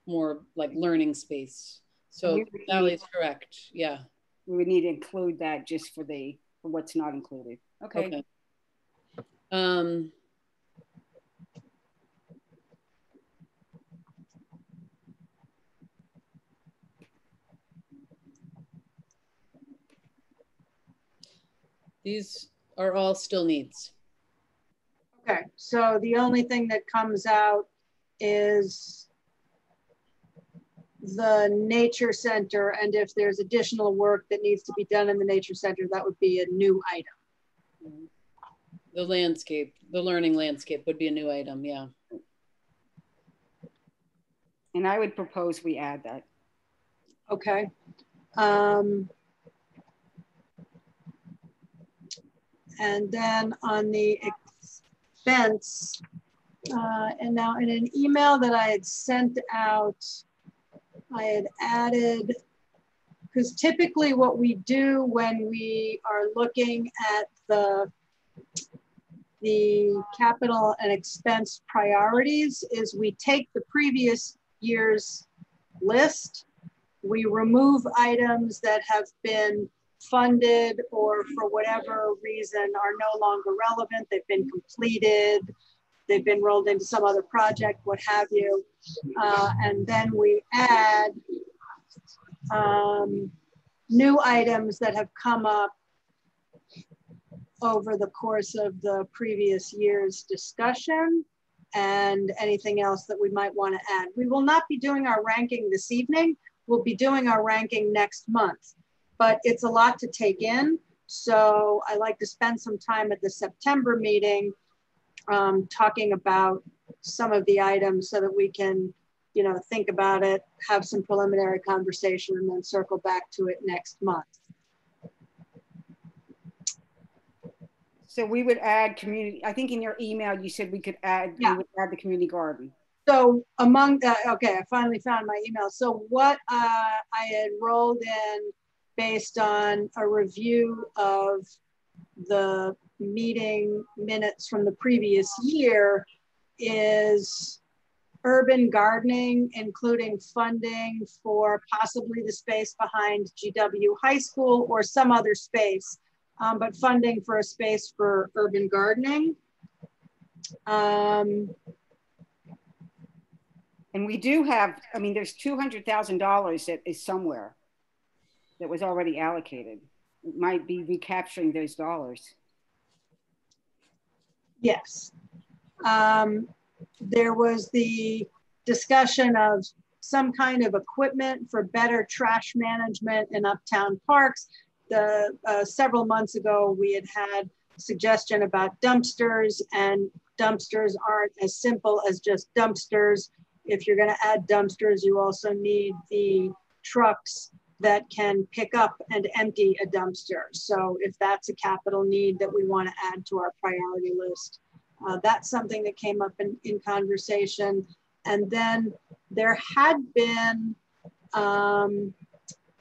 more like learning space. So that is correct. Yeah. We would need to include that just for the for what's not included. Okay. okay. Um, these are all still needs. Okay, so the only thing that comes out is the nature center and if there's additional work that needs to be done in the nature center, that would be a new item. The landscape, the learning landscape would be a new item, yeah. And I would propose we add that. Okay. Um, and then on the expense, uh, and now in an email that I had sent out, I had added, because typically what we do when we are looking at the the capital and expense priorities is we take the previous year's list, we remove items that have been funded or for whatever reason are no longer relevant, they've been completed, they've been rolled into some other project, what have you. Uh, and then we add um, new items that have come up over the course of the previous year's discussion and anything else that we might want to add. We will not be doing our ranking this evening. We'll be doing our ranking next month, but it's a lot to take in. So I like to spend some time at the September meeting um, talking about some of the items so that we can, you know, think about it, have some preliminary conversation, and then circle back to it next month. So we would add community. I think in your email you said we could add. Yeah. We would add the community garden. So among the okay, I finally found my email. So what uh, I enrolled in based on a review of the meeting minutes from the previous year is urban gardening, including funding for possibly the space behind GW High School or some other space, um, but funding for a space for urban gardening. Um, and we do have, I mean, there's $200,000 that is somewhere that was already allocated. It might be recapturing those dollars. Yes. Um, there was the discussion of some kind of equipment for better trash management in uptown parks. The uh, several months ago, we had had suggestion about dumpsters and dumpsters aren't as simple as just dumpsters. If you're gonna add dumpsters, you also need the trucks that can pick up and empty a dumpster. So if that's a capital need that we want to add to our priority list, uh, that's something that came up in, in conversation. And then there had been um,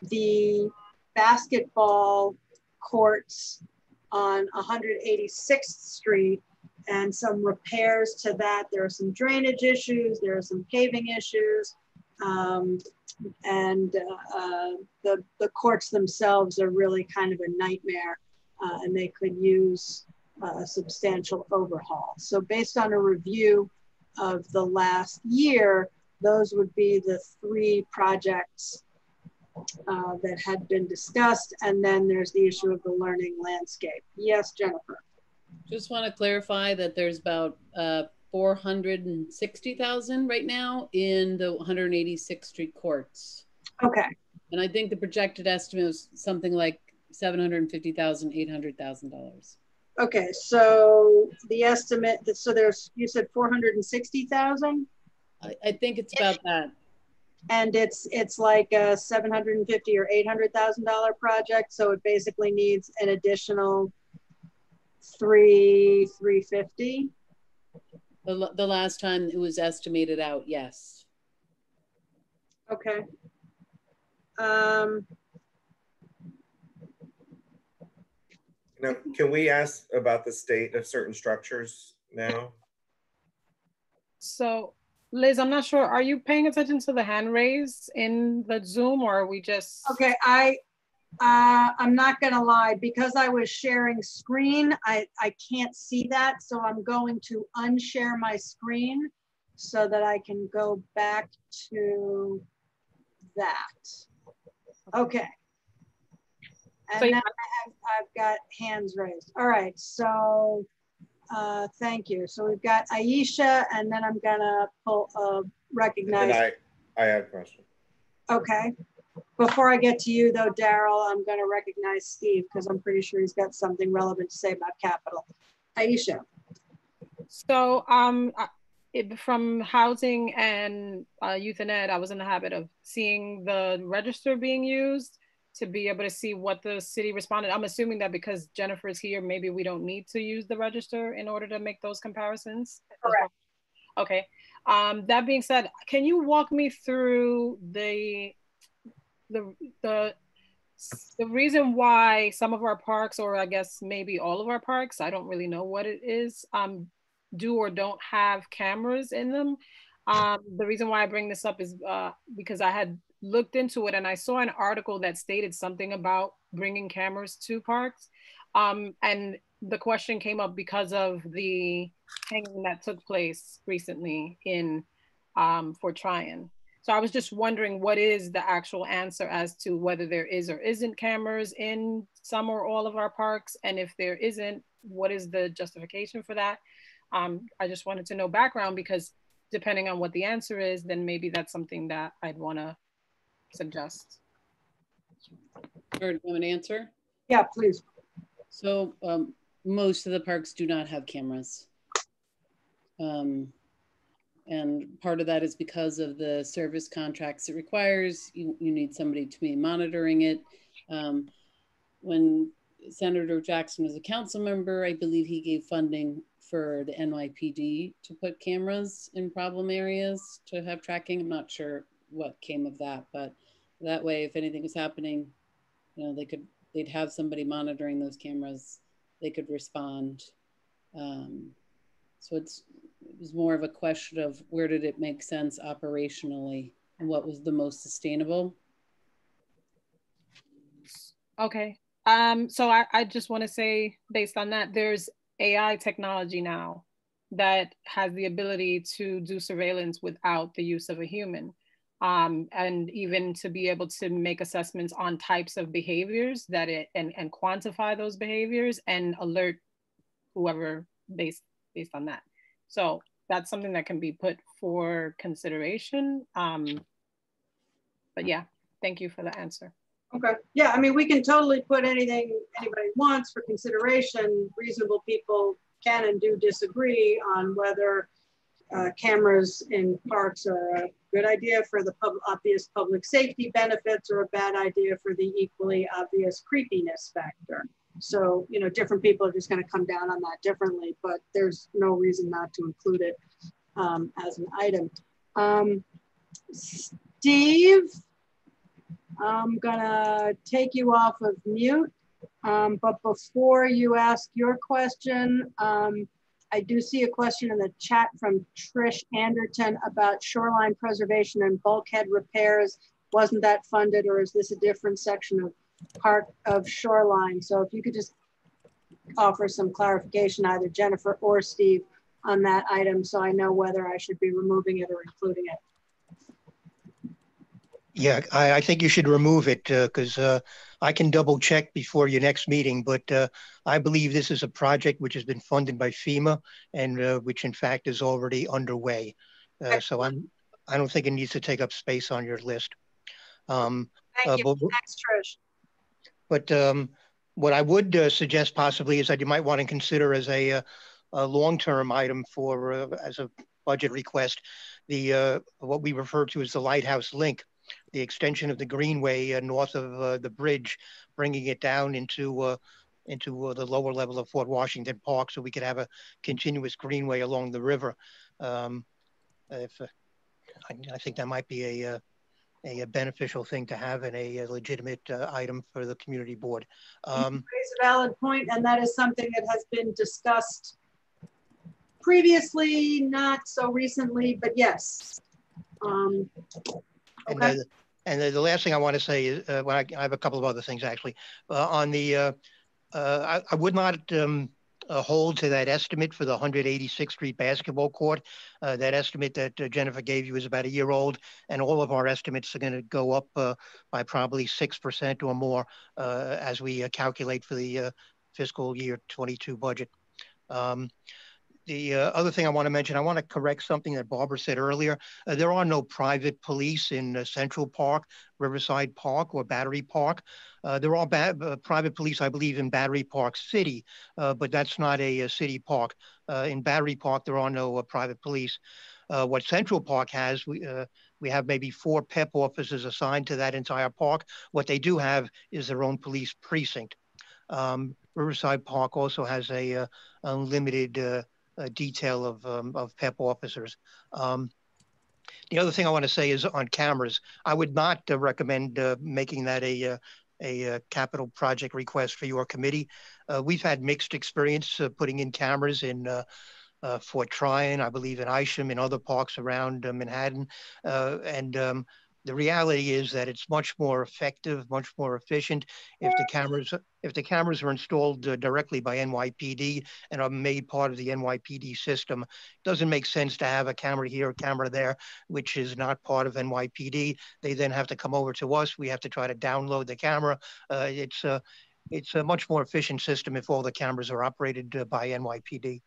the basketball courts on 186th Street and some repairs to that. There are some drainage issues, there are some paving issues. Um, and uh, uh, the, the courts themselves are really kind of a nightmare uh, and they could use a substantial overhaul. So based on a review of the last year, those would be the three projects uh, that had been discussed. And then there's the issue of the learning landscape. Yes, Jennifer. Just want to clarify that there's about uh, 460,000 right now in the 186th Street courts. Okay. And I think the projected estimate was something like 750,000, $800,000. Okay, so the estimate, so there's, you said 460,000? I, I think it's about that. And it's it's like a 750 or $800,000 project, so it basically needs an additional three, 350? The, the last time it was estimated out, yes. Okay. Um, now, can we ask about the state of certain structures now? So, Liz, I'm not sure. Are you paying attention to the hand raise in the Zoom or are we just? Okay, I uh, I'm not gonna lie, because I was sharing screen, I, I can't see that. So I'm going to unshare my screen so that I can go back to that. Okay. And so now I have, I've got hands raised. All right, so uh, thank you. So we've got Aisha and then I'm gonna pull, uh, recognize. And I, I have a question. Okay. Before I get to you though, Daryl, I'm going to recognize Steve because I'm pretty sure he's got something relevant to say about capital. Aisha. So um, it, from housing and uh, youth and ed, I was in the habit of seeing the register being used to be able to see what the city responded. I'm assuming that because Jennifer is here, maybe we don't need to use the register in order to make those comparisons. Correct. Okay. Um, that being said, can you walk me through the the the the reason why some of our parks, or I guess maybe all of our parks, I don't really know what it is, um, do or don't have cameras in them. Um, the reason why I bring this up is uh, because I had looked into it and I saw an article that stated something about bringing cameras to parks. Um, and the question came up because of the hanging that took place recently in um, Fort Tryon. So I was just wondering what is the actual answer as to whether there is or isn't cameras in some or all of our parks? And if there isn't, what is the justification for that? Um, I just wanted to know background because depending on what the answer is, then maybe that's something that I'd want to suggest. Or do you have an answer? Yeah, please. So um, most of the parks do not have cameras. Um, and part of that is because of the service contracts it requires. You, you need somebody to be monitoring it. Um, when Senator Jackson was a council member, I believe he gave funding for the NYPD to put cameras in problem areas to have tracking. I'm not sure what came of that, but that way, if anything was happening, you know, they could, they'd have somebody monitoring those cameras. They could respond. Um, so it's, it was more of a question of where did it make sense operationally and what was the most sustainable. Okay. Um, so I, I just want to say, based on that, there's AI technology now that has the ability to do surveillance without the use of a human. Um, and even to be able to make assessments on types of behaviors that it and, and quantify those behaviors and alert whoever based based on that. So that's something that can be put for consideration. Um, but yeah, thank you for the answer. Okay. Yeah, I mean, we can totally put anything anybody wants for consideration. Reasonable people can and do disagree on whether uh, cameras in parks are a good idea for the pub obvious public safety benefits or a bad idea for the equally obvious creepiness factor. So, you know, different people are just going to come down on that differently, but there's no reason not to include it um, as an item. Um, Steve, I'm gonna take you off of mute. Um, but before you ask your question, um, I do see a question in the chat from Trish Anderton about shoreline preservation and bulkhead repairs. Wasn't that funded or is this a different section of part of shoreline? So if you could just offer some clarification, either Jennifer or Steve on that item so I know whether I should be removing it or including it. Yeah, I, I, think you should remove it because uh, uh, I can double check before your next meeting. But uh, I believe this is a project which has been funded by FEMA and uh, which, in fact, is already underway. Uh, so I'm I don't think it needs to take up space on your list. Um, Thank uh, you. Thanks, Trish. But um, what I would suggest possibly is that you might want to consider as a, a long-term item for as a budget request the what we refer to as the lighthouse link the extension of the greenway uh, north of uh, the bridge, bringing it down into uh, into uh, the lower level of Fort Washington Park, so we could have a continuous greenway along the river. Um, if uh, I, I, think that might be a, uh, a, a beneficial thing to have and a, a legitimate item for the community board. Um, raise a valid point, and that is something that has been discussed previously, not so recently, but yes. Um, and okay. the, and the, the, last thing I want to say is, uh, when I, I, have a couple of other things actually, uh, on the, uh, uh I, I, would not um, uh, hold to that estimate for the 186th Street basketball court. Uh, that estimate that Jennifer gave you is about a year old, and all of our estimates are going to go up by probably 6% or more as we calculate for the fiscal year 22 budget. Um, the uh, other thing I want to mention, I want to correct something that Barbara said earlier. Uh, there are no private police in uh, Central Park, Riverside Park, or Battery Park. Uh, there are uh, private police, I believe, in Battery Park City, uh, but that's not a, a city park. in Battery Park, there are no private police. what Central Park has, we, we have maybe four PEP officers assigned to that entire park. What they do have is their own police precinct. Um, Riverside Park also has a unlimited detail of, um, of PEP officers. Um, the other thing I want to say is on cameras. I would not uh, recommend uh, making that a, uh, a, a, capital project request for your committee. Uh, we've had mixed experience uh, putting in cameras in uh, Fort Tryon, I believe in Isham, in other parks around Manhattan. and um, the reality is that it's much more effective, much more efficient if the cameras if the cameras are installed uh, directly by NYPD and are made part of the NYPD system. It doesn't make sense to have a camera here, a camera there, which is not part of NYPD. They then have to come over to us. We have to try to download the camera. Uh, it's a it's a much more efficient system if all the cameras are operated uh, by NYPD.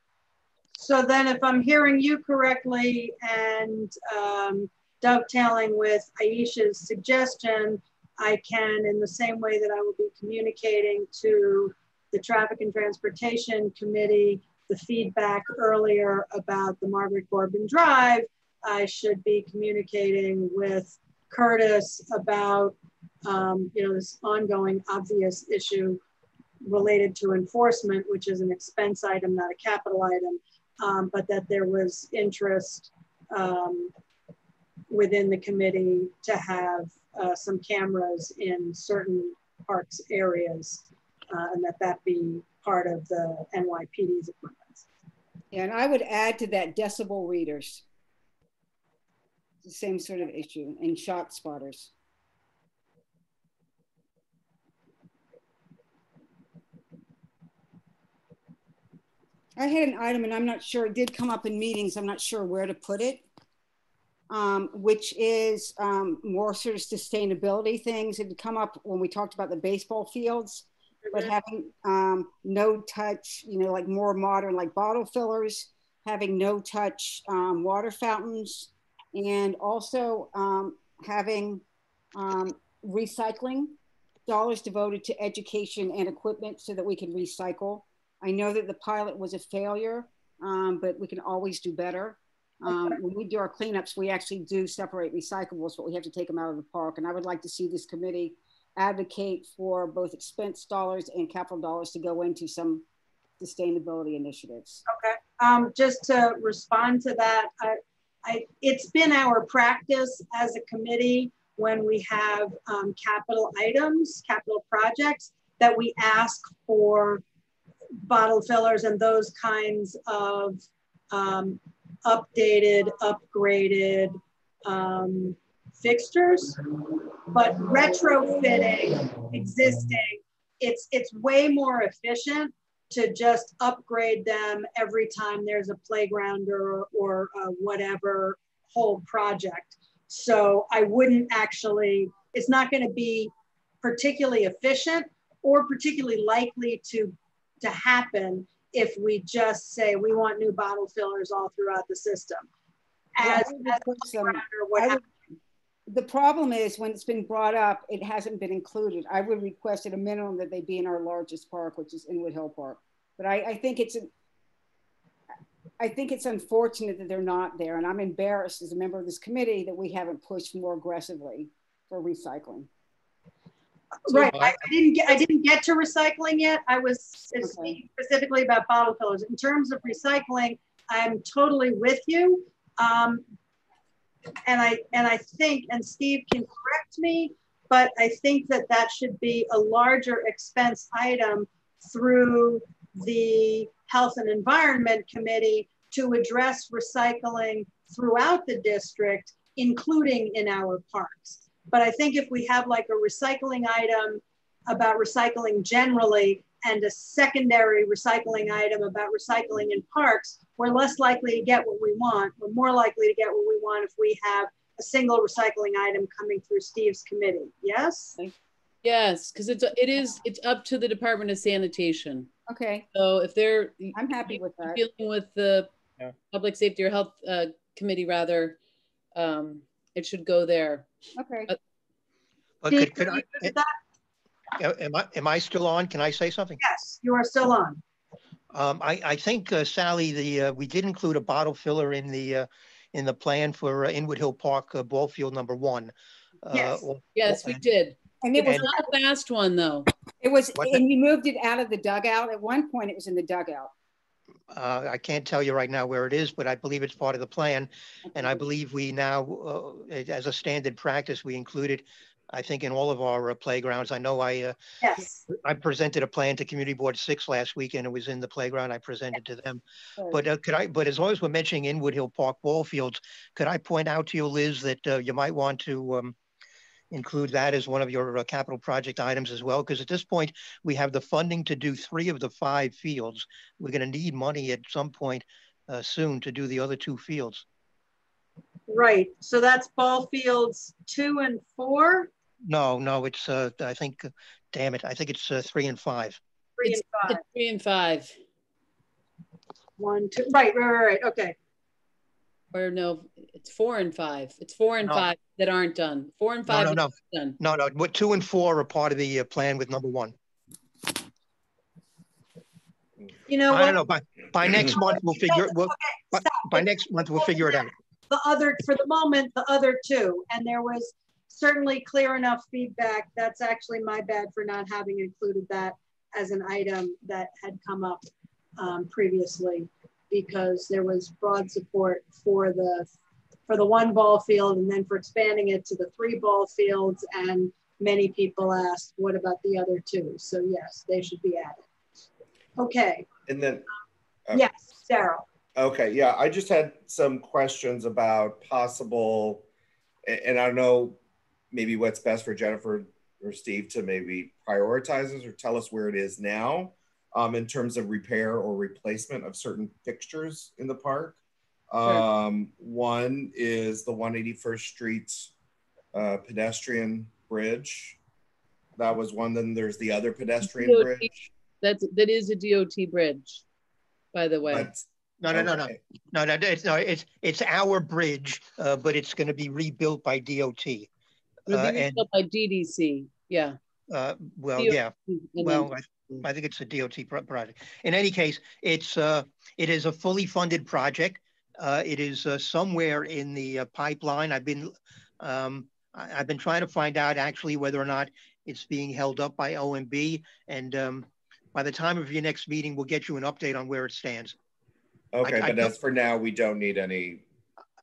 So then, if I'm hearing you correctly, and um, dovetailing with Aisha's suggestion, I can, in the same way that I will be communicating to the Traffic and Transportation Committee the feedback earlier about the Margaret Corbin Drive, I should be communicating with Curtis about um, you know this ongoing obvious issue related to enforcement, which is an expense item, not a capital item, um, but that there was interest um, within the committee to have uh, some cameras in certain parks areas uh, and that that be part of the NYPD's equipment. Yeah, and I would add to that decibel readers. the same sort of issue and shot spotters. I had an item and I'm not sure, it did come up in meetings. I'm not sure where to put it um, which is um, more sort of sustainability things. It had come up when we talked about the baseball fields, but mm-hmm. having um, no touch, you know, like more modern, like bottle fillers, having no touch um, water fountains, and also um, having um, recycling dollars devoted to education and equipment so that we can recycle. I know that the pilot was a failure, but we can always do better. Um, when we do our cleanups, we actually do separate recyclables, but we have to take them out of the park. And I would like to see this committee advocate for both expense dollars and capital dollars to go into some sustainability initiatives. Okay. Um, just to respond to that, I, I, it's been our practice as a committee when we have um, capital items, capital projects, that we ask for bottle fillers and those kinds of um, updated, upgraded um, fixtures, but retrofitting existing, it's, it's way more efficient to just upgrade them every time there's a playground or, or uh, whatever whole project. So I wouldn't actually, it's not gonna be particularly efficient or particularly likely to, to happen if we just say we want new bottle fillers all throughout the system. As, as would, the problem is when it's been brought up, it hasn't been included. I would request at a minimum that they be in our largest park, which is Inwood Hill Park. But I, I think it's an, I think it's unfortunate that they're not there. And I'm embarrassed as a member of this committee that we haven't pushed more aggressively for recycling. Right. I, I, didn't get I didn't get to recycling yet. I was okay. speaking specifically about bottle fillers. In terms of recycling, I'm totally with you. Um, and I and I think, and Steve can correct me, but I think that that should be a larger expense item through the Health and Environment Committee to address recycling throughout the district, including in our parks. But I think if we have like a recycling item about recycling generally and a secondary recycling item about recycling in parks, we're less likely to get what we want. We're more likely to get what we want if we have a single recycling item coming through Steve's committee. Yes? Yes, because it's it is it's up to the Department of Sanitation. Okay. So if they're, I'm happy with that. Dealing with the public safety or health uh, committee rather, um, it should go there. Okay. Uh, But could, could I, am I, am I still on? Can I say something? Yes, you are still on. Um, I, I think, uh, Sally, the, uh, we did include a bottle filler in the, uh, in the plan for uh, Inwood Hill Park uh, ball field number one. Uh, Yes. or- Yes, we did. And it was It's not a fast one though. It was, What's and you moved it out of the dugout. At one point, it was in the dugout. Uh, I can't tell you right now where it is, but I believe it's part of the plan. And I believe we now, uh, as a standard practice, we included, I think, in all of our uh, playgrounds. I know I, uh, Yes. I presented a plan to Community Board Six last week and it was in the playground. I presented to them. But uh, could I, but as long as we're mentioning Inwood Hill Park ball fields, could I point out to you, Liz, that uh, you might want to um, include that as one of your uh, capital project items as well? Because at this point, we have the funding to do three of the five fields. We're going to need money at some point uh, soon to do the other two fields. Right, so that's ball fields two and four, No, no, it's, uh, I think, uh, damn it, I think it's uh, three and five. three It's- and five. it's Three and five. One, two, right, right, right, right, okay. Or no, it's four and five. It's four and No. five that aren't done. Four and No, five no, is no. done. No, no, what two and four are part of the uh, plan with number one. You know I what? don't know, by, by next [CLEARS THROAT] month, we'll figure, we'll, by, by next month, we'll figure it out. the other, for the moment, the other two, and there was certainly clear enough feedback. That's actually my bad for not having included that as an item that had come up um, previously because there was broad support for the for the one ball field and then for expanding it to the three ball fields. And many people asked what about the other two? So yes they should be added. Okay. And then, uh, yes daryl. Okay, yeah, I just had some questions about possible, and I don't know maybe what's best for Jennifer or Steve to maybe prioritize this or tell us where it is now um, in terms of repair or replacement of certain fixtures in the park. Um, one is the 181st Street uh, pedestrian bridge. That was one. Then there's the other pedestrian DOT bridge. That's, that is a DOT bridge, by the way. No, no, no, no, no, no, it's, no, it's, it's our bridge, uh, but it's gonna be rebuilt by DOT. It'll Uh, and, by DDC, yeah. uh, well, DOT, yeah, and then- well, I, I think it's a DOT pro- project. In any case, it's, uh, it is a fully funded project. Uh, it is, uh, somewhere in the uh, pipeline. I've been, um, I, I've been trying to find out actually whether or not it's being held up by OMB. And, um, by the time of your next meeting, we'll get you an update on where it stands. Okay, I but as for now, we don't need any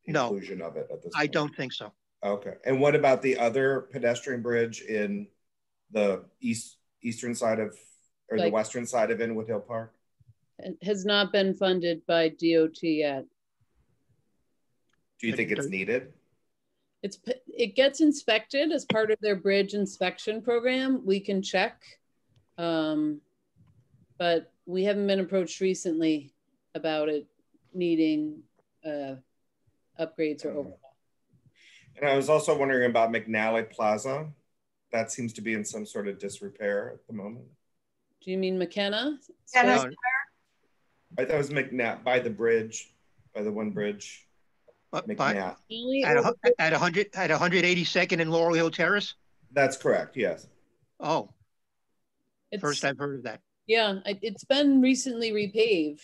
No. inclusion of it at this I point. don't think so. Okay, and what about the other pedestrian bridge in the east, eastern side of, or the western side of Inwood Hill Park? It has not been funded by DOT yet. Do you think it's needed? It's, it gets inspected as part of their bridge inspection program. We can check. Um, but we haven't been approached recently about it needing, uh, upgrades or overhaul. And I was also wondering about McNally Plaza. That seems to be in some sort of disrepair at the moment. Do you mean McKenna? McKenna Square? I thought it was McNabb, by the bridge, by the one bridge. But McNabb. At a, at hundred, at hundred eighty-second and Laurel Hill Terrace? That's correct, yes. Oh, It's- first I've heard of that. Yeah, it's been recently repaved.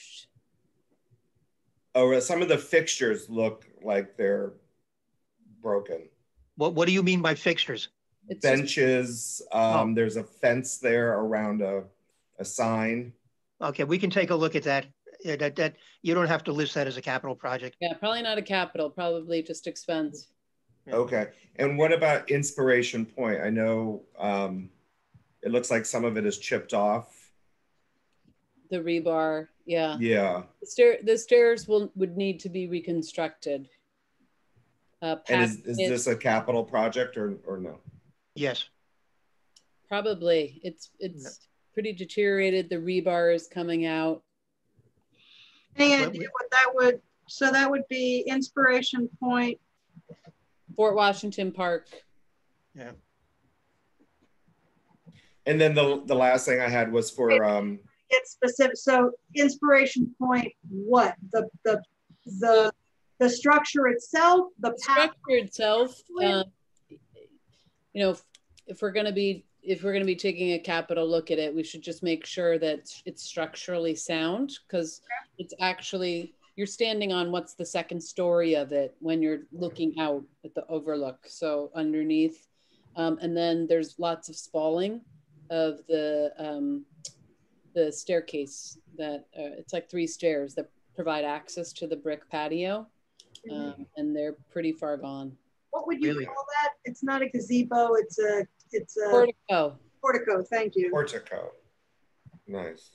Oh, some of the fixtures look like they're broken. What, what do you mean by fixtures? Benches, Oh. um, there's a fence there around a, a sign. Okay, we can take a look at that. That, that, you don't have to list that as a capital project. Yeah, probably not a capital, probably just expense. Okay, and what about Inspiration Point? I know um, it looks like some of it is chipped off. The rebar, yeah. Yeah, The stair, the stairs will, would need to be reconstructed. Uh, and is, is this a capital project or, or no? Yes. Probably, it's, it's pretty deteriorated, the rebar is coming out. any idea what that would so that would be inspiration point Fort Washington Park. Yeah. And then the, the last thing I had was for um, get specific. So inspiration point, what the the the the structure itself, the, the structure itself. Uh, you know, if, if we're going to be if we're going to be taking a capital look at it, we should just make sure that it's structurally sound because it's actually you're standing on what's the second story of it when you're looking out at the overlook. So underneath, um, and then there's lots of spalling of the um, the staircase that uh, it's like three stairs that provide access to the brick patio, um, mm-hmm. and they're pretty far gone. What would you really? call that? It's not a gazebo. It's a it's a portico. Portico. Thank you. Portico. Nice.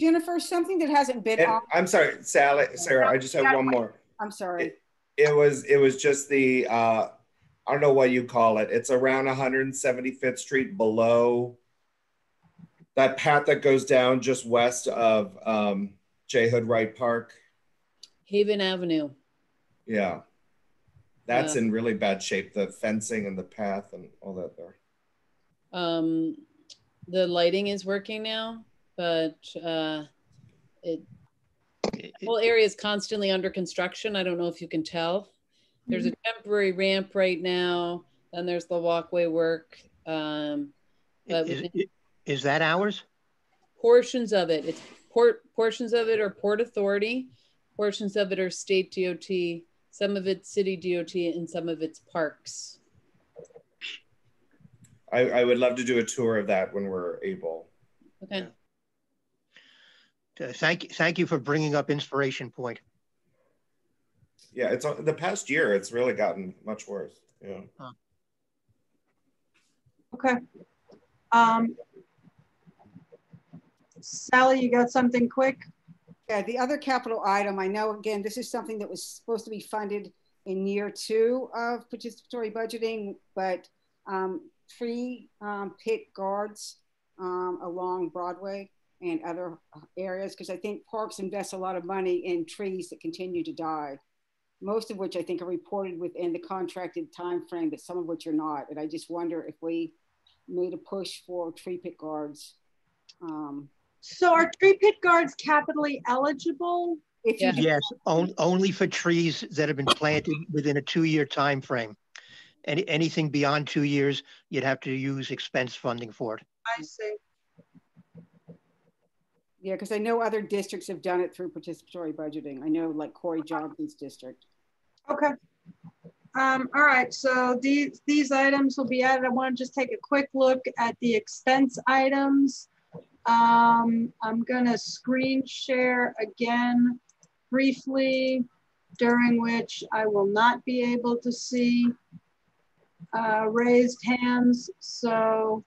Jennifer, something that hasn't been. And, I'm sorry, Sally, Sarah. I just have one more. I'm sorry. It, it was it was just the uh, I don't know what you call it. It's around 175th Street below that path that goes down just west of um, J. Hood Wright Park. Haven Avenue. Yeah. That's uh, in really bad shape. The fencing and the path and all that there. Um, the lighting is working now, but uh, it the whole area is constantly under construction. I don't know if you can tell. There's a mm-hmm. temporary ramp right now, and there's the walkway work. Um, but is, is that ours? Portions of it. It's port portions of it are Port Authority, portions of it are state DOT, some of it's city DOT, and some of it's parks. I, I would love to do a tour of that when we're able. Okay. Uh, thank you, thank you for bringing up Inspiration Point. Yeah, it's the past year. It's really gotten much worse. Yeah. Huh. Okay. Um, Sally, you got something quick? Yeah, the other capital item, I know, again, this is something that was supposed to be funded in year two of participatory budgeting, but um, free um, pit guards um, along Broadway and other areas, because I think parks invest a lot of money in trees that continue to die, most of which I think are reported within the contracted time frame, but some of which are not. And I just wonder if we made a push for tree pit guards um, so are tree pit guards capitally eligible? If you yes, on, only for trees that have been planted within a two-year time frame. Any, anything beyond two years, you'd have to use expense funding for it. I see. Yeah, because I know other districts have done it through participatory budgeting. I know like Corey Johnson's district. Okay. Um, all right, so these, these items will be added. I want to just take a quick look at the expense items. Um, I'm gonna screen share again briefly, during which I will not be able to see uh, raised hands. So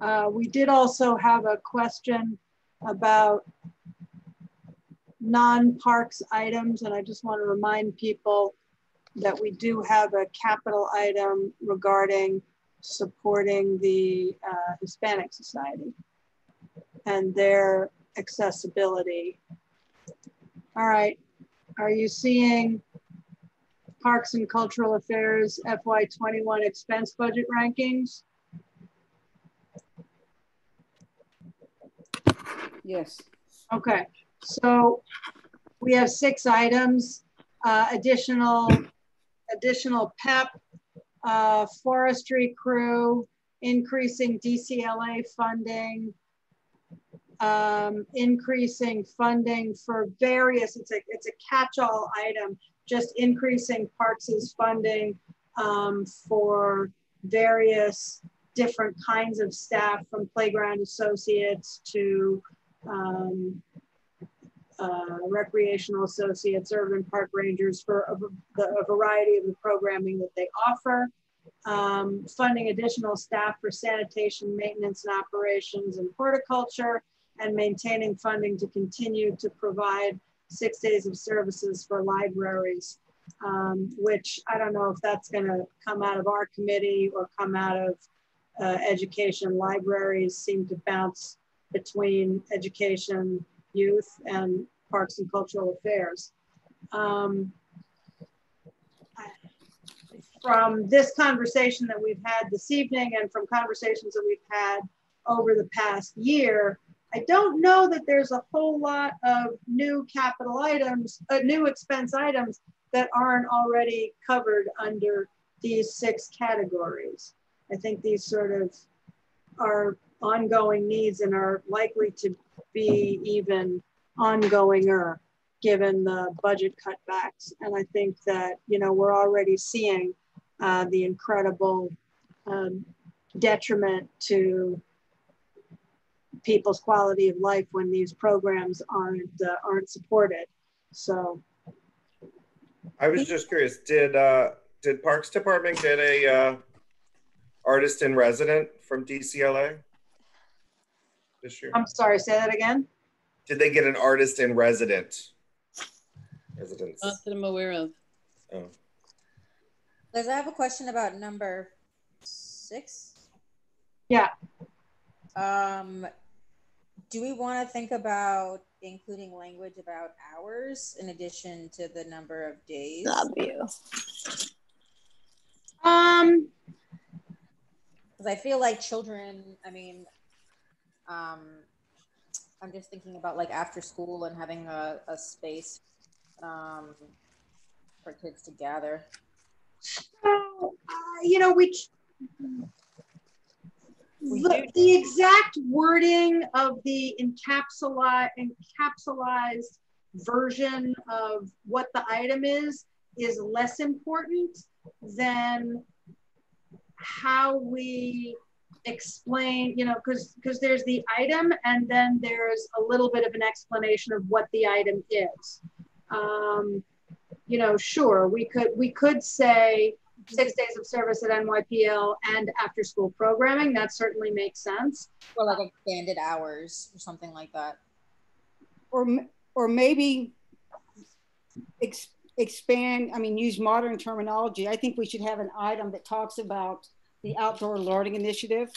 uh, we did also have a question about non-parks items, and I just want to remind people that we do have a capital item regarding supporting the uh, Hispanic Society and their accessibility. All right, are you seeing Parks and Cultural Affairs FY21 expense budget rankings? Yes. Okay, so we have six items, uh, additional, additional PEP uh, forestry crew, increasing DCLA funding, um, increasing funding for various, it's a, it's a catch-all item, just increasing Parks's funding um, for various different kinds of staff from playground associates to um, uh, recreational associates, urban park rangers for a, the, a, variety of the programming that they offer. Um, funding additional staff for sanitation, maintenance and operations and horticulture, and maintaining funding to continue to provide six days of services for libraries, um, which I don't know if that's gonna come out of our committee or come out of uh, education. Libraries seem to bounce between education youth and parks and cultural affairs. Um, from this conversation that we've had this evening and from conversations that we've had over the past year. I don't know that there's a whole lot of new capital items, uh, new expense items that aren't already covered under these six categories. I think these sort of are ongoing needs and are likely to be even ongoinger given the budget cutbacks. And I think that, you know, we're already seeing uh, the incredible um, detriment to people's quality of life when these programs aren't uh, aren't supported. So, I was just curious. Did uh, did Parks Department get a uh, artist in resident from DCLA this year? I'm sorry. Say that again. Did they get an artist in resident? Residents. Not that I'm aware of. Oh. Liz, I have a question about number six. Yeah. Um, do we want to think about including language about hours in addition to the number of days? Obvious. Um, because I feel like children. I mean, um, I'm just thinking about like after school and having a, a space um, for kids to gather. So, uh, you know, we the, the exact wording of the encapsula, encapsulized version of what the item is is less important than how we explain, you know, because because there's the item and then there's a little bit of an explanation of what the item is. Um, you know, sure, we could we could say six days of service at NYPL and after school programming. That certainly makes sense. Or like expanded hours or something like that. Or, or maybe ex expand, I mean, use modern terminology. I think we should have an item that talks about the outdoor learning initiative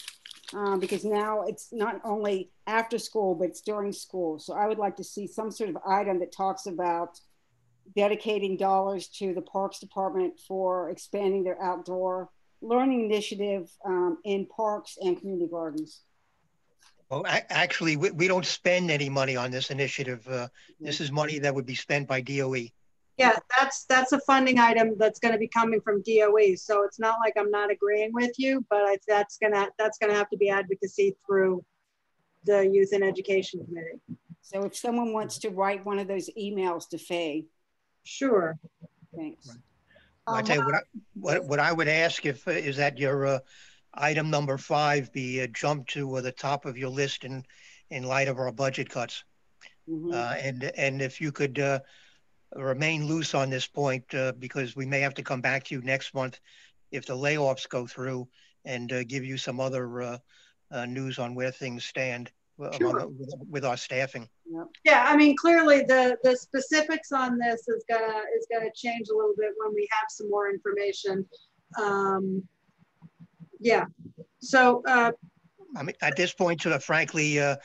um, because now it's not only after school, but it's during school. So I would like to see some sort of item that talks about dedicating dollars to the Parks Department for expanding their outdoor learning initiative um, in parks and community gardens. Well, actually, we, we don't spend any money on this initiative. Uh, this is money that would be spent by DOE. Yeah, that's that's a funding item that's going to be coming from DOE. So it's not like I'm not agreeing with you, but that's gonna that's gonna have to be advocacy through the Youth and Education Committee. So if someone wants to write one of those emails to Faye, Sure. Thanks. Well, I tell you what, I, [LAUGHS] what, what I would ask if uh, is that your uh, item number five be uh, jumped to uh, the top of your list in in light of our budget cuts, mm -hmm. and and if you could uh, remain loose on this point uh, because we may have to come back to you next month if the layoffs go through and give you some other news on where things stand sure. with, with our staffing. Yeah, I mean, clearly the the specifics on this is gonna is gonna change a little bit when we have some more information. Um, yeah, so uh, I mean, at this point, uh, frankly, uh,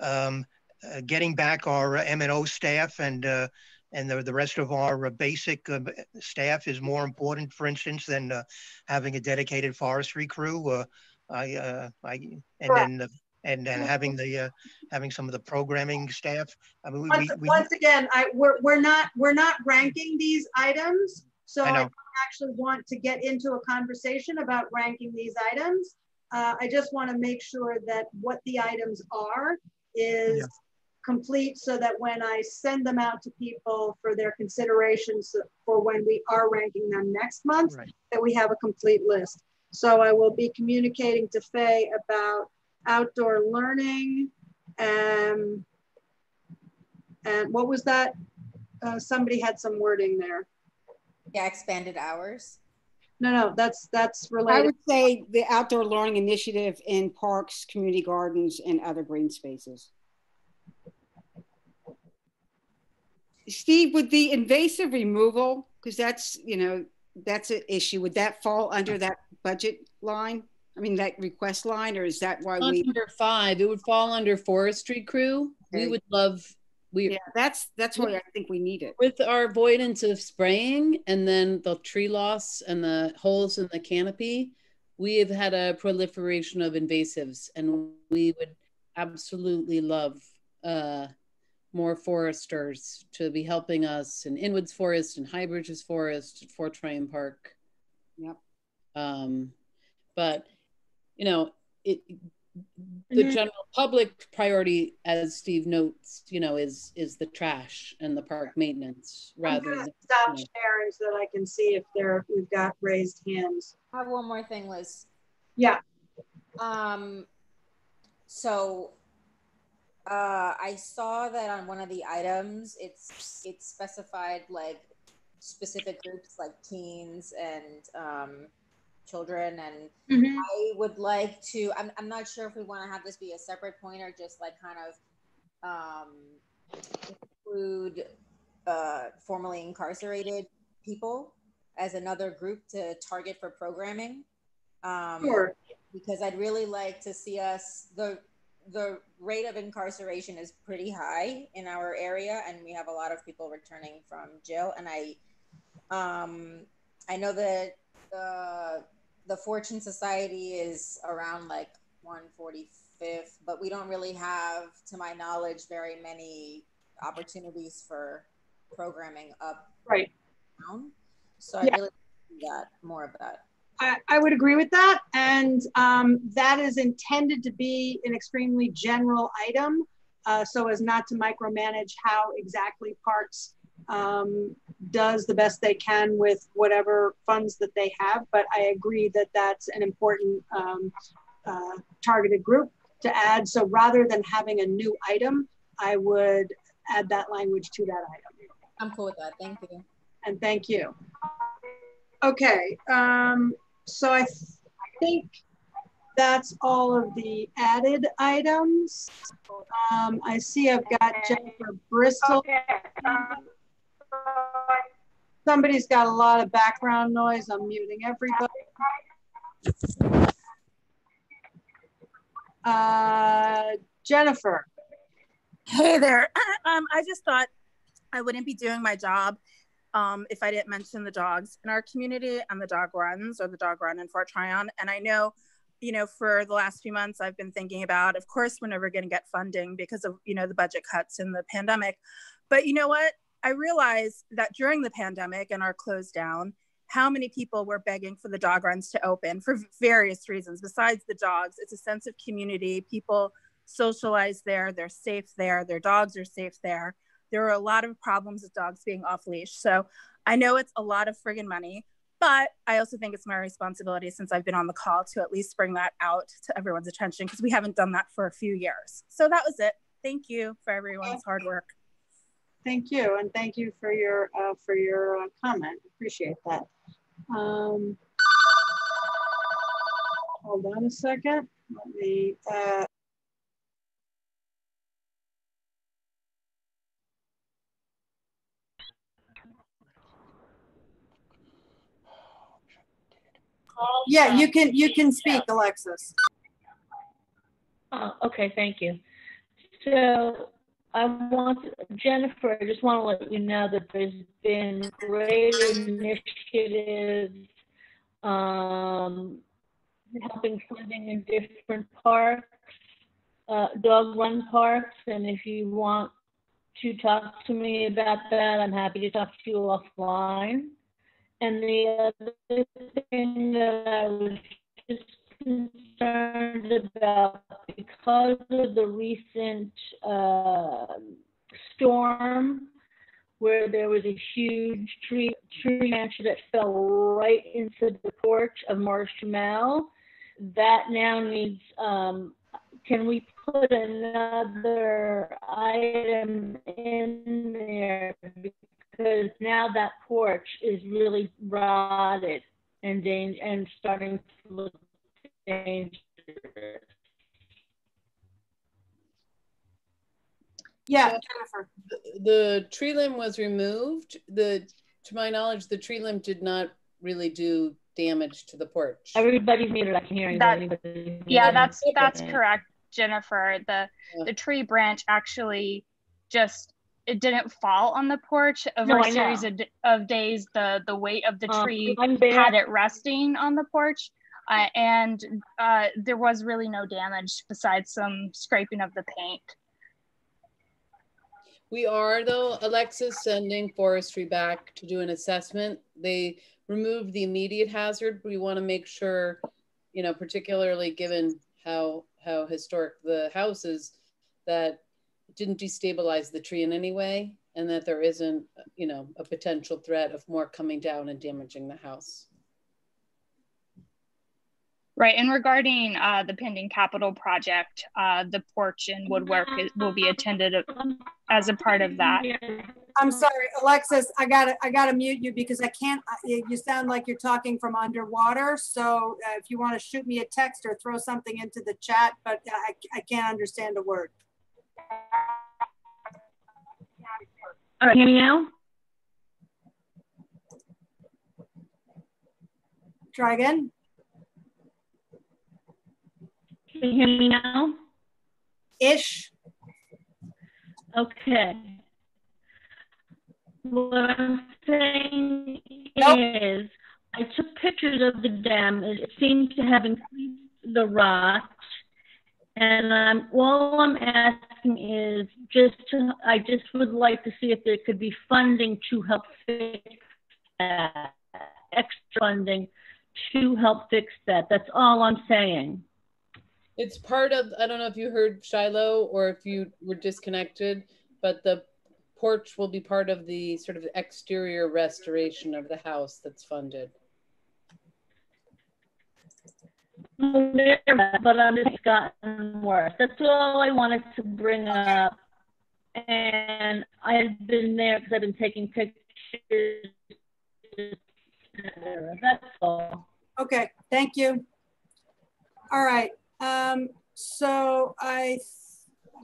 um, uh, getting back our M and O staff and uh, and the, the rest of our uh, basic uh, staff is more important, for instance, than uh, having a dedicated forestry crew. Uh, I, uh, I, and Correct. then and then having the uh, having some of the programming staff. I mean, we, once, we, we, once again, I we're, we're not we're not ranking these items, so I, I don't actually want to get into a conversation about ranking these items. Uh, I just want to make sure that what the items are is yeah. complete, so that when I send them out to people for their considerations for when we are ranking them next month, right. that we have a complete list. So I will be communicating to Faye about outdoor learning. Um, and what was that? Uh, somebody had some wording there. Yeah, expanded hours. No, no, that's that's related. I would say the outdoor learning initiative in parks, community gardens, and other green spaces. Steve, would the invasive removal, because that's, you know, that's an issue, would that fall under that budget line? I mean, that request line, or is that why we? Under five, it would fall under forestry crew. Okay. We would love, we. Yeah, that's, that's why I think we need it. With our avoidance of spraying and then the tree loss and the holes in the canopy, we have had a proliferation of invasives, and we would absolutely love uh, more foresters to be helping us in Inwoods Forest and High Bridges Forest, Fort Tryon Park. Yep. Um, but you know, it the Mhm. general public priority, as Steve notes, you know, is is the trash and the park maintenance I'm rather than stop you know, sharing so that I can see if there, we've got raised hands. I have one more thing, Liz. Yeah. Um, so uh, I saw that on one of the items, it's it's specified like specific groups like teens and um, children, and Mhm. I would like to. I'm I'm not sure if we want to have this be a separate point or just like kind of um, include uh, formerly incarcerated people as another group to target for programming. Um, Sure. Because I'd really like to see us the the rate of incarceration is pretty high in our area, and we have a lot of people returning from jail. And I, um, I know that the the Fortune Society is around like 145th, but we don't really have, to my knowledge, very many opportunities for programming up Right. down. So I really that more of that. I, I would agree with that. And um, that is intended to be an extremely general item uh, so as not to micromanage how exactly Parks um, does the best they can with whatever funds that they have. But I agree that that's an important um, uh, targeted group to add. So rather than having a new item, I would add that language to that item. I'm cool with that. Thank you. And thank you. Okay, um, so I think that's all of the added items. Um, I see I've got Jennifer Bristol. Somebody's got a lot of background noise. I'm muting everybody. Uh, Jennifer. Hey there. [CLEARS THROAT] Um, I just thought I wouldn't be doing my job um, if I didn't mention the dogs in our community and the dog runs or the dog run in Fort Tryon. And I know, you know, for the last few months, I've been thinking about, of course, we're never going to get funding because of, you know, the budget cuts and the pandemic. But you know what? I realized that during the pandemic and our close down, how many people were begging for the dog runs to open for various reasons. Besides the dogs, it's a sense of community. People socialize there, they're safe there, their dogs are safe there. There are a lot of problems with dogs being off leash. So I know it's a lot of friggin' money, but I also think it's my responsibility since I've been on the call to at least bring that out to everyone's attention because we haven't done that for a few years. So that was it. Thank you for everyone's hard work. Thank you, and thank you for your uh, for your uh, comment. Appreciate that. Um, hold on a second. Let me. Uh, Yeah, you can, you can speak, Alexis. Oh, okay, thank you. So I want, Jennifer, I just want to let you know that there's been great initiatives um, helping funding in different parks, uh, dog run parks, and if you want to talk to me about that, I'm happy to talk to you offline. And the other thing that I was just concerned about because of the recent uh, storm where there was a huge tree tree branch that fell right into the porch of Morris Jumel. That now needs um, can we put another item in there because now that porch is really rotted and and starting to look dangerous. Yeah, Jennifer. The, the tree limb was removed. The, to my knowledge, the tree limb did not really do damage to the porch. Everybody's muted. I can hear That- anybody. Yeah, that's that's correct, Jennifer. The the tree branch actually just it didn't fall on the porch over No, a I series of, d- of days. The the weight of the Um, tree I'm had it resting on the porch. Uh, and uh, there was really no damage besides some scraping of the paint. We are though, Alexis, sending forestry back to do an assessment. They removed the immediate hazard. We want to make sure, you know, particularly given how how historic the house is, that didn't destabilize the tree in any way, and that there isn't, you know, a potential threat of more coming down and damaging the house. Right, and regarding uh, the pending capital project, uh, the porch and woodwork is, will be attended as a part of that. I'm sorry, Alexis, I gotta, I gotta mute you because I can't, you sound like you're talking from underwater. So uh, if you wanna shoot me a text or throw something into the chat, but I, I can't understand a word. All right, hear me now? Try again. Can you hear me now? Ish. Okay. What I'm saying nope. is, I took pictures of the dam. It seems to have increased the rocks. And I'm, all I'm asking is just to, I just would like to see if there could be funding to help fix that, extra funding to help fix that. That's all I'm saying. It's part of, I don't know if you heard Shiloh or if you were disconnected, but the porch will be part of the sort of exterior restoration of the house that's funded. But I'm just gotten worse. That's all I wanted to bring up. And I've been there because I've been taking pictures. That's all. Okay, thank you. All right. Um, so I.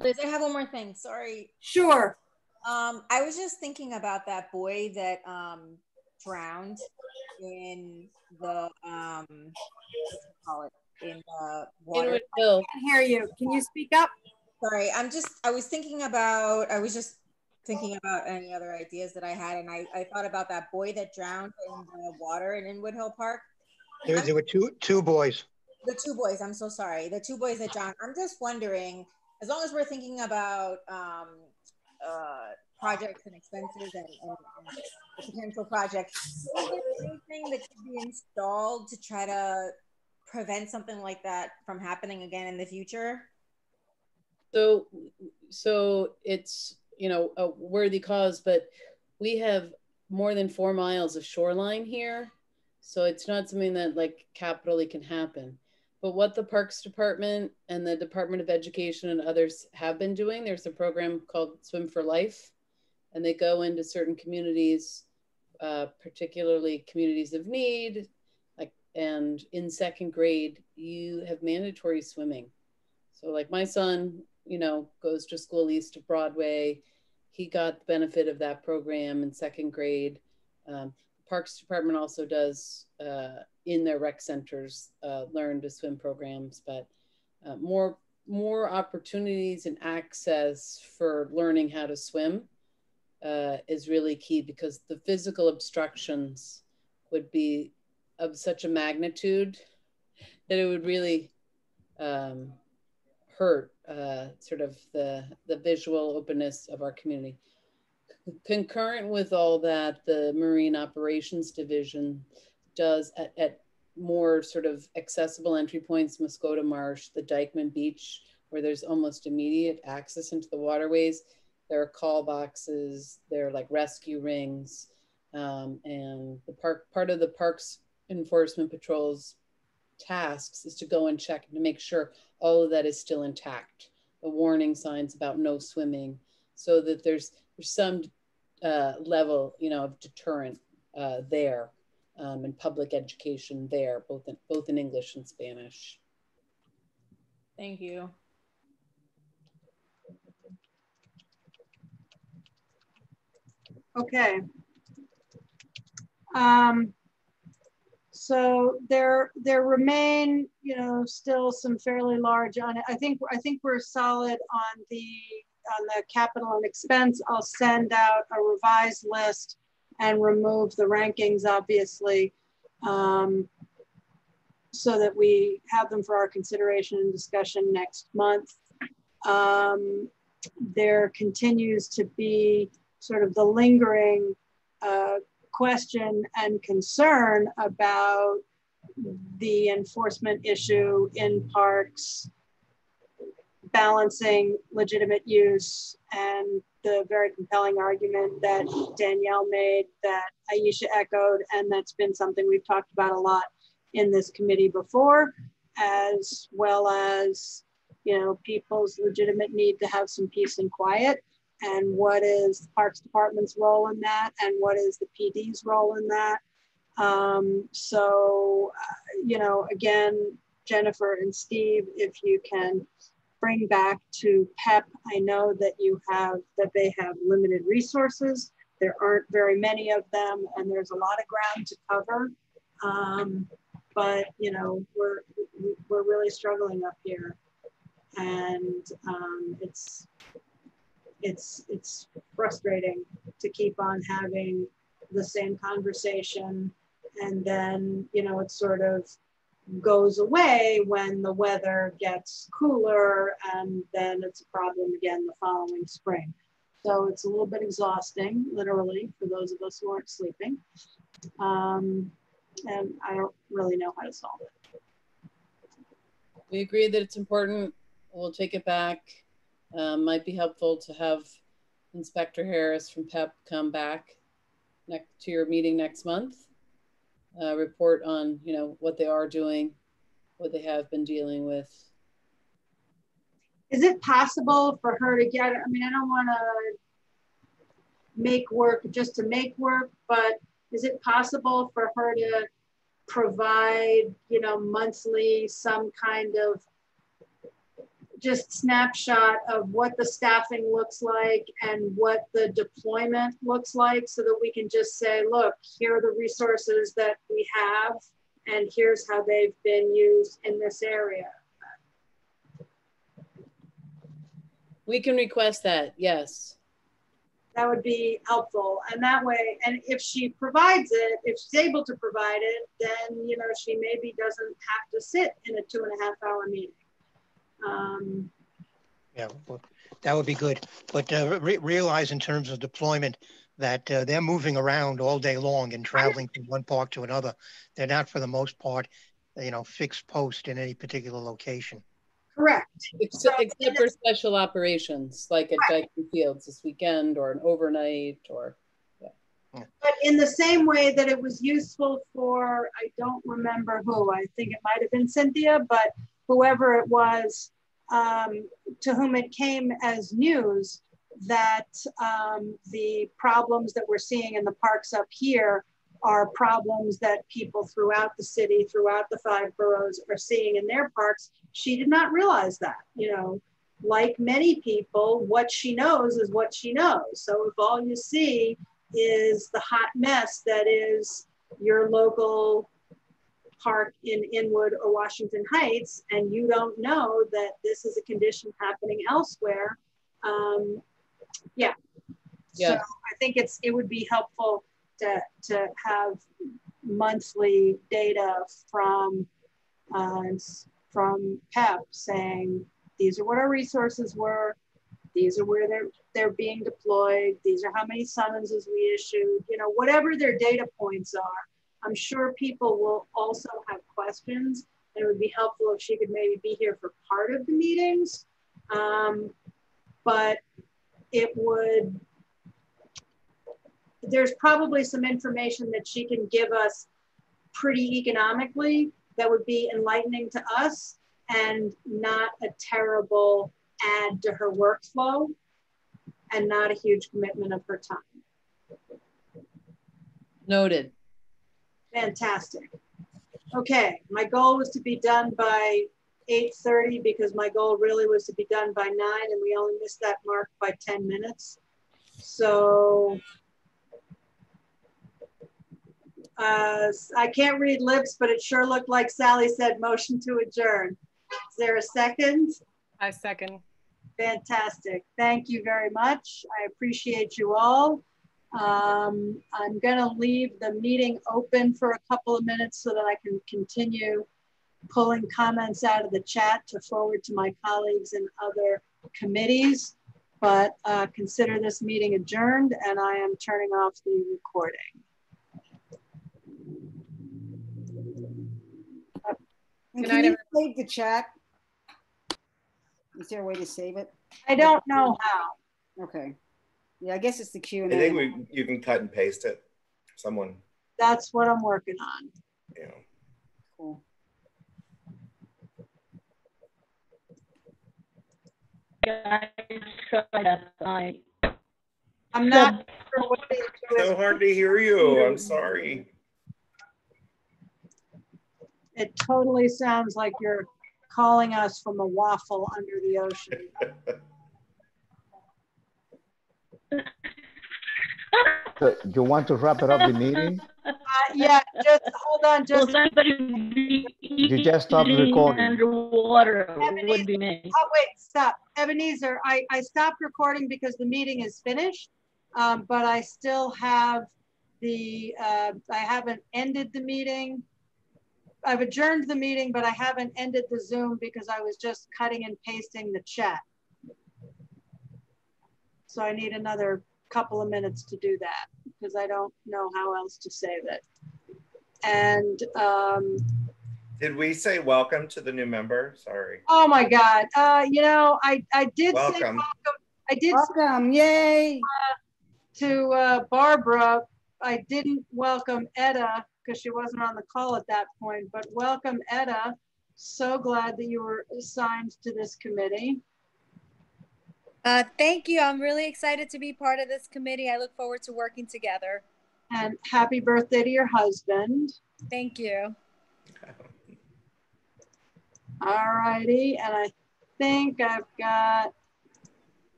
Liz, I have one more thing. Sorry. Sure. Um, I was just thinking about that boy that um, drowned in the um, call it in the water. I can't hear you. Can you speak up? Sorry, I'm just. I was thinking about. I was just thinking about any other ideas that I had, and I, I thought about that boy that drowned in the water in Inwood Hill Park. There, there were two two boys the two boys i'm so sorry the two boys that john i'm just wondering as long as we're thinking about um, uh, projects and expenses and, and, and potential projects is there anything that could be installed to try to prevent something like that from happening again in the future? So so it's you know a worthy cause but we have more than four miles of shoreline here so it's not something that like capitally can happen but what the Parks Department and the Department of Education and others have been doing, there's a program called Swim for Life, and they go into certain communities, uh, particularly communities of need, like and in second grade, you have mandatory swimming. So like my son, you know, goes to school east of Broadway. He got the benefit of that program in second grade. Um, Parks Department also does uh, in their rec centers uh, learn to swim programs, but uh, more more opportunities and access for learning how to swim uh, is really key because the physical obstructions would be of such a magnitude that it would really um, hurt uh, sort of the the visual openness of our community. Concurrent with all that, the Marine Operations Division does at, at more sort of accessible entry points, Muscota Marsh, the Dyckman Beach, where there's almost immediate access into the waterways. There are call boxes, there are like rescue rings, um, and the park part of the parks enforcement patrol's tasks is to go and check to make sure all of that is still intact. The warning signs about no swimming, so that there's there's some uh, level, you know, of deterrent uh, there um, and public education there, both in, both in English and Spanish. Thank you. Okay. Um, so there there remain, you know, still some fairly large on it. I think I think we're solid on the on the capital and expense. I'll send out a revised list and remove the rankings, obviously. Um, so that we have them for our consideration and discussion next month. Um, there continues to be sort of the lingering uh, question and concern about the enforcement issue in parks, balancing legitimate use and the very compelling argument that Danielle made that Aisha echoed, and that's been something we've talked about a lot in this committee before, as well as you know people's legitimate need to have some peace and quiet and what is the Parks Department's role in that and what is the PD's role in that. Um, so, uh, you know, again, Jennifer and Steve, if you can bring back to PEP, I know that you have, that they have limited resources. There aren't very many of them and there's a lot of ground to cover. Um, but, you know, we're, we're really struggling up here and um, it's it's it's frustrating to keep on having the same conversation and then you know it's sort of goes away when the weather gets cooler and then it's a problem again the following spring. So it's a little bit exhausting literally for those of us who aren't sleeping. Um, and i don't really know how to solve it. We agree that it's important. We'll take it back. Um, might be helpful to have Inspector Harris from PEP come back next to your meeting next month, uh, report on you know what they are doing, what they have been dealing with. Is it possible for her to get? I mean, I don't want to make work just to make work, but is it possible for her to provide, you know, monthly some kind of just snapshot of what the staffing looks like and what the deployment looks like so that we can just say, look, here are the resources that we have and here's how they've been used in this area. We can request that, yes. That would be helpful. And that way, and if she provides it, if she's able to provide it, then, you know, she maybe doesn't have to sit in a two and a half hour meeting. Um, yeah, well, that would be good. But uh, re realize in terms of deployment that uh, they're moving around all day long and traveling from one park to another. They're not, for the most part, you know, fixed post in any particular location. Correct. Except, except for special operations, like at right. Dyckman Fields this weekend or an overnight or. Yeah. But in the same way that it was useful for, I don't remember who, I think it might have been Cynthia, but whoever it was um, to whom it came as news that um, the problems that we're seeing in the parks up here are problems that people throughout the city, throughout the five boroughs are seeing in their parks. She did not realize that, you know, like many people, what she knows is what she knows. So if all you see is the hot mess that is your local park in Inwood or Washington Heights and you don't know that this is a condition happening elsewhere, um, yeah. So I think it's it would be helpful to, to have monthly data from uh, from PEP saying these are what our resources were, these are where they're they're being deployed, these are how many summonses we issued, you know, whatever their data points are I'm sure people will also have questions and it would be helpful if she could maybe be here for part of the meetings. Um, but it would, there's probably some information that she can give us pretty economically that would be enlightening to us and not a terrible add to her workflow and not a huge commitment of her time. Noted. Fantastic. Okay, my goal was to be done by 8.30 because my goal really was to be done by 9 and we only missed that mark by 10 minutes. So uh, I can't read lips, but it sure looked like Sally said motion to adjourn. Is there a second? I second. Fantastic. Thank you very much. I appreciate you all. Um, I'm going to leave the meeting open for a couple of minutes so that I can continue pulling comments out of the chat to forward to my colleagues in other committees, but uh, consider this meeting adjourned and I am turning off the recording. And can you save the chat? Is there a way to save it? I don't know how. Okay. Yeah, I guess it's the Q and I A. think we you can cut and paste it. Someone, That's what I'm working on. Yeah. know. Cool. I'm not sure what they do is So hard to hear you. I'm sorry. It totally sounds like you're calling us from a waffle under the ocean. [LAUGHS] So you want to wrap it up the meeting? Uh, yeah, just hold on, just. You just stopped recording. Underwater would be nice. Oh, wait, stop. Ebenezer, I, I stopped recording because the meeting is finished, um, but I still have the, uh, I haven't ended the meeting. I've adjourned the meeting, but I haven't ended the Zoom because I was just cutting and pasting the chat. So I need another couple of minutes to do that because I don't know how else to save it. And um, Did we say welcome to the new member? Sorry. oh my God, uh, you know, I, I did say Welcome. welcome. I did welcome, yay! to uh, Barbara. I didn't welcome Etta because she wasn't on the call at that point, but welcome Etta. So glad that you were assigned to this committee. Uh, thank you. I'm really excited to be part of this committee. I look forward to working together. And happy birthday to your husband. Thank you. All righty, and I think I've got.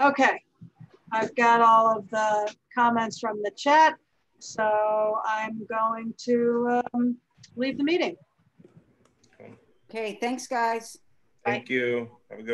Okay, I've got all of the comments from the chat, so I'm going to um, leave the meeting. Okay, thanks, guys. Thank you. Have a good